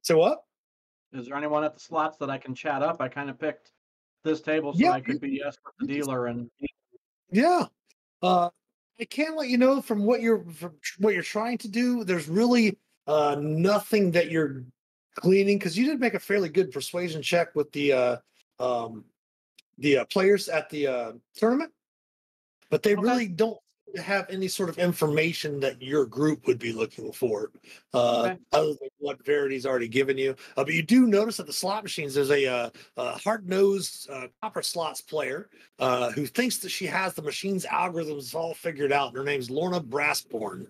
So what? Is there anyone at the slots that I can chat up? I kind of picked this table so Yeah, I could be escort the dealer and Yeah. Uh, I can't let you know from what you're from what you're trying to do. There's really uh, nothing that you're gleaning because you did make a fairly good persuasion check with the uh, um, the uh, players at the uh, tournament, but they Okay. really don't have any sort of information that your group would be looking for, uh, Okay. other than what Verity's already given you. Uh, but you do notice that the slot machines, there's a, uh, uh hard-nosed uh, copper slots player uh, who thinks that she has the machine's algorithms all figured out. Her name's Lorna Brassborn.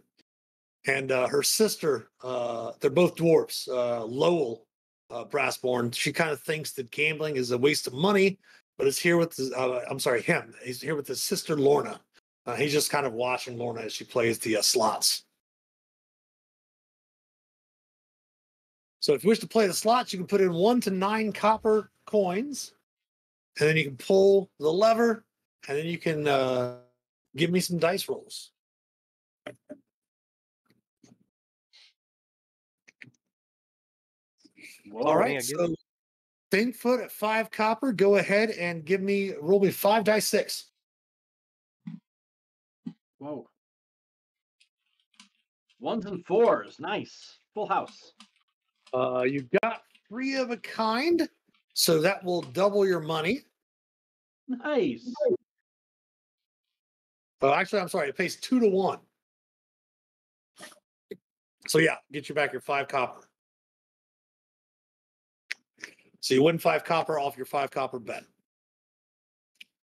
And uh, her sister, uh, they're both dwarfs, uh, Lowell uh, Brassborn. She kind of thinks that gambling is a waste of money, but is here with his, uh, I'm sorry, him. He's here with his sister, Lorna. Uh, he's just kind of watching Lorna as she plays the uh, slots. So if you wish to play the slots, you can put in one to nine copper coins, and then you can pull the lever, and then you can uh, give me some dice rolls. Whoa, All right. So Bigfoot at five copper. Go ahead and give me roll me five dice six. Whoa. Ones and fours. Nice. Full house. Uh, you've got three of a kind, so that will double your money. Nice. Oh, actually, I'm sorry. It pays two to one. So yeah, get you back your five copper. So you win five copper off your five copper bet.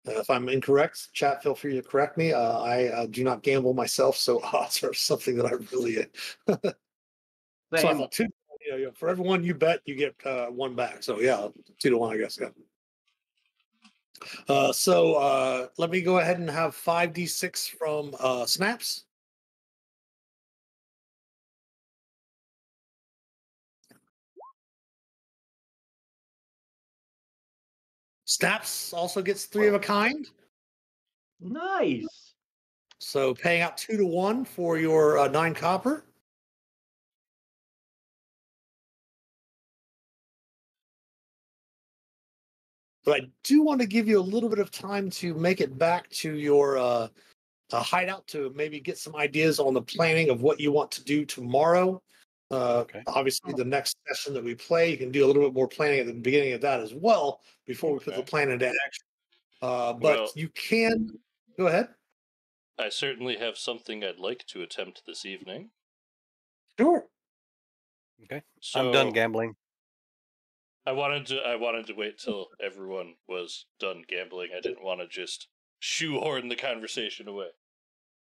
Uh, if I'm incorrect, chat, feel free to correct me. Uh, I uh, do not gamble myself, so odds are something that I really. so I Same. thought two. You know, for every one you bet, you get uh, one back. So yeah, two to one, I guess. Yeah. Uh, so uh, let me go ahead and have five d six from uh, snaps. Snaps also gets three of a kind. Nice. So paying out two to one for your uh, nine copper. But I do want to give you a little bit of time to make it back to your uh, uh, hideout to maybe get some ideas on the planning of what you want to do tomorrow. Uh, Okay. Obviously, the next session that we play, you can do a little bit more planning at the beginning of that as well before we put the plan into action. Uh, but Well- you can go ahead. I certainly have something I'd like to attempt this evening. Sure. okay. So I'm done gambling. I wanted to I wanted to wait till everyone was done gambling. I didn't want to just shoehorn the conversation away.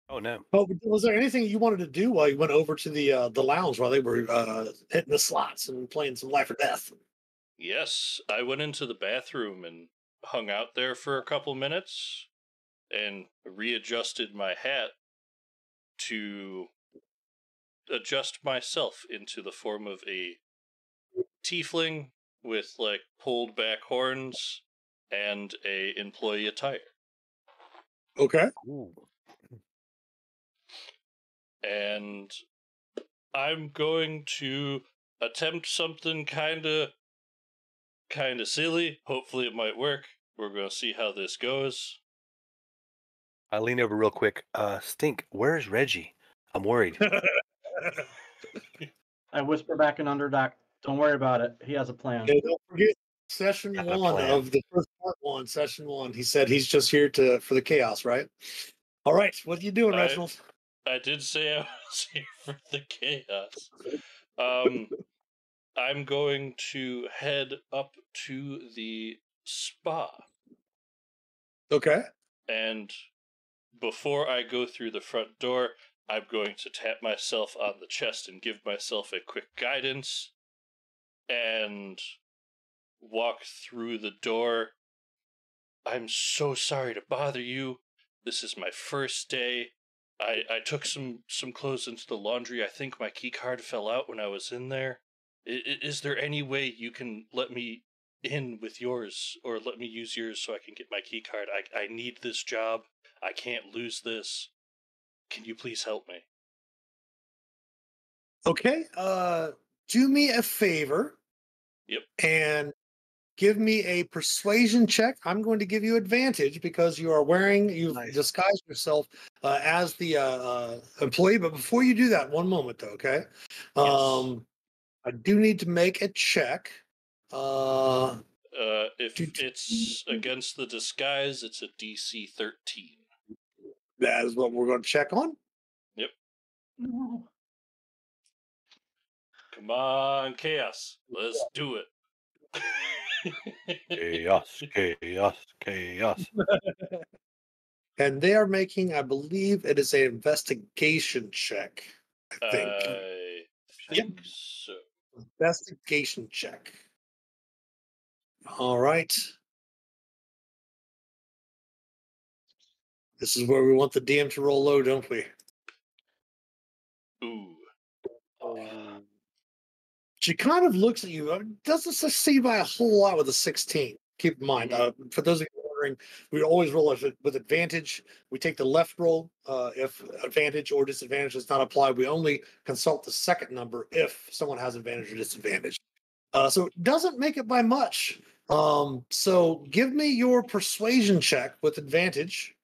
Oh no. Oh, but was there anything you wanted to do while you went over to the uh, the lounge while they were uh, hitting the slots and playing some life or death? Yes, I went into the bathroom and hung out there for a couple minutes and readjusted my hat to adjust myself into the form of a tiefling with like pulled back horns and a employee attire. Okay. Ooh. And I'm going to attempt something kind of kind of silly. Hopefully it might work. We're going to see how this goes. I lean over real quick. Uh, Stink, where's Reggie? I'm worried. I whisper back in Underdock, don't worry about it. He has a plan. Okay, don't forget session one of the first part one. Session one. He said he's just here to for the chaos, right? All right. What are you doing, I- Reginald? I did say I was here for the chaos. Um, I'm going to head up to the spa. Okay. And before I go through the front door, I'm going to tap myself on the chest and give myself a quick guidance and walk through the door. I'm so sorry to bother you. This is my first day. I, I took some, some clothes into the laundry. I think my key card fell out when I was in there. I- Is there any way you can let me in with yours or let me use yours so I can get my key card? I, I need this job. I can't lose this. Can you please help me? Okay. Uh, do me a favor. Yep. And give me a persuasion check. I'm going to give you advantage because you are wearing, you've Nice. disguised yourself uh, as the uh, uh, employee. But before you do that, one moment though, okay? Um, I do need to make a check. Uh, Uh, if Do- do- it's against the disguise, it's a DC 13. that is what we're going to check on. No. Come on, Chaos. Let's do it. Chaos, chaos, chaos. And they are making, I believe it is an investigation check. I think. I think so. investigation check. All right. This is where we want the DM to roll low, don't we? Ooh. She kind of looks at you. uh, Doesn't succeed by a whole lot with a 16. Keep in mind, uh, for those of you wondering, we always roll with advantage. We take the left roll uh, if advantage or disadvantage does not apply. We only consult the second number if someone has advantage or disadvantage. Uh, so it doesn't make it by much. Um, so give me your persuasion check with advantage.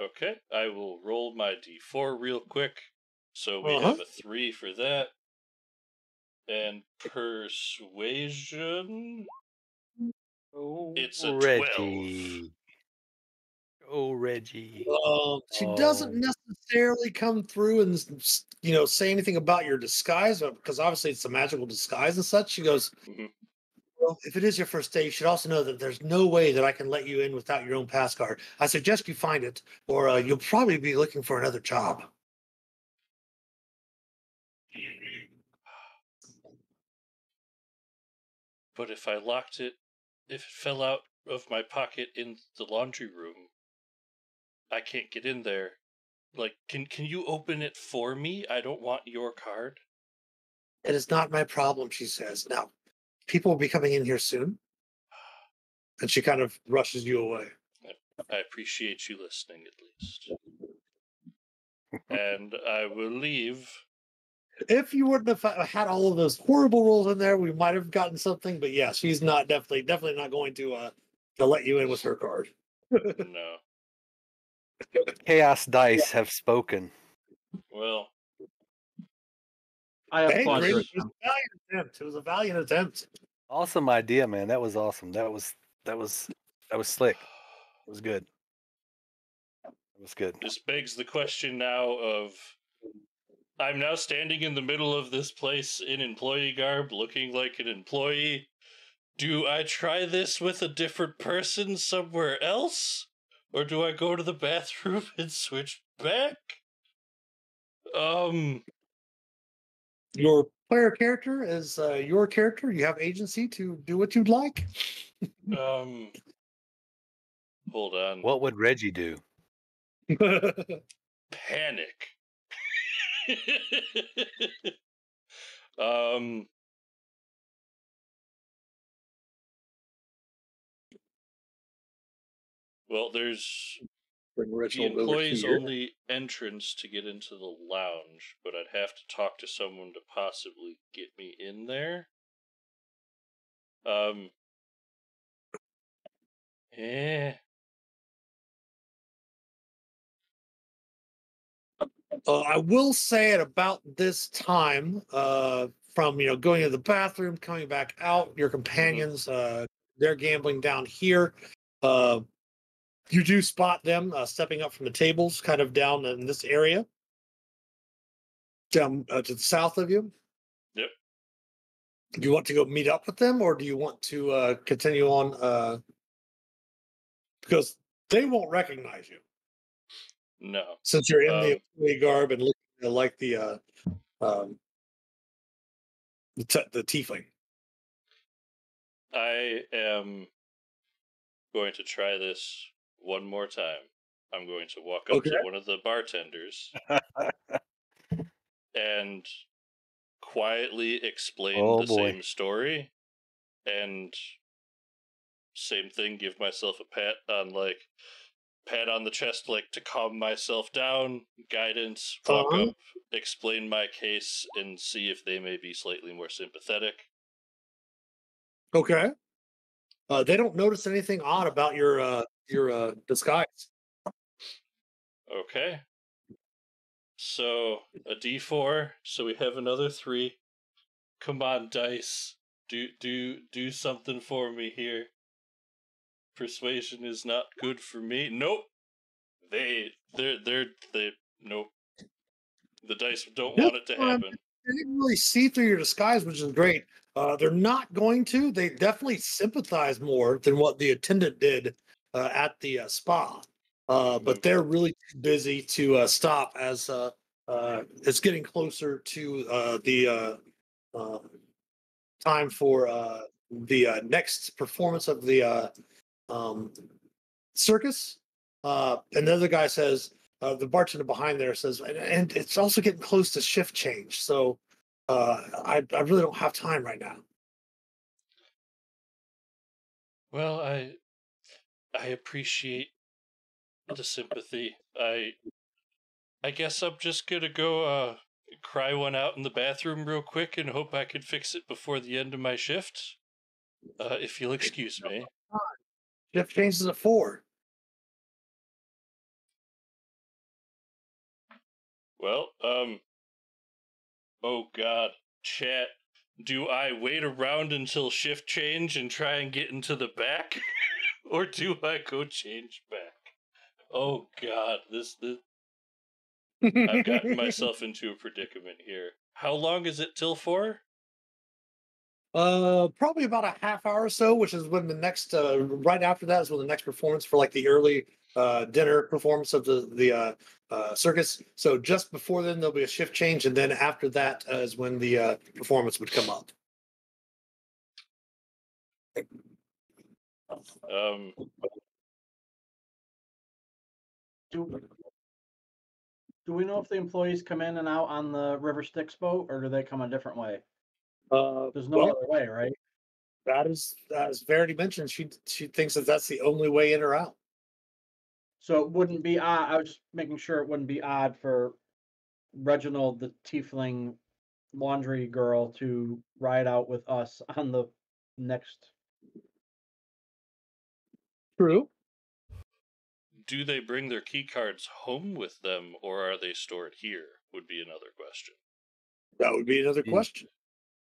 Okay, I will roll my d4 real quick. So we Uh-huh. have a 3 for that. And persuasion. Oh, It's a 12. Reggie. Oh, Reggie. Um, she doesn't Oh. necessarily come through and you know say anything about your disguise because obviously it's a magical disguise and such. She goes, Mhm. "Well, if it is your first day, you should also know that there's no way that I can let you in without your own pass card. I suggest you find it, or uh, you'll probably be looking for another job." But if I locked it, if it fell out of my pocket in the laundry room, I can't get in there. Like, can can you open it for me? I don't want your card. It is not my problem, she says. Now, people will be coming in here soon. And she kind of rushes you away. I appreciate you listening at least. and I will leave. If you wouldn't have had all of those horrible rules in there, we might have gotten something. But yeah, she's not definitely, definitely not going to uh to let you in with her card. No. Chaos dice have spoken. Well, I Hey, applaud great. It was a valiant attempt. It was a valiant attempt. Awesome idea, man. That was awesome. That was that was that was slick. It was good. It was good. this begs the question now of I'm now standing in the middle of this place in employee garb, looking like an employee. Do I try this with a different person somewhere else? Or do I go to the bathroom and switch back? Um, Your player character is uh, your character. You have agency to do what you'd like. um, hold on. What would Reggie do? panic. um Well, there's the employees only entrance to get into the lounge, but I'd have to talk to someone to possibly get me in there. Um. Eh. Uh, I will say at about this time, uh, from you know going to the bathroom, coming back out, your companions, uh, they're gambling down here. Uh, you do spot them uh, stepping up from the tables, kind of down in this area, down uh, to the south of you. Yep. Do you want to go meet up with them, or do you want to uh, continue on? Uh, because they won't recognize you No. since you're in the Um, employee garb and looking like the uh um the, t- the tiefling. I am going to try this one more time. I'm going to walk up to one of the bartenders and quietly explain Oh, the boy. same story and same thing give myself a pat on like pat on the chest like to calm myself down guidance walk Uh-huh. up explain my case and see if they may be slightly more sympathetic Okay. Uh they don't notice anything odd about your uh your uh disguise. Okay. So a D4. So we have another three. Come on, dice. Do do do something for me here. Persuasion is not good for me. Nope. They they're they're they nope. The dice don't want it to time- happen. They didn't really see through your disguise, which is great. Uh they're not going to. They definitely sympathize more than what the attendant did uh, at the uh, spa. Uh but they're really too busy to uh stop as uh uh it's getting closer to uh the uh uh, time for uh, the uh, next performance of the uh, um, circus. Uh, and the other guy says, uh, the bartender behind there says, and, and it's also getting close to shift change. So uh, I, I really don't have time right now. Well, I I appreciate the sympathy. I I guess I'm just gonna go uh cry one out in the bathroom real quick and hope I can fix it before the end of my shift. Uh, if you'll excuse me. Shift changes at four. Well, um Oh god, chat. Do I wait around until shift change and try and get into the back? or do I go change back? Oh god, this this I've gotten myself into a predicament here. How long is it till for? Uh, probably about a half hour or so, which is when the next, uh, right after that is when the next performance for like the early uh, dinner performance of the the uh, uh, circus. So just before then there'll be a shift change, and then after that uh, is when the uh, performance would come up. Um, Do, do we know if the employees come in and out on the River Styx boat, or do they come a different way? Uh, There's no well, other way, right? that is as Verity mentioned, she she thinks that that's the only way in or out. So it wouldn't be odd. I was just making sure it wouldn't be odd for Reginald, the tiefling laundry girl, to ride out with us on the next. True. do they bring their key cards home with them or are they stored here? Would be another question. That would be another Mm. question.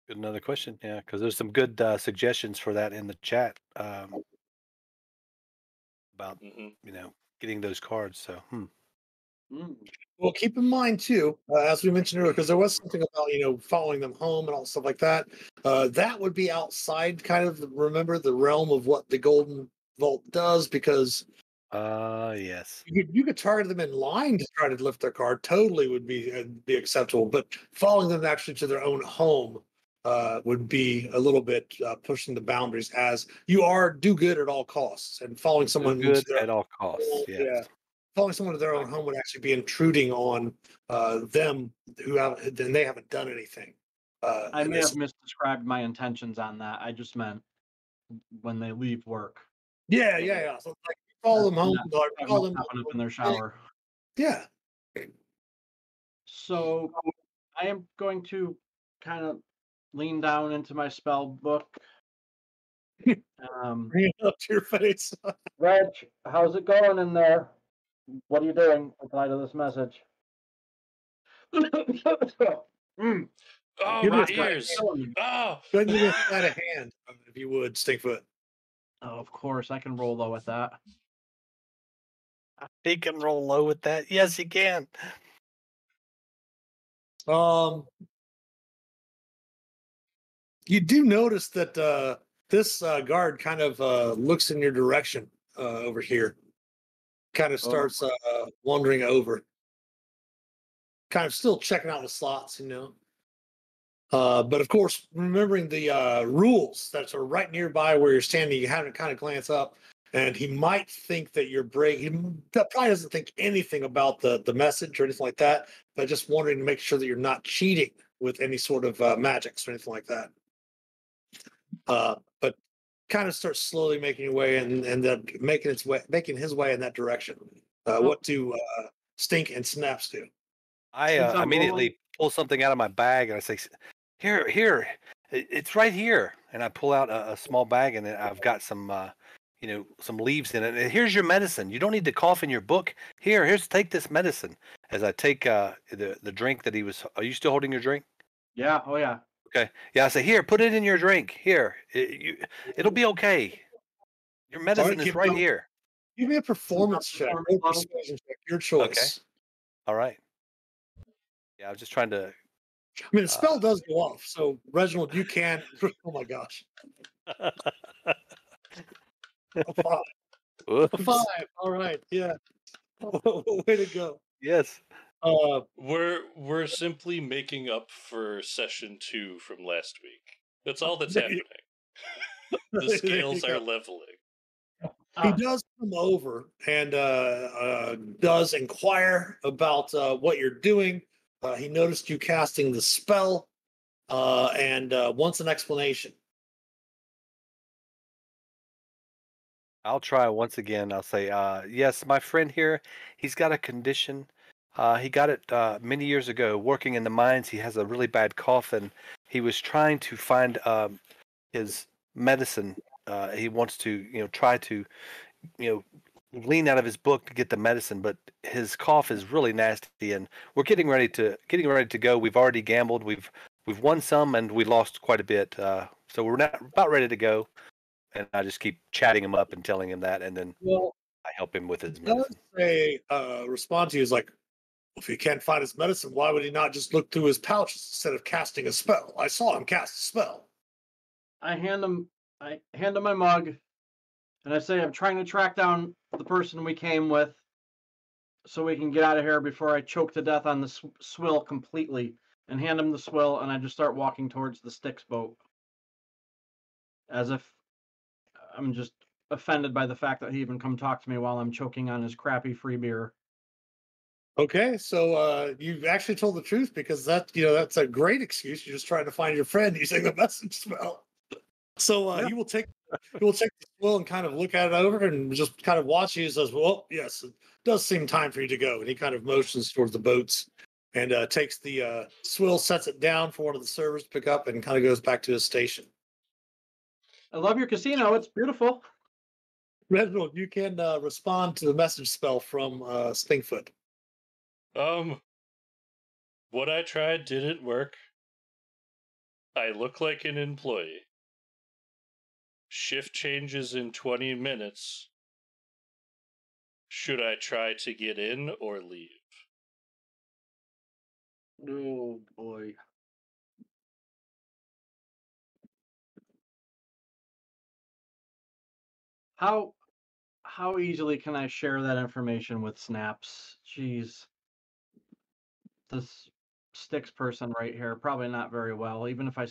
Another question. Yeah, because there's some good uh, suggestions for that in the chat um, about hmm you know getting those cards. So hmm. Mm, Well, keep in mind too, uh, as we mentioned earlier, because there was something about you know following them home and all stuff like that. Uh, that would be outside, kind of. Remember the realm of what the Golden Vault does, because uh yes. you could, you could target them in line to try to lift their card. Totally would be uh, be acceptable, but following them actually to their own home uh, would be a little bit uh, pushing the boundaries. As you are do good at all costs, and following Do someone good their at all costs. home, Yes. yeah. following someone to their own home would actually be intruding on uh, them who have and they haven't done anything. Uh, I may this- have misdescribed my intentions on that. I just meant when they leave work. yeah, yeah, yeah. So like call them home. Yeah, Or call them. popping up in their shower. Yeah. So I am going to kind of lean down into my spell book. Um, Bring it up to your face. Reg, how's it going in there? What are you doing? Reply to this message. Mm, Oh, Give my ears! killing me. Oh, Go ahead and give me a sleight of hand, if you would, Stinkfoot. Oh, of course, I can roll low with that. He can roll low with that. Yes, he can. Um, you do notice that uh, this uh, guard kind of uh, looks in your direction uh, over here. Kind of Oh. starts uh, wandering over. Kind of still checking out the slots, you know. Uh, but of course, remembering the uh, rules that are right nearby where you're standing, you have to kind of glance up, and he might think that you're break. He probably doesn't think anything about the the message or anything like that but just wondering to make sure that you're not cheating with any sort of uh, magics or anything like that. Uh, but kind of starts slowly making your way and and then making its way, making his way in that direction. Uh, what do uh, Stink and Snaps do? I uh, I'm immediately pull something out of my bag and I say, "Here, here, it's right here." And I pull out a, a small bag and I've got some, uh, you know, some leaves in it. And here's your medicine. You don't need to cough in your book. Here, here's take this medicine. As I take uh, the the drink that he was. Are you still holding your drink? Yeah, oh yeah. Okay. Yeah. I say, here, put it in your drink. Here, it, you, it'll be okay. Your medicine is right going. here. Give me a performance check, performance or level. persuasion check, your choice. Okay. All right. Yeah, I was just trying to. I mean, the Uh, spell does go off, so Reginald, you can. Oh my gosh, a five, a five. All right, yeah. Way to go. Yes. Uh, we're we're simply making up for session two from last week. That's all that's happening. the scales are leveling. he Ah, does come over and uh, uh, does inquire about uh, what you're doing. Uh, he noticed you casting the spell uh, and uh, wants an explanation. I'll try once again. I'll say, uh, yes, my friend here, he's got a condition. Uh, he got it uh, many years ago working in the mines. He has a really bad cough, and he was trying to find um, his medicine. Uh, he wants to, you know, try to, you know, lean out of his book to get the medicine, but his cough is really nasty, and we're getting ready to getting ready to go. We've already gambled. We've we've won some, and we lost quite a bit. Uh, so we're not about ready to go. And I just keep chatting him up and telling him that, and then Well, I help him with his medicine. say, uh, respond to you is like, if he can't find his medicine, why would he not just look through his pouch instead of casting a spell? I saw him cast a spell. I hand him I hand him my mug and I say I'm trying to track down the person we came with so we can get out of here before I choke to death on the sw- swill completely and hand him the swill and I just start walking towards the Styx boat as if I'm just offended by the fact that he even come talk to me while I'm choking on his crappy free beer. Okay, so uh, you've actually told the truth because that you know that's a great excuse. You're just trying to find your friend using the message spell. So uh, Yeah. you will take you will take the swill and kind of look at it over and just kind of watch you. He says, "Well, yes, it does seem time for you to go." And he kind of motions towards the boats and uh, takes the uh, swill, sets it down for one of the servers to pick up, and kind of goes back to his station. I love your casino. It's beautiful. Reginald, you can uh, respond to the message spell from uh, Stinkfoot. Um, what I tried didn't work. I look like an employee. Shift changes in 20 minutes. Should I try to get in or leave? Oh boy. How how easily can I share that information with Snaps? Jeez. This Styx person right here, probably not very well. Even if I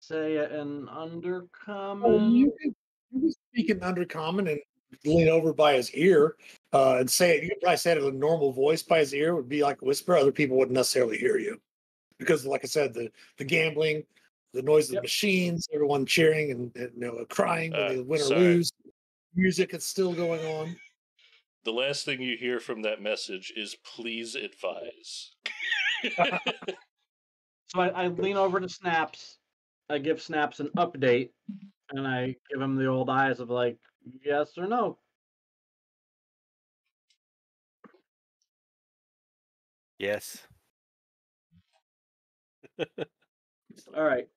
say it in undercommon. you can, you can speak in undercommon and lean over by his ear uh, and say it. You could probably say it in a normal voice by his ear. It would be like a whisper. Other people wouldn't necessarily hear you because, like I said, the the gambling, the noise of Yep. the machines, everyone cheering and, and you know crying when Uh, they win or sorry. lose. Music is still going on. The last thing you hear from that message is please advise. So I, I lean over to Snaps. I give Snaps an update, and I give him the old eyes of like, yes or no. Yes. All right.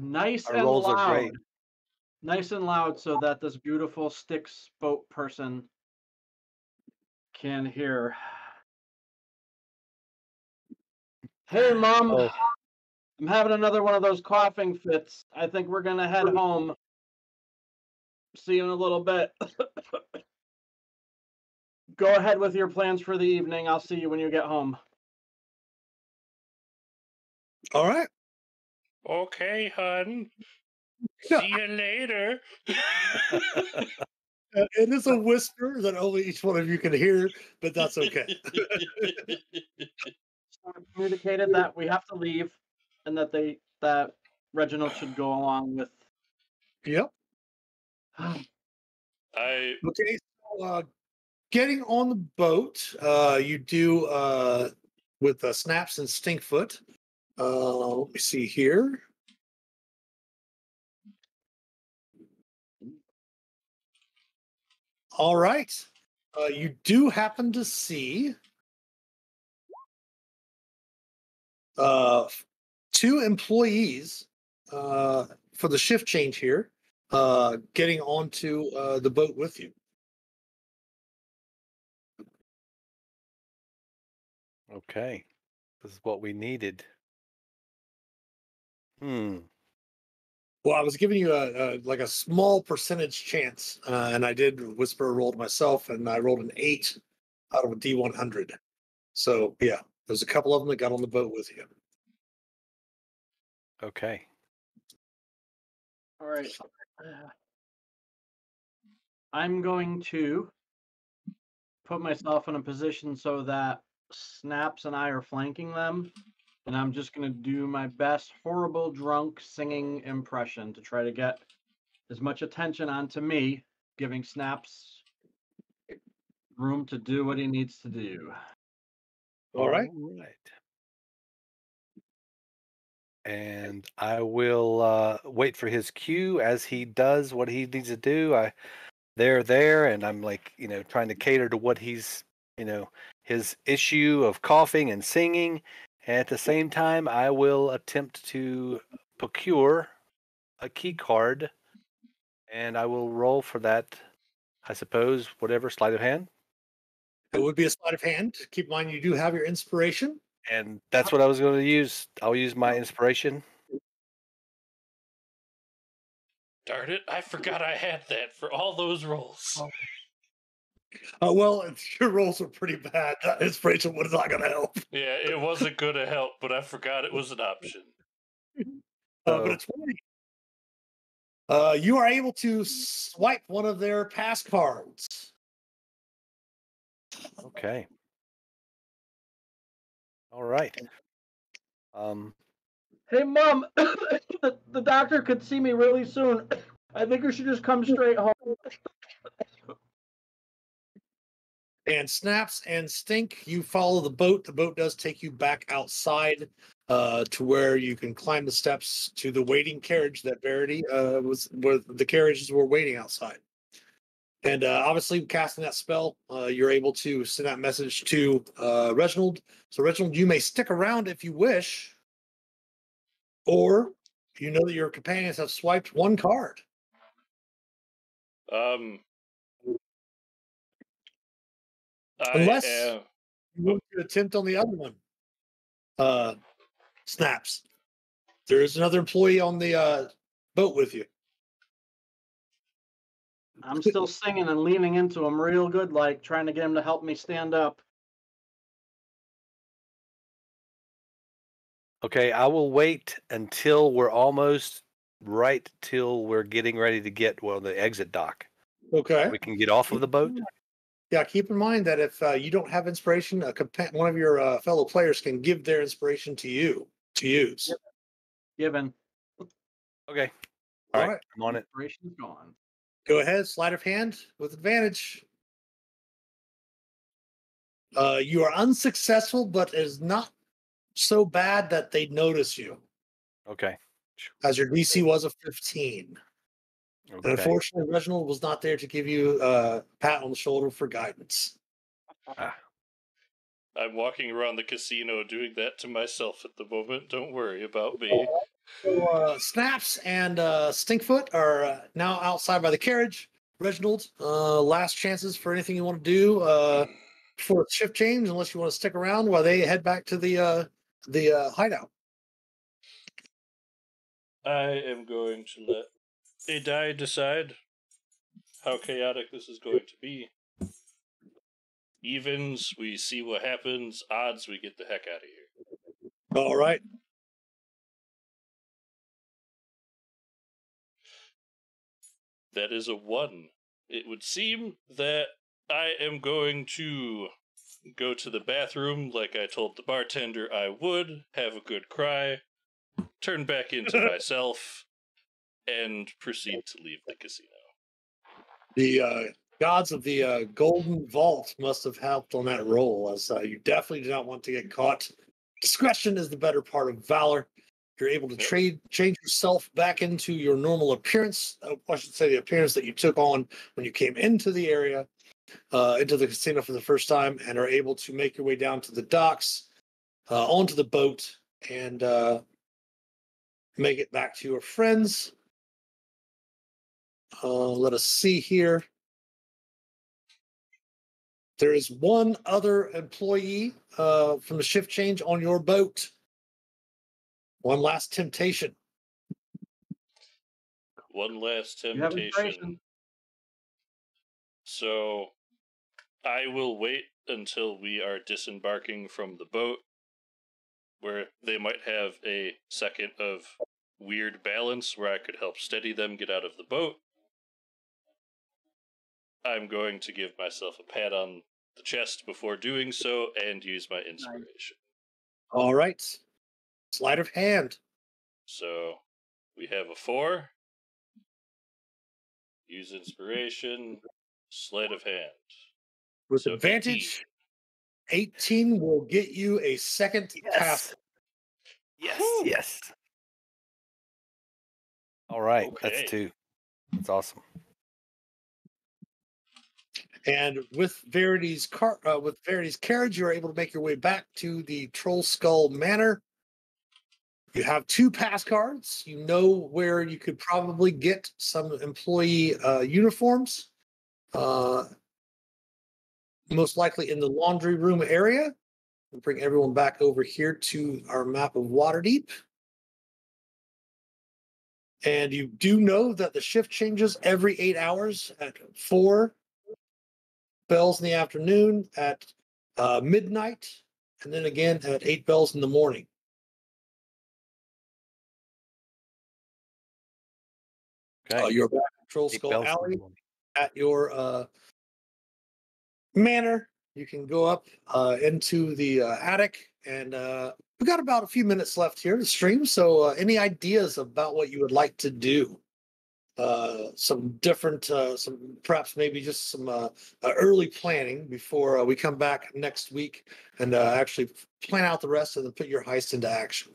Nice Our and rolls are loud. great. Nice and loud so that this beautiful Styx boat person can hear. Hey, mom. Oh. I'm having another one of those coughing fits. I think we're gonna head home. See you in a little bit. Go ahead with your plans for the evening. I'll see you when you get home. All right. okay, hun. Yeah. See you later. It is a whisper that only each one of you can hear, but that's okay. So I communicated that we have to leave and that they that Reginald should go along with yep. I Okay. So, uh, getting on the boat, uh, you do uh, with uh, Snaps and Stinkfoot. Uh, let me see here. All right. Uh, you do happen to see uh, two employees uh, for the shift change here uh, getting onto uh, the boat with you. Okay. This is what we needed. Hmm. Well, I was giving you a, a like a small percentage chance, uh, and I did whisper a roll to myself, and I rolled an eight out of a D one hundred. So yeah, there's a couple of them that got on the boat with you. Okay. All right. I'm going to put myself in a position so that Snaps and I are flanking them. And I'm just going to do my best horrible drunk singing impression to try to get as much attention onto me, giving Snaps room to do what he needs to do. All right. All right. And I will uh, wait for his cue as he does what he needs to do. I they're there and I'm like, you know, trying to cater to what he's, you know, his issue of coughing and singing. And at the same time, I will attempt to procure a key card and I will roll for that, I suppose, whatever sleight of hand. It would be a sleight of hand. Keep in mind, you do have your inspiration. And that's what I was going to use. I'll use my inspiration. darn it, I forgot I had that for all those rolls. Uh, well, your rolls are pretty bad. That inspiration was not going to help, Yeah, it wasn't gonna help, but I forgot it was an option. uh, but it's funny. Uh, you are able to swipe one of their pass cards. Okay. All right. Um, Hey, mom, the, the doctor could see me really soon. I think we should just come straight home. And snaps and stink. You follow the boat. The boat does take you back outside uh to where you can climb the steps to the waiting carriage that verity uh was where the carriages were waiting outside. And uh obviously casting that spell uh you're able to send that message to uh reginald. So reginald you may stick around if you wish. Or you know that your companions have swiped one card. Um, Unless- am, you want to attempt on the other one. Uh, snaps. There is another employee on the uh, boat with you. I'm still singing and leaning into him real good, like trying to get him to help me stand up. okay, I will wait until we're almost right till we're getting ready to get well the exit dock. Okay. We can get off of the boat. Yeah. Keep in mind that if uh, you don't have inspiration, a compa- one of your uh, fellow players can give their inspiration to you to use. Given Okay. All All right. right. I'm on it. inspiration's gone. Go ahead, sleight of hand with advantage. Uh, you are unsuccessful, but it is not so bad that they notice you, Okay. as your DC was a 15. And Okay. unfortunately, Reginald was not there to give you uh, a pat on the shoulder for guidance. I'm walking around the casino doing that to myself at the moment. Don't worry about me. So, uh, Snaps and uh, Stinkfoot are uh, now outside by the carriage. Reginald, uh, last chances for anything you want to do uh, before the shift change, unless you want to stick around while they head back to the uh, the uh, hideout. I am going to let a die decide how chaotic this is going to be. Evens, we see what happens. Odds, we get the heck out of here. All right. That is a one. It would seem that I am going to go to the bathroom like I told the bartender I would, have a good cry, turn back into myself, and proceed to leave the casino. The uh, gods of the uh, Golden Vault must have helped on that roll, as uh, you definitely do not want to get caught. Discretion is the better part of valor. You're able to trade change yourself back into your normal appearance. uh, I should say the appearance that you took on when you came into the area, uh, into the casino for the first time, and are able to make your way down to the docks, uh, onto the boat, and uh, make it back to your friends. Uh, let us see here. There is one other employee uh, from the shift change on your boat. One last temptation. One last temptation. So I will wait until we are disembarking from the boat, where they might have a second of weird balance where I could help steady them get out of the boat. I'm going to give myself a pat on the chest before doing so and use my inspiration. All right. Sleight of hand. So we have a four. Use inspiration. Sleight of hand. With So advantage, 18 will get you a second pass. Yes. Whew. Yes. All right. Okay. That's two. That's awesome. And with Verity's car, uh, with Verity's carriage, you're able to make your way back to the Troll Skull Manor. You have two pass cards. You know where you could probably get some employee uh, uniforms. Uh, most likely in the laundry room area. We'll bring everyone back over here to our map of Waterdeep. And you do know that the shift changes every eight hours at four bells in the afternoon, at uh, midnight, and then again at eight bells in the morning. Okay. Uh, you're back at Troll Eight Skull bells in the Alley at your uh, manor. You can go up uh, into the uh, attic, and uh, we've got about a few minutes left here to stream. So, uh, any ideas about what you would like to do? Uh, some different, uh, some perhaps maybe just some uh, uh, early planning before uh, we come back next week and uh, actually plan out the rest and then put your heist into action.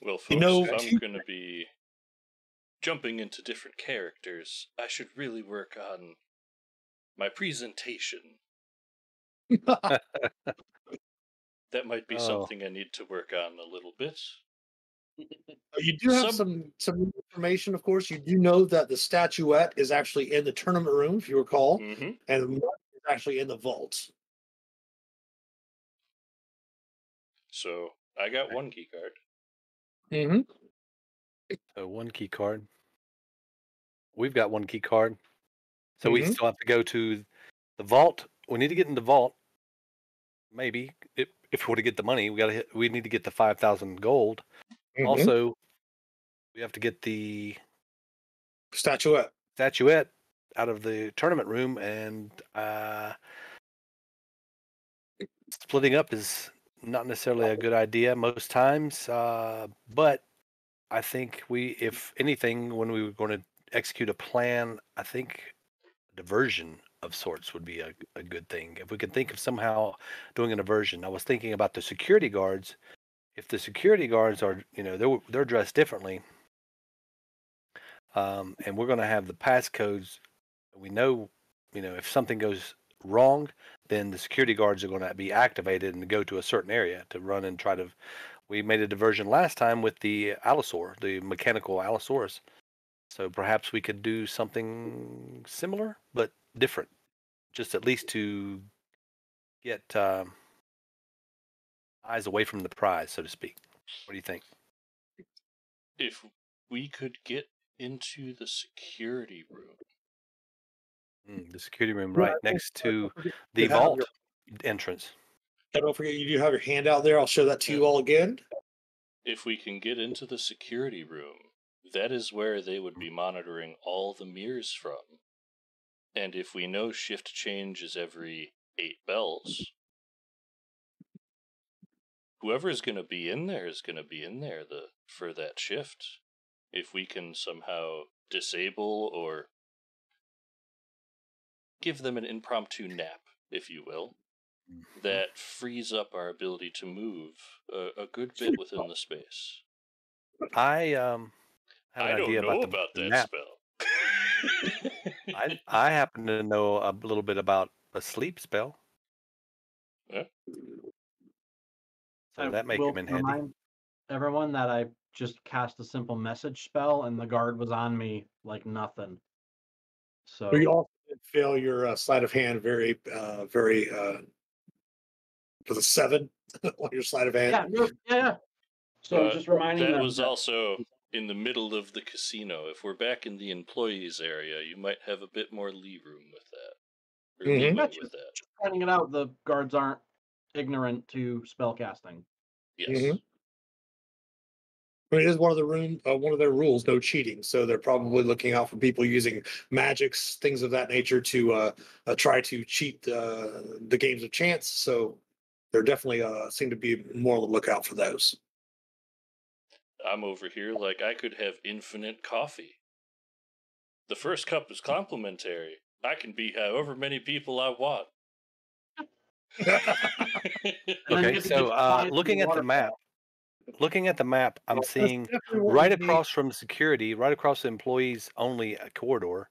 Well, folks, You know- if I'm going to be jumping into different characters, I should really work on my presentation. That might be Oh. something I need to work on a little bit. You do have Some- some some information, of course. You do know that the statuette is actually in the tournament room, if you recall, hmm and the mark is actually in the vault. So I got one key card. Mm-hmm. So one key card. We've got one key card. So we Mhm. still have to go to the vault. We need to get in the vault. Maybe if if we're to get the money, we got to hit. We need to get the five thousand gold. Mm-hmm. Also, we have to get the statuette. statuette out of the tournament room, and uh, splitting up is not necessarily a good idea most times. Uh, but I think we, if anything, when we were going to execute a plan, I think a diversion of sorts would be a, a good thing. If we could think of somehow doing an diversion. I was thinking about the security guards. If the security guards are, you know, they're they're dressed differently, um, and we're going to have the passcodes. We know, you know, if something goes wrong, then the security guards are going to be activated and go to a certain area to run and try to. We made a diversion last time with the Allosaur, the mechanical Allosaurus. So perhaps we could do something similar but different, just at least to get um, eyes away from the prize, so to speak. What do you think? If we could get into the security room, Mm, the security room, right I next to the vault your- entrance. I don't forget you do have your handout there. I'll show that to you all again. if we can get into the security room, that is where they would be monitoring all the mirrors from. And if we know shift change is every eight bells, whoever is going to be in there is going to be in there the for that shift. If we can somehow disable or give them an impromptu nap, if you will, Mhm. that frees up our ability to move a, a good bit within the space. I um have I an don't idea know about, the, about that nap. spell. I I happen to know a little bit about a sleep spell. Yeah. So I that may will come in handy. Everyone that I just cast a simple message spell and the guard was on me like nothing. So But you also did fail your uh, sleight of hand very, uh, very, uh, with a seven on your sleight of hand. yeah, yeah, yeah. So Uh, just reminding that them was that- also in the middle of the casino. If we're back in the employees area, you might have a bit more lee room with that. Or Mhm. leeway with that. just pointing it out. The guards aren't ignorant to spell casting. Yes. Mhm. I mean, it is one of the room, uh, one of their rules, no cheating. So they're probably looking out for people using magics, things of that nature, to uh, uh, try to cheat uh, the games of chance. So they're definitely uh, seem to be more on the lookout for those. I'm over here like I could have infinite coffee. The first cup is complimentary. I can be however many people I want. And then you Okay, so uh, looking at the map, looking at the map, I'm That's seeing right across from security, right across the employees only uh, corridor,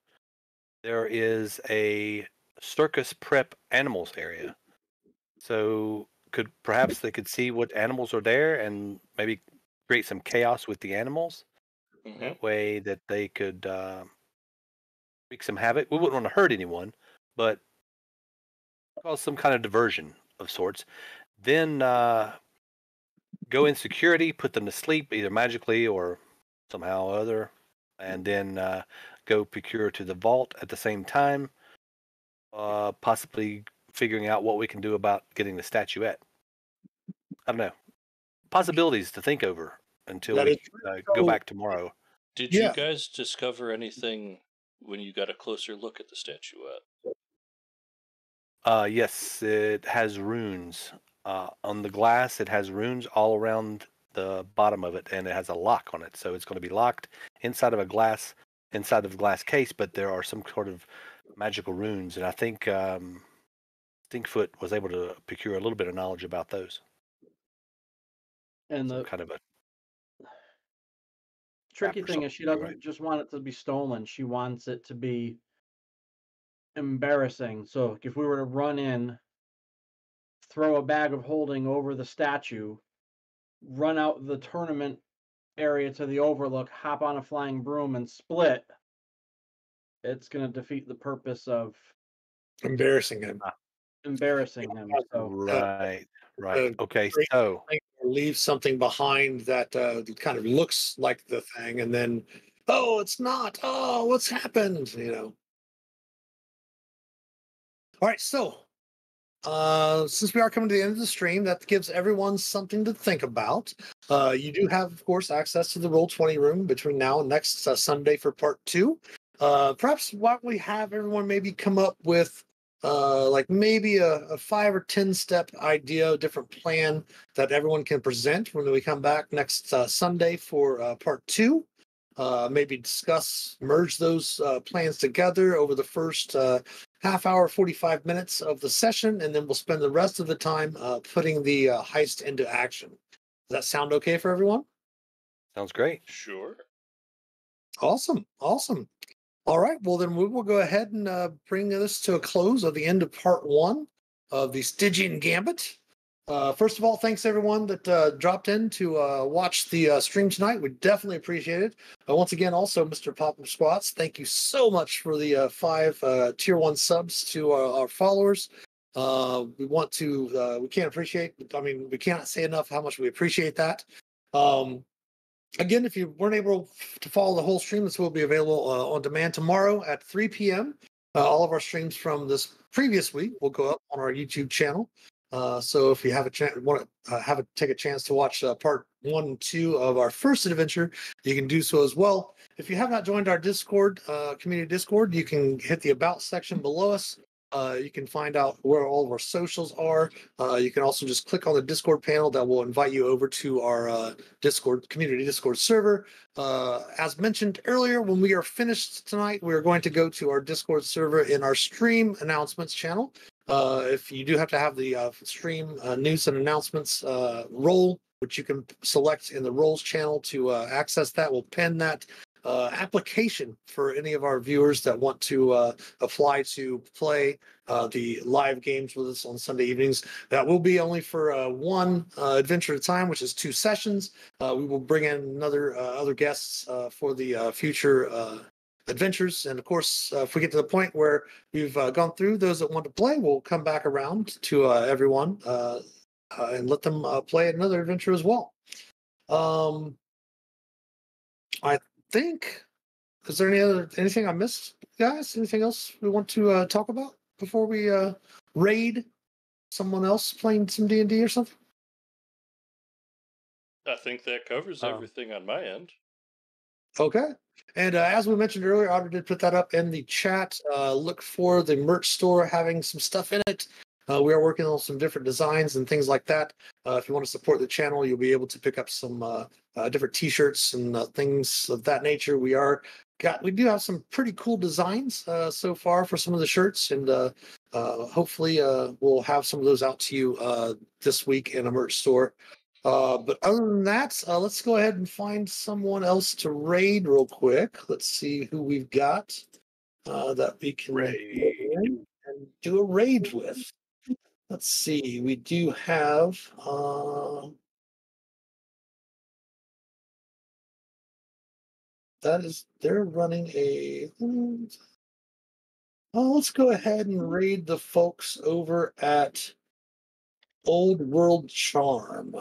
there is a circus prep animals area. So could perhaps they could see what animals are there and maybe create some chaos with the animals. Mhm. That way that they could uh, wreak some havoc. We wouldn't want to hurt anyone, but cause some kind of diversion of sorts. Then uh, go in security, put them to sleep either magically or somehow or other, and then uh, go procure to the vault at the same time, uh, possibly figuring out what we can do about getting the statuette. I don't know. Possibilities to think over until That we uh, go back tomorrow. Did Yeah. you guys discover anything when you got a closer look at the statuette? Uh, yes, it has runes. Uh, on the glass, it has runes all around the bottom of it, and it has a lock on it. So it's going to be locked inside of a glass, inside of a glass case. But there are some sort of magical runes, and I think um, Stinkfoot was able to procure a little bit of knowledge about those. And Some the kind of a tricky thing is she doesn't right? just want it to be stolen. She wants it to be embarrassing. So if we were to run in, throw a bag of holding over the statue, run out the tournament area to the overlook, hop on a flying broom and split, it's going to defeat the purpose of Embarrassing him. embarrassing him. So right, right. uh, Okay, so leave something behind that uh, kind of looks like the thing, and then, oh, it's not. Oh, what's happened? You know. All right, so uh, since we are coming to the end of the stream, that gives everyone something to think about. Uh, you do have, of course, access to the Roll Twenty room between now and next uh, Sunday for part two. Uh, perhaps why don't we have everyone maybe come up with uh, like maybe a, a five or ten step idea, different plan that everyone can present when we come back next uh, Sunday for part two. maybe discuss, merge those plans together over the first half hour, 45 minutes of the session, and then we'll spend the rest of the time uh, putting the uh, heist into action. Does that sound okay for everyone? Sounds great. Sure. Awesome. Awesome. All right. Well, then we will go ahead and uh, bring this to a close of the end of part one of the Stygian Gambit. Uh, first of all, thanks everyone that uh, dropped in to uh, watch the uh, stream tonight. We definitely appreciate it. Once again, also Mr. Pop Squats, thank you so much for the uh, five uh, tier one subs to our, our followers. We want to, we can't appreciate, I mean, we cannot say enough how much we appreciate that. Um, again, if you weren't able to follow the whole stream, this will be available on demand tomorrow at 3 p.m. All of our streams from this previous week will go up on our YouTube channel. Uh, so if you have a chance, want to uh, have a take a chance to watch uh, part one and two of our first adventure, you can do so as well. If you have not joined our Discord uh, community Discord, you can hit the about section below us. Uh, you can find out where all of our socials are. You can also just click on the Discord panel that will invite you over to our Discord community Discord server. As mentioned earlier, when we are finished tonight, we are going to go to our Discord server in our stream announcements channel. Uh, if you do have to have the uh, stream uh, news and announcements uh, role, which you can select in the roles channel to uh, access that, we'll pin that uh, application for any of our viewers that want to uh, apply to play uh, the live games with us on Sunday evenings. That will be only for one adventure at a time, which is two sessions. Uh, we will bring in another other guests uh, for the uh, future uh, adventures, and of course, uh, if we get to the point where we've uh, gone through those that want to play, we'll come back around to uh, everyone uh, uh, and let them uh, play another adventure as well. Um, I think. Is there any other anything I missed, guys? Anything else we want to uh, talk about before we uh, raid someone else playing some D and D or something? I think that covers Um, everything on my end. Okay. And uh, as we mentioned earlier, Otter did put that up in the chat. Uh, look for the merch store having some stuff in it. Uh, we are working on some different designs and things like that. Uh, if you want to support the channel, you'll be able to pick up some uh, uh, different T-shirts and things of that nature. We are got we do have some pretty cool designs so far for some of the shirts, and hopefully we'll have some of those out to you this week in a merch store. Uh, but other than that, uh, let's go ahead and find someone else to raid real quick. Let's see who we've got uh, that we can Raid. and do a raid with. Let's see. We do have. Uh, that is, they're running a. Oh, let's go ahead and raid the folks over at Old World Charm.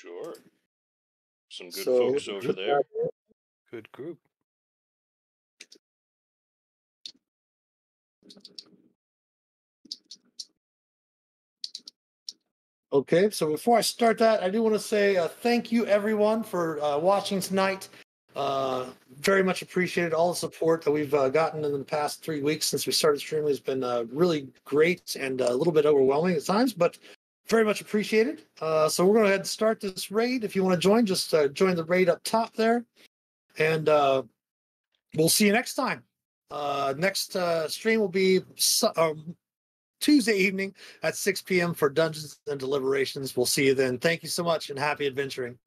Sure. Some good So, folks over there. Good group. Okay, so before I start that, I do want to say uh, thank you everyone for uh, watching tonight. Uh, very much appreciated all the support that we've uh, gotten in the past three weeks since we started streaming. has been uh, really great and uh, a little bit overwhelming at times, but very much appreciated. Uh, so we're going to go ahead and start this raid. If you want to join, just uh, join the raid up top there, and uh, we'll see you next time. Uh, next uh, stream will be su- um, Tuesday evening at 6 p.m. for Dungeons and Deliberations. We'll see you then. Thank you so much and happy adventuring.